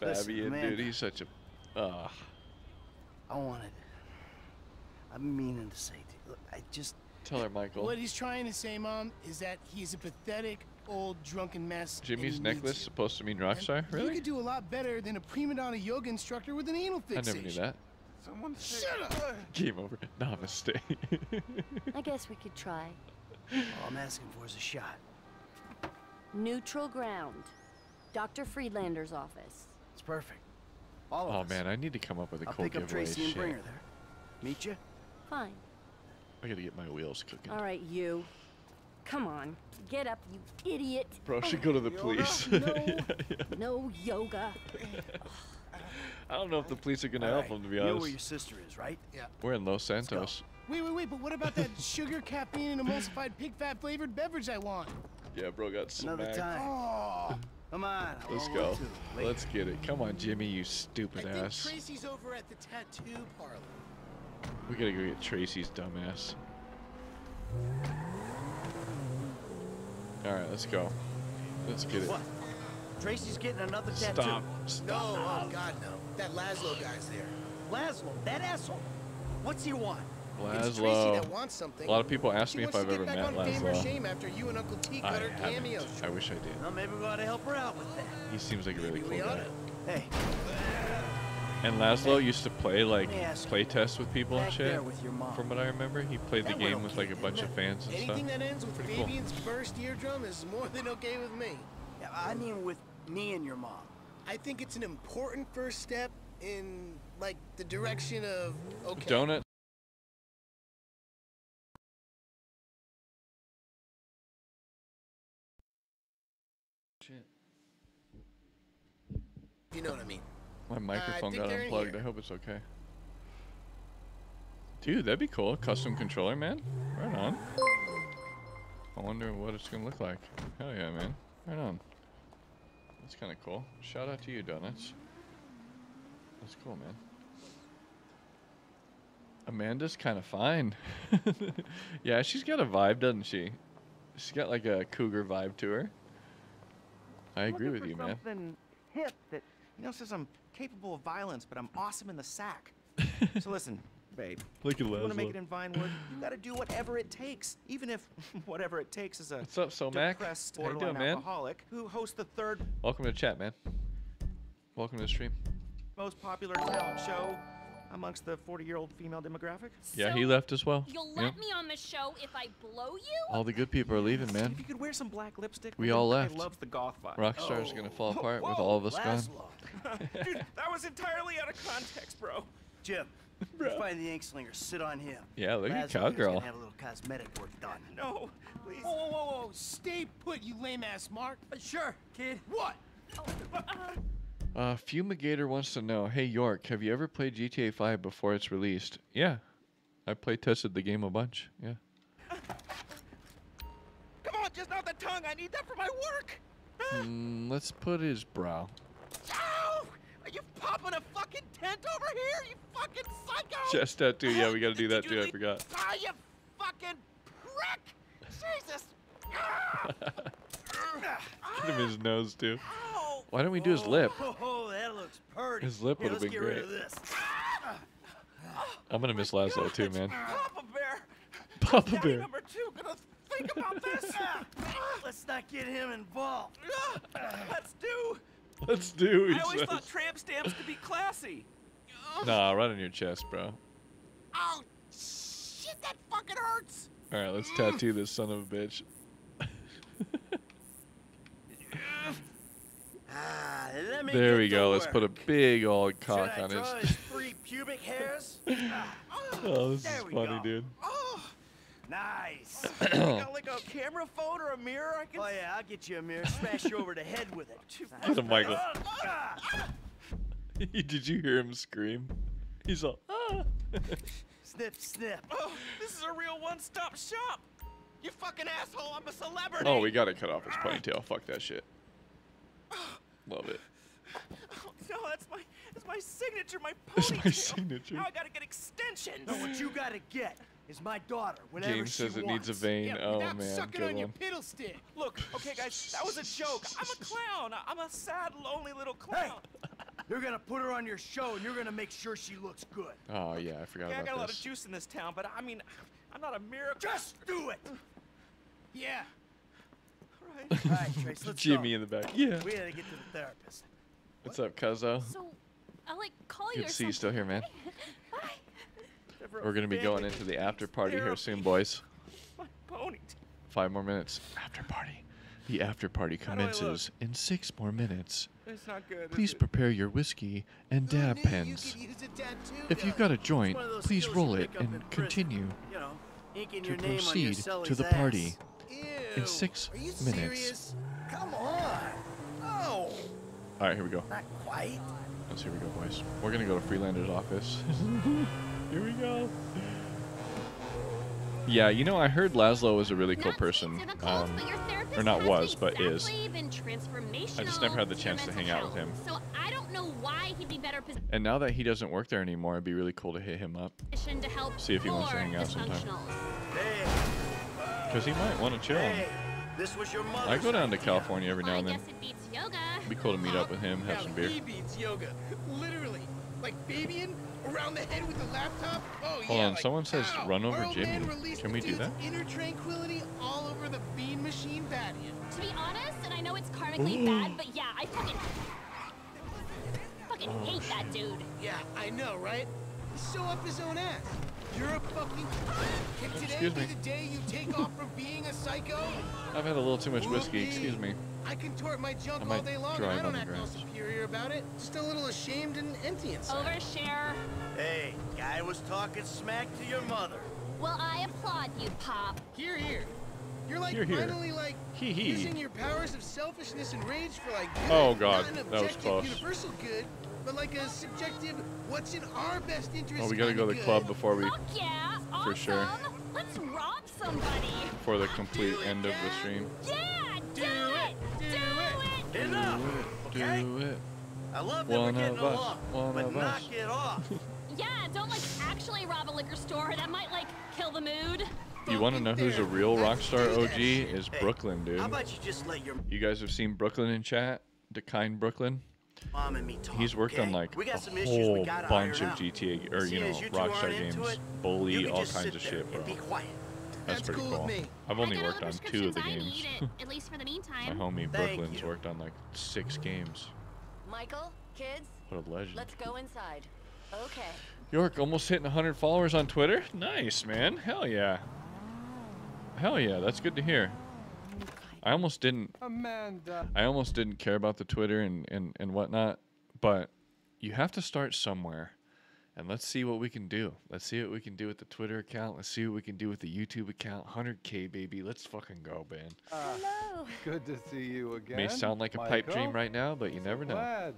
Listen, Fabian, dude, he's such a. Uh, I wanted. I'm meaning to say, to you, look, I just. Tell her, Michael. What he's trying to say, Mom, is that he's a pathetic, old, drunken mess. Jimmy's necklace supposed to mean rock And star? You could do a lot better than a prima donna yoga instructor with an anal fixation. I fixation. never knew that. Someone Shut up! Game over. Namaste. I guess we could try. All I'm asking for is a shot. Neutral ground. Dr. Friedlander's office. It's perfect. All of oh us. man, I need to come up with a I'll cool pick up giveaway. Tracy and bring her there. Meet you? Fine. I gotta get my wheels cooking. All right, you. Come on. Get up, you idiot. Bro, I should go to the police. No, Yeah, yeah. no yoga. I don't know if the police are gonna All help right, him, to be honest, You know where your sister is, right? Yeah. We're in Los Santos. Wait, wait, wait, but what about that sugar, caffeine, and emulsified pig fat flavored beverage I want? Yeah, bro, got some Another time. Oh, Come on. I Let's go. one too. Later. Let's get it. Come on, Jimmy, you stupid I stupid think ass. Tracy's over at the tattoo parlor. We gotta go get Tracy's dumbass. Alright, let's go. Let's get it. What? Tracy's getting another tattoo. Stop. No, oh God, no. That Lazlow guy's there. Lazlow, that asshole. What's he want? Lazlow. that wants something. A lot of people ask She me if I've ever met on Lazlow. Shame after you and Uncle T I cut her haven't. I wish I did. Well, maybe we ought to help her out with that. He seems like a really Maybe cool guy. Hey, and Lazlow used to play like play tests with people and shit. From what I remember, he played the game with like a bunch of fans and stuff. Pretty cool. first eardrum is more than okay with me. I mean with me and your mom. I think it's an important first step in like the direction of okay. Donut. Shit. You know what I mean. My microphone think got unplugged. I hope it's okay. Dude, that'd be cool. Custom controller, man. Right on. I wonder what it's gonna look like. Hell yeah, man. Right on. That's kind of cool. Shout out to you, Donuts. That's cool, man. Amanda's kind of fine. yeah, she's got a vibe, doesn't she? She's got like a cougar vibe to her. I agree with you, man. Something hip that you know says I'm capable of violence, but I'm awesome in the sack. so listen, babe. Look at you want to make it in Vinewood, you got to do whatever it takes, even if whatever it takes is a What's up, Somac? depressed How you doing, man? alcoholic who hosts the third Welcome to chat, man. Welcome to the stream. most popular talent show amongst the 40-year-old female demographic. Yeah, he left as well. You'll Yeah. let me on the show if I blow you? All the good people are leaving, man. If you could wear some black lipstick, We all little guy left. loves the goth vibe. Rockstar's gonna fall apart with all of us gone. Dude, that was entirely out of context, bro. Jim, you find the ink slinger. Sit on him. Yeah, look at Lazlow here's Cowgirl. have a little cosmetic work done. No, please. Whoa, whoa, whoa, whoa. Stay put, you lame ass Mark. sure, kid. What? Uh, Fumigator wants to know, hey York, have you ever played GTA 5 before it's released? Yeah, I play tested the game a bunch. Yeah. Come on, just not the tongue. I need that for my work. Mm, let's put his brow. Ow! Are you popping a fucking tent over here? You fucking psycho! Chest tattoo. Yeah, we gotta do that too. I forgot. Ah, you fucking prick! Jesus! Get him his nose too. Why don't we do his lip? Oh, that looks pretty. His lip been get rid of great. I'm gonna miss Lazlow too, man. Papa Bear! Papa Bear. number two gonna think about this! Let's not get him involved. Let's do! Let's do. I always says. thought tramp stamps could be classy. Nah, right on your chest, bro. Oh, shit, that fucking hurts! All right, let's tattoo this son of a bitch. Ah, let me There we to go. Let's put a big old cock I on draw his. his three pubic hairs? oh, this There is funny, go. dude. Nice. got like a camera phone or a mirror I can Oh yeah, I'll get you a mirror. Smash you over the head with it. Look at Michael. Did you hear him scream? He's all. Ah. Snip, snip. Oh, this is a real one-stop shop. You fucking asshole! I'm a celebrity. Oh, we gotta cut off his ponytail. Fuck that shit. Love it. Oh, no, that's my that's my signature, my That's ponytail. my signature. Now I gotta get extensions. No, what you gotta get is my daughter. Whenever Game she says it needs a wants. vein. Yeah, oh without man, sucking good on your piddle stick. Look, okay, guys, that was a joke. I'm a clown. I'm a sad, lonely little clown. Hey, You're gonna put her on your show, and you're gonna make sure she looks good. Oh yeah, I forgot yeah, I got a lot of juice in this town, but I mean, I'm not a miracle. Just do it. Yeah. All All right, Trace, let's Jimmy go. in the back. Yeah. We gotta get to the therapist. What's up, Cuzzo? So, I'll like call you Good or to see you still here, man. Bye. We're gonna be going into the after party here soon, boys. My ponytail. Five more minutes. After party. The after party How do I look? commences in six more minutes. It's not good. Please it? prepare your whiskey and dab pens. Use a tattoo If you've got a joint, one of those please roll it pick up in and prison. continue You know, to your name on your proceed to the ass. party Ew. In six Are you minutes. serious? Come on. No. All right, here we go. Not quite. Let's here we go, boys. We're gonna go to Friedlander's office. here we go. Yeah, you know, I heard Lazlow was a really cool person. Um, or not was, but is. I just never had the chance to hang out with him. So I don't know why he'd be better And now that he doesn't work there anymore, it'd be really cool to hit him up. to help See if he wants to hang out sometime. Dysfunctionals. Hey, Because he might want to chill. hey, this was your. I go down to California every now and then. it beats yoga. It'd be cool to meet up uh, with him, have some beer. He beats yoga. Literally. Like babying around the head with the laptop. Oh, Hold yeah. on, like, someone says ow. run over Our Jimmy. Can we do that? Inner tranquility all over the bean machine patio. To be honest, and I know it's karmically Ooh. bad, but yeah, I fucking fucking hate that dude. Yeah, I know, right? He's so up his own ass. You're a fucking. Can today Excuse be me. the day you take off from being a psycho? I've had a little too much whiskey, excuse me. I contort my junk all might day long, and drive I don't on the act all superior about it. Just a little ashamed and empty inside. Overshare. Hey, guy was talking smack to your mother. Well, I applaud you, Pop. Here, here. You're like Here, here. finally like Hee hee. using your powers of selfishness and rage for like good, Oh, God, not an that was objective, close. universal good, but like a subjective what's in our best interest. Oh, we gotta go to the club before we, Yeah, for sure, Let's rob somebody. for the complete end of the stream. Yeah, do, it. Do it. Enough. Do Okay? it. I love that One we're getting of us. along, One but of knock us. it off. Yeah, don't like actually rob a liquor store. That might like kill the mood. You want to know who's a real Rockstar OG? Is Brooklyn, dude. How about you just let your You guys have seen Brooklyn in chat? Decline Brooklyn? Mom and me talk? He's worked on like we got a some issues we whole gotta bunch of. GTA or you know as you two Rockstar games, it, bully all kinds of shit, bro. Be quiet. That's, pretty cool. I've only worked on two of the games. at least for the My meantime. homie Thank Brooklyn's worked on like six games. Michael, kids, What a legend. let's go inside. Okay. York almost hitting 100 followers on Twitter. Nice, man. Hell yeah. Hell yeah. That's good to hear. I almost didn't. Amanda. I almost didn't care about the Twitter and, and, and whatnot, but you have to start somewhere. And let's see what we can do. Let's see what we can do with the Twitter account. Let's see what we can do with the YouTube account. 100K, baby. Let's fucking go, man. Hello. Good to see you again. May sound like a pipe dream Michael. right now, but you never know. Glad.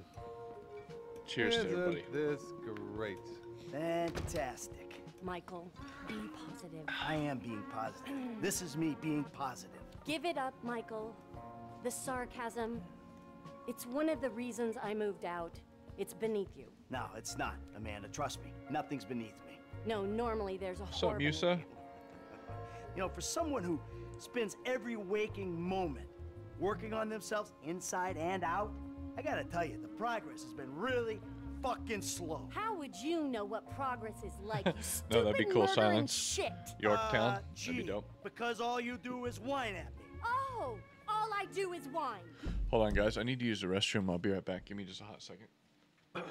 Cheers to Isn't everybody. this great? Fantastic. Michael, be positive. I am being positive. This is me being positive. Give it up, Michael. The sarcasm. It's one of the reasons I moved out. It's beneath you. No, it's not, Amanda. Trust me. Nothing's beneath me. No, normally there's a What's up, horrible. Musa? You know, for someone who spends every waking moment working on themselves inside and out, I gotta tell you, the progress has been really fucking slow. How would you know what progress is like? You No, that'd be cool. Silence. Shit. Yorktown. Uh, that'd be dope. Because all you do is whine at me. Oh, all I do is whine. Hold on, guys. I need to use the restroom. I'll be right back. Give me just a hot second.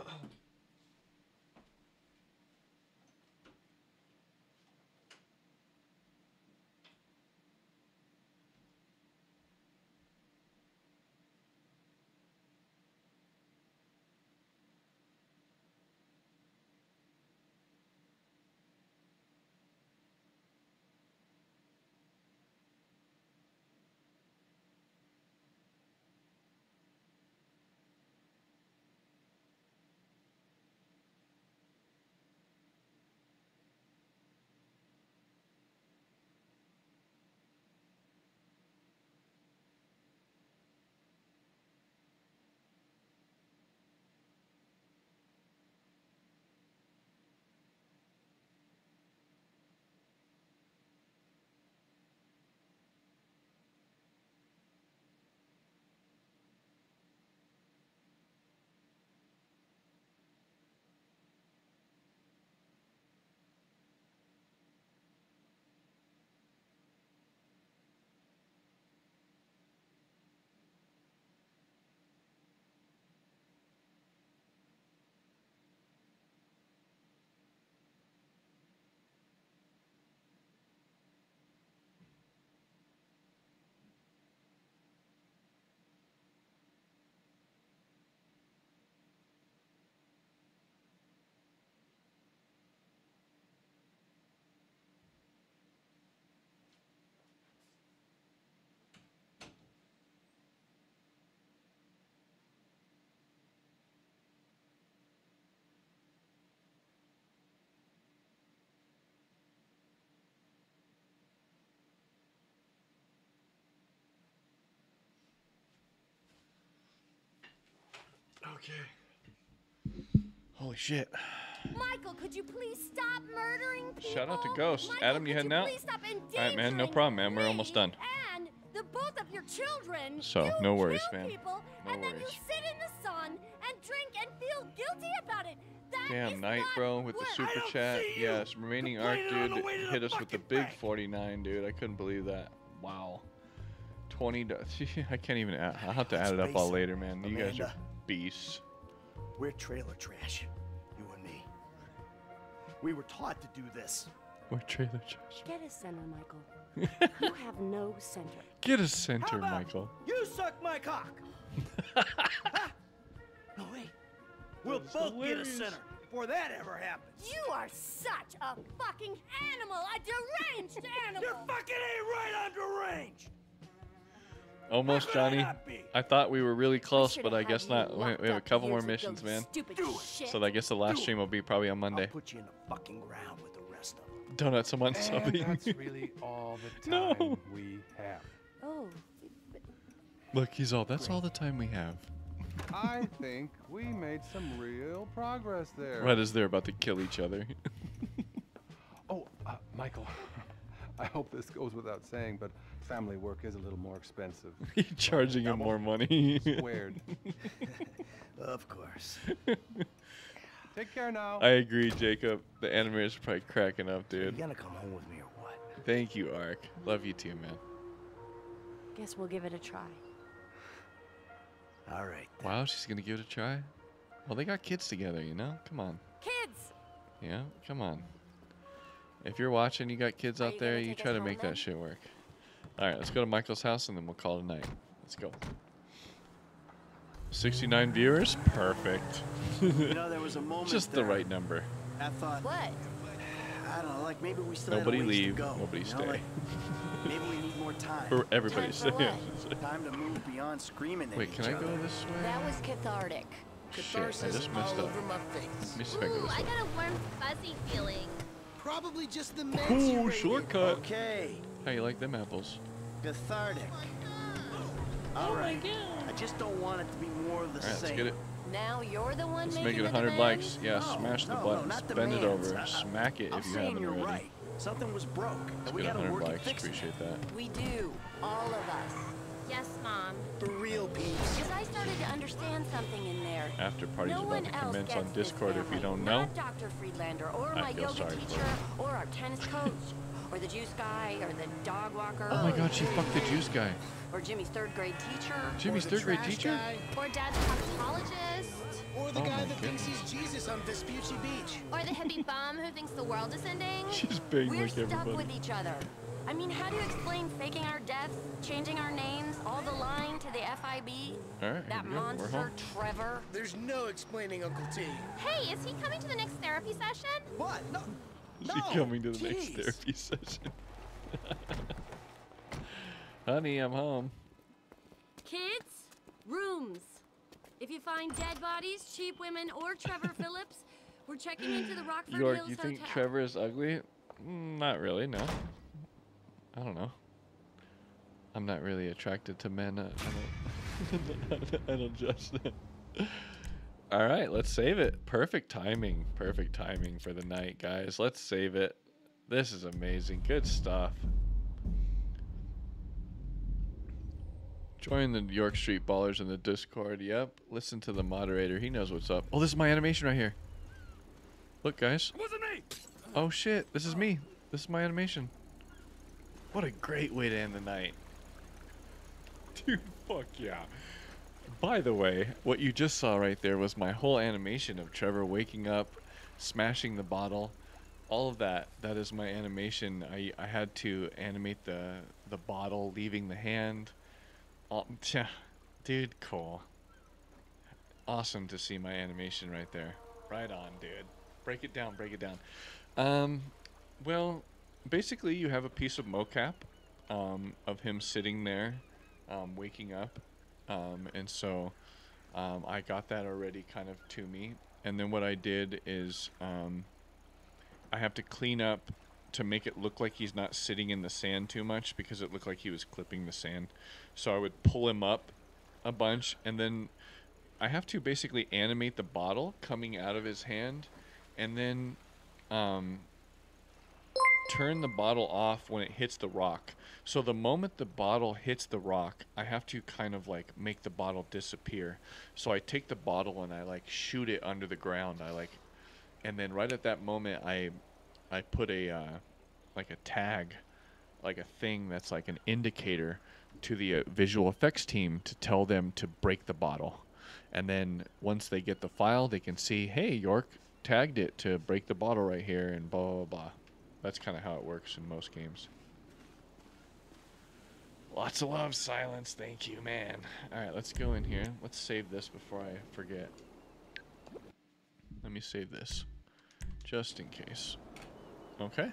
Okay. Holy shit. Michael, could you please stop murdering people? Shout out to Ghost. Michael, Adam, you could heading out? Stop All right, man. No problem, man. We're almost done. And the both of your children. So, you no worries, kill man. People, No and then you worries. sit in the sun and drink and feel guilty about it. That Damn, Night Bro with the super chat. Yes, remaining arc dude the the hit us with the fucking big 49, dude. I couldn't believe that. Wow. 20. I can't even add. I'll have to add it up all later, man. You guys are Amanda. Beasts. We're trailer trash, you and me. We were taught to do this. We're trailer trash. Get a center, Michael. you have no center. Get a center, about- Michael. You suck my cock. Huh? No, wait. We'll That's both get a center. before that ever happens. You are such a fucking animal, a deranged animal. You're fucking ain't right on deranged. Almost, Johnny. I thought we were really close, but I guess not. We we have a couple more missions, man. Stupid shit. So I guess the last stream will be probably on Monday. Put you in the fucking ground with the rest of them. Donuts a month And subbing. that's really all the No. we have. Oh, Look, he's all. That's all the time we have. I think we made some real progress there. Right as they're about to kill each other. Oh, uh, Michael, I hope this goes without saying, but family work is a little more expensive. Charging him more money. Squared. Of course. Take care now. I agree, Jacob. The animators are probably cracking up, dude. You dude. gonna come home with me or what? Thank you, Ark. Love you too, man. guess we'll give it a try. All right. Wow, she's gonna give it a try. Well, they got kids together, you know. Come on. Kids! Yeah, come on. If you're watching, you got kids out you there, you try to make then? that shit work. All right, let's go to Michael's house and then we'll call it a night. Let's go. 69 viewers? Perfect. You know, there was a moment Just the right number. I thought, What? I don't know, like maybe we still Nobody had a ways leave, to go. nobody you know, stay. like, maybe we need more time. For everybody Time for stay. Time to move beyond screaming at Wait, each can I other. go this way? That was cathartic. Shit, I just messed up. over. Let me see if I go Ooh, this I got a warm, fuzzy feeling. Probably just the meds Ooh, shortcut. Okay, How you like them apples? cathartic. Oh All oh right. I just don't want it to be more of the All right, let's same. get it. Now you're the one Let's make it the 100 demands? likes. Yeah, No, smash the no, no, bend it over, I- I- smack it I'm if you haven't you're already. right. Something was broke, Let's we get gotta 100 work likes. fix it. Appreciate that. We do. All of us. Yes, Mom. For real, peeps. Because I started to understand something in there. After party's no about to commence on this Discord if you don't know. Not Dr. Friedlander, or I my feel yoga sorry teacher, her. or our tennis coach, or the juice guy, or the dog walker. Oh my god, she fucked the juice guy. Or Jimmy's third grade teacher. Jimmy's Or third grade teacher? guy. Or Dad's proctologist. Or the Oh guy my that thinks he's Jesus on Vespucci Beach. Or the hippie bum who thinks the world is ending. She's being We're like stuck with each other. I mean, how do you explain faking our deaths, changing our names, all the lying to the FIB? All right, That here we go. We're monster. Trevor. There's no explaining Uncle T. Hey, is he coming to the next therapy session? What? No. Is No, he coming to the next therapy session? Honey, I'm home. Kids, rooms. If you find dead bodies, cheap women, or Trevor Phillips, we're checking into the Rockford York, Hills you think Hotel. Trevor is ugly? Mm, Not really, no. I don't know. I'm not really attracted to men. uh, I don't, I don't judge them. All right, let's save it. Perfect timing. Perfect timing for the night, guys. Let's save it. This is amazing. Good stuff. Join the York Street Ballers in the Discord. Yep. Listen to the moderator. He knows what's up. Oh, this is my animation right here. Look, guys. It wasn't me. Oh shit, this is me. This is my animation. What a great way to end the night. Dude, fuck yeah. By the way, what you just saw right there was my whole animation of Trevor waking up, smashing the bottle. All of that, that is my animation. I, I had to animate the the bottle leaving the hand. Oh, tja, dude, cool. Awesome to see my animation right there. Right on, dude. Break it down, break it down. Um, well, basically, you have a piece of mocap um, of him sitting there, um, waking up, um, and so um, I got that already kind of to me. And then what I did is um, I have to clean up to make it look like he's not sitting in the sand too much because it looked like he was clipping the sand. So I would pull him up a bunch, and then I have to basically animate the bottle coming out of his hand, and then um, turn the bottle off when it hits the rock. So the moment the bottle hits the rock, I have to kind of like make the bottle disappear. So I take the bottle and I like shoot it under the ground. I like, and then right at that moment, I, I put a, uh, like a tag, like a thing that's like an indicator to the uh, visual effects team to tell them to break the bottle. And then once they get the file, they can see, hey, York tagged it to break the bottle right here, and blah blah blah. That's kind of how it works in most games. Lots of love, silence. Thank you, man. All right, let's go in here. Let's save this before I forget. Let me save this. Just in case. Okay.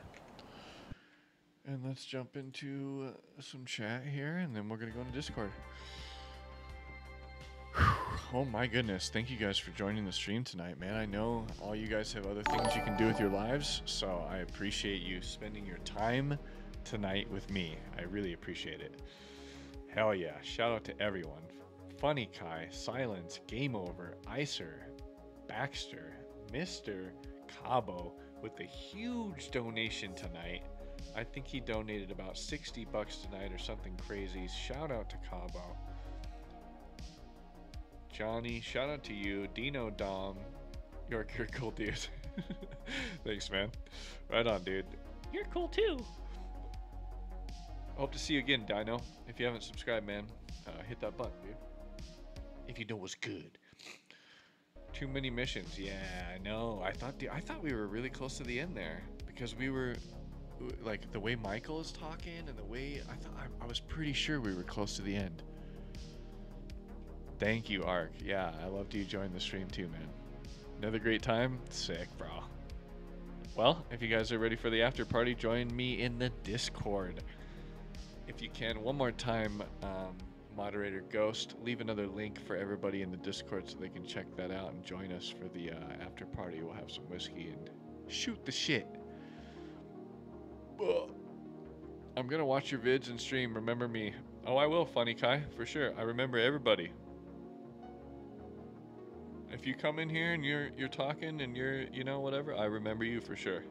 And let's jump into uh, some chat here, and then we're going to go into Discord. Oh my goodness. Thank you guys for joining the stream tonight, man. I know all you guys have other things you can do with your lives, so I appreciate you spending your time tonight with me. I really appreciate it. Hell yeah. Shout out to everyone. Funny Kai, Silence, Game Over, Icer, Baxter, Mr. Cabo with a huge donation tonight. I think he donated about 60 bucks tonight or something crazy. Shout out to Cabo. Johnny, shout out to you. Dino Dom. York, you're cool, dude. Thanks, man. Right on, dude. You're cool too. Hope to see you again, Dino. If you haven't subscribed, man, uh, hit that button, dude. If you know what's good. Too many missions. Yeah, I know. I thought the, I thought we were really close to the end there because we were like the way Michael is talking and the way I thought I, I was pretty sure we were close to the end. Thank you, Ark. Yeah, I loved you joining the stream too, man. Another great time. Sick, bro. Well, if you guys are ready for the after party, join me in the Discord. If you can, one more time, um, moderator Ghost, leave another link for everybody in the Discord so they can check that out and join us for the uh, after party. We'll have some whiskey and shoot the shit. Ugh. I'm gonna watch your vids and stream. Remember me. Oh, I will, Funny Kai, for sure. I remember everybody. If you come in here and you're you're talking and you're you know whatever, I remember you for sure.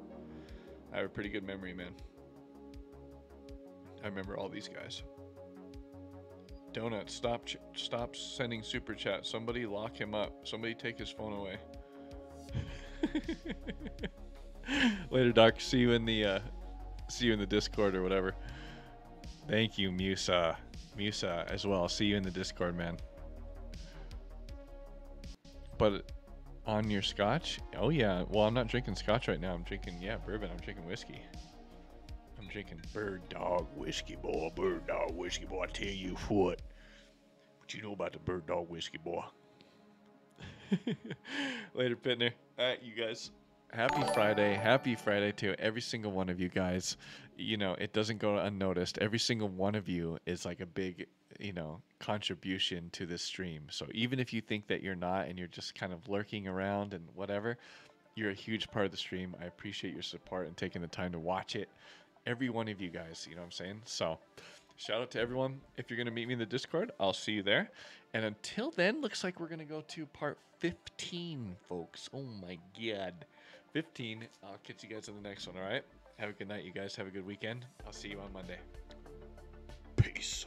I have a pretty good memory, man. I remember all these guys. Donut, stop ch- stop sending super chat. Somebody lock him up. Somebody take his phone away. Later, Doc. See you in the uh, see you in the Discord or whatever. Thank you, Musa. Musa as well. See you in the Discord, man. But on your scotch? Oh yeah. Well, I'm not drinking scotch right now. I'm drinking yeah bourbon. I'm drinking whiskey. I'm drinking Bird Dog whiskey, boy. Bird Dog whiskey, boy. I tell you what. What you know about the Bird Dog whiskey, boy? Later, Pitner. All right, you guys. Happy Friday. Happy Friday to every single one of you guys. You know, it doesn't go unnoticed. Every single one of you is like a big, you know, contribution to this stream. So even if you think that you're not and you're just kind of lurking around and whatever, you're a huge part of the stream. I appreciate your support and taking the time to watch it. Every one of you guys, you know what I'm saying? So, shout out to everyone. If you're going to meet me in the Discord, I'll see you there. And until then, looks like we're going to go to part 15, folks. Oh my god. 15. I'll catch you guys on the next one, all right? Have a good night, you guys. Have a good weekend. I'll see you on Monday. Peace.